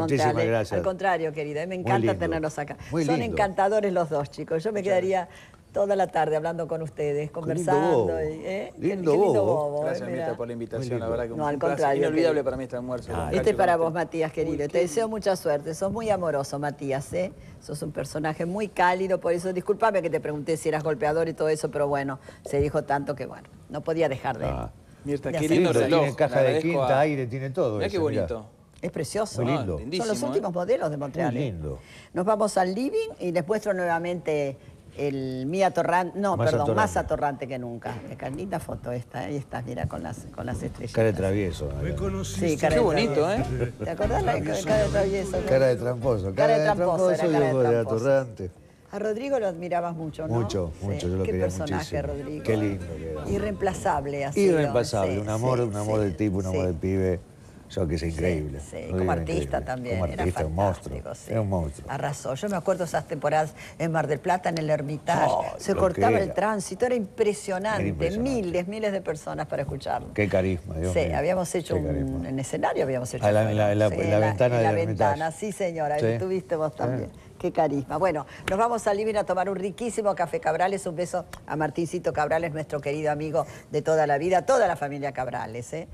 Speaker 3: gracias.
Speaker 2: Al contrario, querida, me encanta tenerlos acá.
Speaker 3: Muy
Speaker 2: Son
Speaker 3: lindo.
Speaker 2: encantadores los dos, chicos. Yo me quedaría toda la tarde hablando con ustedes, conversando.
Speaker 3: bobo.
Speaker 2: y, ¿eh?
Speaker 3: Lindo
Speaker 2: qué lindo
Speaker 3: bobo.
Speaker 2: bobo, ¿eh?
Speaker 4: Gracias. Mirta, por la invitación. La verdad que
Speaker 2: No,
Speaker 4: un
Speaker 2: al
Speaker 4: placer
Speaker 2: contrario,
Speaker 4: inolvidable
Speaker 2: querido.
Speaker 4: para mí este almuerzo.
Speaker 2: Este es para vos. Matías, querido. Te deseo mucha suerte. Sos muy amoroso, Matías, ¿eh? Sos un personaje muy cálido, por eso, discúlpame que te pregunté si eras golpeador y todo eso, pero bueno, se dijo tanto que, bueno, no podía dejar de...
Speaker 3: Ah.
Speaker 4: Mirta, qué lindo reloj.
Speaker 3: Tiene caja de quinta,
Speaker 4: a-
Speaker 3: aire, tiene todo.
Speaker 4: Mirá qué
Speaker 3: ese, mirá.
Speaker 4: bonito.
Speaker 2: Es precioso.
Speaker 3: Muy lindo.
Speaker 4: Ah,
Speaker 2: Son los
Speaker 4: ¿eh?
Speaker 2: últimos modelos de Montreal.
Speaker 3: Muy
Speaker 2: ¿eh?
Speaker 3: lindo.
Speaker 2: Nos vamos al living y les muestro nuevamente el Mía Torrante, no,
Speaker 3: Más
Speaker 2: perdón,
Speaker 3: atorrante.
Speaker 2: más atorrante que nunca. Qué linda foto esta, ahí estás, mira, con las, con las estrellas.
Speaker 3: Cara de travieso. ¿no?
Speaker 2: Sí, cara
Speaker 4: Qué
Speaker 2: de
Speaker 4: bonito. ¿eh?
Speaker 2: ¿Te acordás la de cara de travieso?
Speaker 3: Cara de tramposo.
Speaker 2: Cara de tramposo, cara de
Speaker 3: y ojo de
Speaker 2: tramposo. A Rodrigo lo admirabas mucho, ¿no?
Speaker 3: Mucho, mucho, yo lo
Speaker 2: Qué
Speaker 3: quería
Speaker 2: personaje,
Speaker 3: muchísimo.
Speaker 2: Rodrigo.
Speaker 3: Qué lindo que era.
Speaker 2: Irreemplazable, así.
Speaker 3: Irreemplazable,
Speaker 2: sí,
Speaker 3: un amor,
Speaker 2: sí,
Speaker 3: un amor del tipo, un amor del pibe. Yo que es increíble.
Speaker 2: Sí,
Speaker 3: Rodrigo
Speaker 2: como
Speaker 3: era
Speaker 2: artista
Speaker 3: increíble.
Speaker 2: también.
Speaker 3: Como
Speaker 2: era
Speaker 3: artista, un monstruo. Era un monstruo.
Speaker 2: Arrasó. Yo me acuerdo esas temporadas en Mar del Plata, en el Hermitage.
Speaker 3: Oh,
Speaker 2: Se cortaba el
Speaker 3: era.
Speaker 2: tránsito, era impresionante.
Speaker 3: Era impresionante.
Speaker 2: Miles, miles de personas para escucharlo.
Speaker 3: Qué carisma, Dios
Speaker 2: sí,
Speaker 3: mío.
Speaker 2: habíamos hecho
Speaker 3: Qué
Speaker 2: un en escenario, habíamos hecho.
Speaker 3: Ah, la- la- la-
Speaker 2: en la,
Speaker 3: ventana
Speaker 2: en la ventana, sí señora, ahí estuviste vos también. Qué carisma. Bueno, nos vamos a Living a tomar un riquísimo café Cabrales. Un beso a Martincito Cabrales, nuestro querido amigo de toda la vida, toda la familia Cabrales. ¿eh?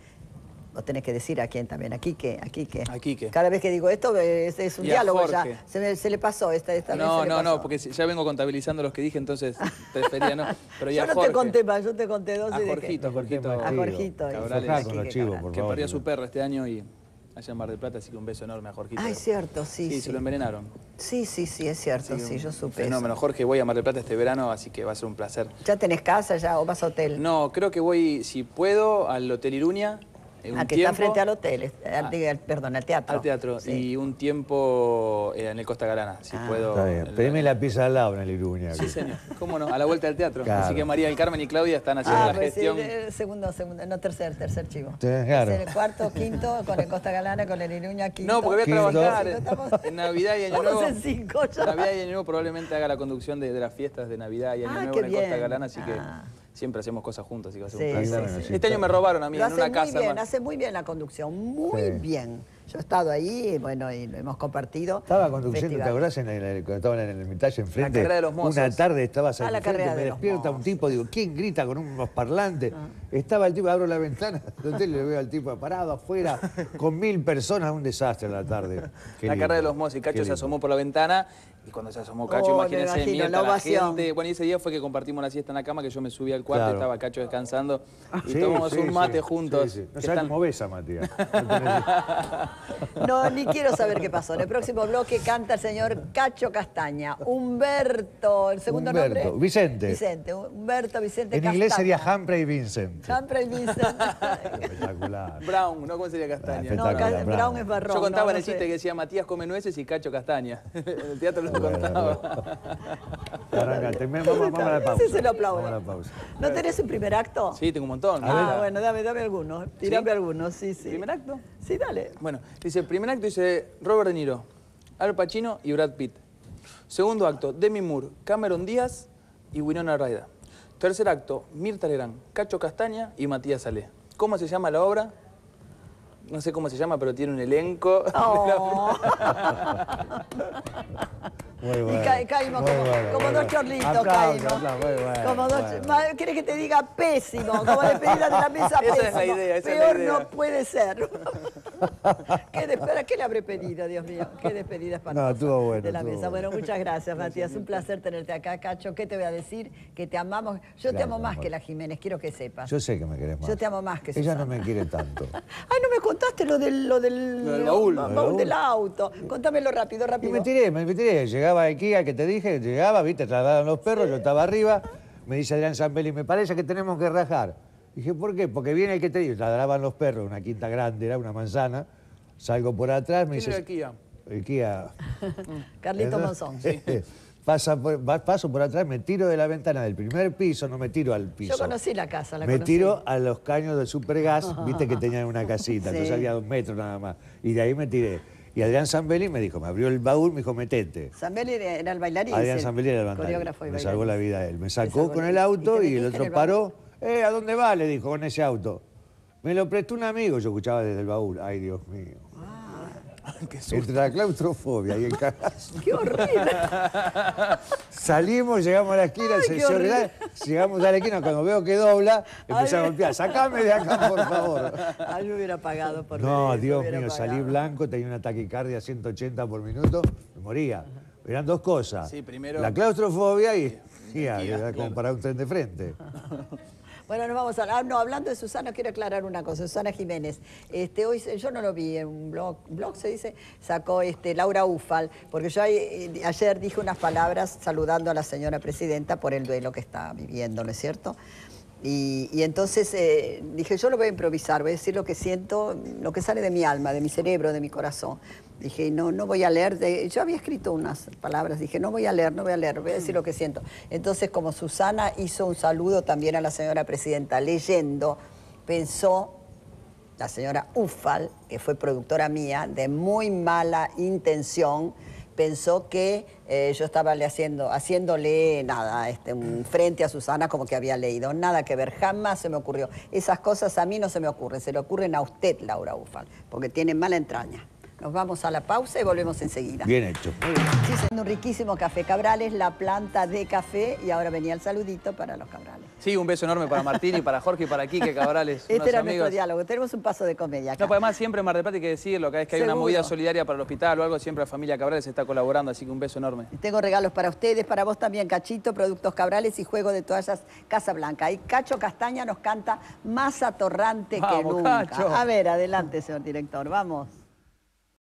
Speaker 2: Vos tenés que decir a quién también, a Quique, a Quique.
Speaker 4: A Quique.
Speaker 2: Cada vez que digo esto es, es un
Speaker 4: Y a
Speaker 2: diálogo ya. Se, me- se le pasó esta, esta vez
Speaker 4: No, no, no, porque ya vengo contabilizando los que dije, entonces <laughs> prefería no. Pero ya
Speaker 2: Yo no
Speaker 4: Jorge,
Speaker 2: te conté más, yo te conté dos
Speaker 4: A
Speaker 2: y dejé.
Speaker 4: Jorgito, Jorgito.
Speaker 2: A Jorgito. y
Speaker 4: Cabrales.
Speaker 2: A
Speaker 3: con
Speaker 2: Quique
Speaker 3: los chivos,
Speaker 2: Cabrales.
Speaker 3: por
Speaker 4: que
Speaker 3: favor.
Speaker 4: perdió a su perro este año y allá en Mar del Plata, así que un beso enorme a Jorgito.
Speaker 2: Ah, es cierto, sí,
Speaker 4: Sí,
Speaker 2: sí.
Speaker 4: se lo envenenaron.
Speaker 2: Sí, sí, sí, es cierto, sí, yo supe. eso.
Speaker 4: Fenómeno. Jorge, voy a Mar del Plata este verano, así que va a ser un placer.
Speaker 2: ¿Ya tenés casa ya o vas a hotel?
Speaker 4: No, creo que voy, si puedo, al Hotel Iruña. En un
Speaker 2: Ah, que
Speaker 4: tiempo,
Speaker 2: está frente al hotel, al-
Speaker 4: Ah.
Speaker 2: al- perdón, al teatro.
Speaker 4: Al teatro.
Speaker 2: Sí.
Speaker 4: Y un tiempo eh, en el Costa Galana, si
Speaker 2: Ah.
Speaker 4: puedo.
Speaker 3: Está bien.
Speaker 4: el-
Speaker 3: Pedime la pizza al lado en el Iruña.
Speaker 4: Sí, señor. ¿Cómo no? A la vuelta del teatro.
Speaker 3: Claro.
Speaker 4: Así que María del Carmen y Claudia están haciendo
Speaker 2: Ah,
Speaker 4: la
Speaker 2: pues sí,
Speaker 4: gestión.
Speaker 2: eh, segundo, segundo, no, tercer, tercer chivo.
Speaker 3: Sí, claro.
Speaker 2: Es el cuarto, quinto, con el Costa Galana, con el Iruña, quinto.
Speaker 4: No, porque voy a trabajar en Navidad y Año Nuevo.
Speaker 2: en cinco ya.
Speaker 4: Navidad y Año Nuevo probablemente haga la conducción de, de las fiestas de Navidad y Año
Speaker 2: Ah,
Speaker 4: Nuevo en el Costa. Galana, así que. Siempre hacemos cosas juntos, así que va a ser
Speaker 2: Sí,
Speaker 4: un placer.
Speaker 2: sí,
Speaker 3: sí.
Speaker 4: Este año me robaron a mí
Speaker 2: Lo
Speaker 4: en una
Speaker 2: muy
Speaker 4: casa.
Speaker 2: bien, hace muy bien la conducción, muy
Speaker 3: Sí.
Speaker 2: bien. Yo he estado ahí, bueno, y lo hemos compartido.
Speaker 3: Estaba conduciendo, ¿te acordás? En el, cuando estaban en el Ermitaño enfrente.
Speaker 4: carrera de los mozos.
Speaker 3: Una tarde estabas ahí
Speaker 2: Ah, la carrera
Speaker 3: me
Speaker 2: de los
Speaker 3: despierta un
Speaker 2: mozos.
Speaker 3: tipo, digo, ¿quién grita con unos parlantes? Estaba el tipo, abro la ventana <laughs> del hotel y le veo al tipo parado afuera, con mil personas, un desastre a la tarde. Qué
Speaker 4: la
Speaker 3: lindo,
Speaker 4: carrera de los mozos y Cacho se asomó por la ventana y cuando se asomó Cacho,
Speaker 2: Oh,
Speaker 4: imagínense,
Speaker 2: imagino,
Speaker 4: Mirta,
Speaker 2: la
Speaker 4: gente. Bueno, y ese día fue que compartimos la siesta en la cama, que yo me subí al cuarto
Speaker 3: Claro.
Speaker 4: y estaba Cacho descansando y
Speaker 3: Sí,
Speaker 4: tomamos
Speaker 3: sí,
Speaker 4: un mate
Speaker 3: sí,
Speaker 4: juntos.
Speaker 3: sí, sí. No sabes
Speaker 4: están-
Speaker 3: cómo besa, Matías. <laughs> <laughs> No,
Speaker 2: ni quiero saber qué pasó. En el próximo bloque canta el señor Cacho Castaña. Humberto, el segundo
Speaker 3: Humberto,
Speaker 2: nombre.
Speaker 3: Vicente.
Speaker 2: Vicente, Humberto Vicente
Speaker 3: En
Speaker 2: Castaña.
Speaker 3: inglés sería Humphrey Vincent.
Speaker 2: Humphrey Vincent.
Speaker 3: Espectacular.
Speaker 4: Brown, ¿no? ¿Cómo sería Castaña?
Speaker 2: No,
Speaker 3: Brown.
Speaker 2: Brown es marrón.
Speaker 4: Yo contaba
Speaker 2: no,
Speaker 4: en el chiste
Speaker 2: sé.
Speaker 4: que decía Matías come nueces y Cacho Castaña. <laughs> en el teatro lo
Speaker 3: Bueno,
Speaker 4: contaba.
Speaker 3: Arrancate, me- vamos, vamos a la pausa.
Speaker 2: Ese se lo aplaudo.
Speaker 3: Vamos a la pausa.
Speaker 2: ¿No tenés un primer acto?
Speaker 4: Sí, tengo un montón.
Speaker 2: Ah, bueno, dame, dame algunos. Tirame algunos, sí, sí.
Speaker 4: ¿Primer acto?
Speaker 2: Sí, dale.
Speaker 4: Bueno, dice, primer acto dice Robert De Niro, Al Pacino y Brad Pitt. Segundo acto, Demi Moore, Cameron Díaz y Winona Ryder. Tercer acto, Mirta Legrand, Cacho Castaña y Matías Salé. ¿Cómo se llama la obra? No sé cómo se llama, pero tiene un elenco.
Speaker 2: Oh. <laughs> <laughs>
Speaker 3: Muy bueno.
Speaker 2: Y ca- caímos
Speaker 3: muy
Speaker 2: como,
Speaker 3: bueno,
Speaker 2: como
Speaker 3: muy
Speaker 2: dos chorlitos,
Speaker 3: Aplausos,
Speaker 2: caímos.
Speaker 3: aplausos, muy bueno,
Speaker 2: como dos, ¿Querés que te diga pésimo? Como despedida de la mesa,
Speaker 4: Esa es
Speaker 2: pésimo.
Speaker 4: la idea, esa es la
Speaker 2: Peor
Speaker 4: idea.
Speaker 2: no puede ser. <laughs> ¿Qué, ¿Para qué le habré pedido, Dios mío? Qué despedida espantosa
Speaker 3: No, estuvo bueno,
Speaker 2: de la mesa.
Speaker 3: bueno.
Speaker 2: Bueno, muchas gracias, Matías. Un placer tenerte acá, Cacho. ¿Qué te voy a decir? Que te amamos. Yo te amo más
Speaker 3: amor.
Speaker 2: que la Jiménez, quiero que sepas.
Speaker 3: Yo sé que me querés más.
Speaker 2: Yo te amo más que
Speaker 3: Ella no me quiere tanto. <laughs>
Speaker 2: Ay, no me contaste lo del, lo del,
Speaker 4: Lo del baúl.
Speaker 3: del
Speaker 2: auto. Contámelo rápido,
Speaker 3: Y
Speaker 2: rápido.
Speaker 3: me tiré, me tiré. Llegaba a Ikea, que te dije, llegaba, viste, trasladaron los perros, yo estaba arriba. Me dice Adrián Zambelli, me parece que tenemos que rajar. Dije, ¿por qué? Porque viene el que te digo, ladraban los perros, una quinta grande, era una manzana. Salgo por atrás, me
Speaker 4: ¿Quién
Speaker 3: dice...
Speaker 4: era Kia?
Speaker 3: El Kia.
Speaker 2: Carlito Monzón. <laughs>
Speaker 3: Pasa por- va- paso por atrás, me tiro de la ventana del primer piso, no me tiro al piso.
Speaker 2: Yo conocí la casa, la
Speaker 3: me
Speaker 2: conocí.
Speaker 3: tiro a los caños del supergas, viste que <laughs> tenían una casita,
Speaker 2: Sí.
Speaker 3: entonces había dos metros nada más. Y de ahí me tiré. Y Adrián Zambelli me dijo, me abrió el baúl, me dijo, metete.
Speaker 2: Zambelli era el bailarín.
Speaker 3: Adrián
Speaker 2: el
Speaker 3: Zambelli era el bailarín.
Speaker 2: Coreógrafo y
Speaker 3: Me salvó la vida él. Me sacó con el auto
Speaker 2: ¿Y
Speaker 3: el otro paró. Eh, ¿a dónde va? Le dijo con ese auto. Me lo prestó un amigo, yo escuchaba desde el baúl. Ay, Dios mío. <laughs>
Speaker 4: Qué.
Speaker 3: Entre la claustrofobia y el cagazo. <laughs>
Speaker 2: ¡Qué horrible!
Speaker 3: Salimos, llegamos a la esquina,
Speaker 2: Ay,
Speaker 3: se- llegamos a la esquina, cuando veo que dobla, empecé a golpear. Sacame de acá, por favor.
Speaker 2: Ay, me hubiera pagado por
Speaker 3: No, Dios mío, salí blanco, tenía una taquicardia 180 por minuto, me moría. Eran dos cosas.
Speaker 4: Sí, primero-
Speaker 3: La claustrofobia y, para un tren de frente. <laughs>
Speaker 2: Bueno, nos vamos a ah, no, hablando de Susana, quiero aclarar una cosa. Susana Jiménez, este, hoy yo no lo vi en un blog, blog se dice, sacó este, Laura Ufal, porque yo eh, ayer dije unas palabras saludando a la señora presidenta por el duelo que está viviendo, ¿no es cierto? Y, y entonces eh, dije, yo lo voy a improvisar, voy a decir lo que siento, lo que sale de mi alma, de mi cerebro, de mi corazón. Dije, no, no voy a leer, de- yo había escrito unas palabras, dije, no voy a leer, no voy a leer, voy a decir lo que siento. Entonces, como Susana hizo un saludo también a la señora presidenta leyendo, pensó la señora Ufal, que fue productora mía, de muy mala intención, pensó que eh, yo estaba le haciendo, haciéndole nada, este, un frente a Susana como que había leído. Nada que ver, jamás se me ocurrió. Esas cosas a mí no se me ocurren, se le ocurren a usted, Laura Ufal, porque tiene mala entraña. Nos vamos a la pausa y volvemos enseguida.
Speaker 3: Bien hecho.
Speaker 2: Sí, siendo un riquísimo café Cabrales, la planta de café, y ahora venía el saludito para los Cabrales.
Speaker 4: Sí, un beso enorme para Martín y para Jorge y para Quique Cabrales, <laughs>
Speaker 2: Este
Speaker 4: unos
Speaker 2: era
Speaker 4: amigos.
Speaker 2: nuestro diálogo. Tenemos un paso de comedia acá.
Speaker 4: No, pues además siempre en Mar del Plata hay que decirlo, cada vez que hay una movida solidaria para el hospital o algo, siempre la familia Cabrales está colaborando, así que un beso enorme.
Speaker 2: Tengo regalos para ustedes, para vos también, Cachito, Productos Cabrales y Juego de Toallas Casa Blanca. Y Cacho Castaña nos canta más atorrante que nunca.
Speaker 4: Cacho.
Speaker 2: A ver, adelante, señor director, vamos.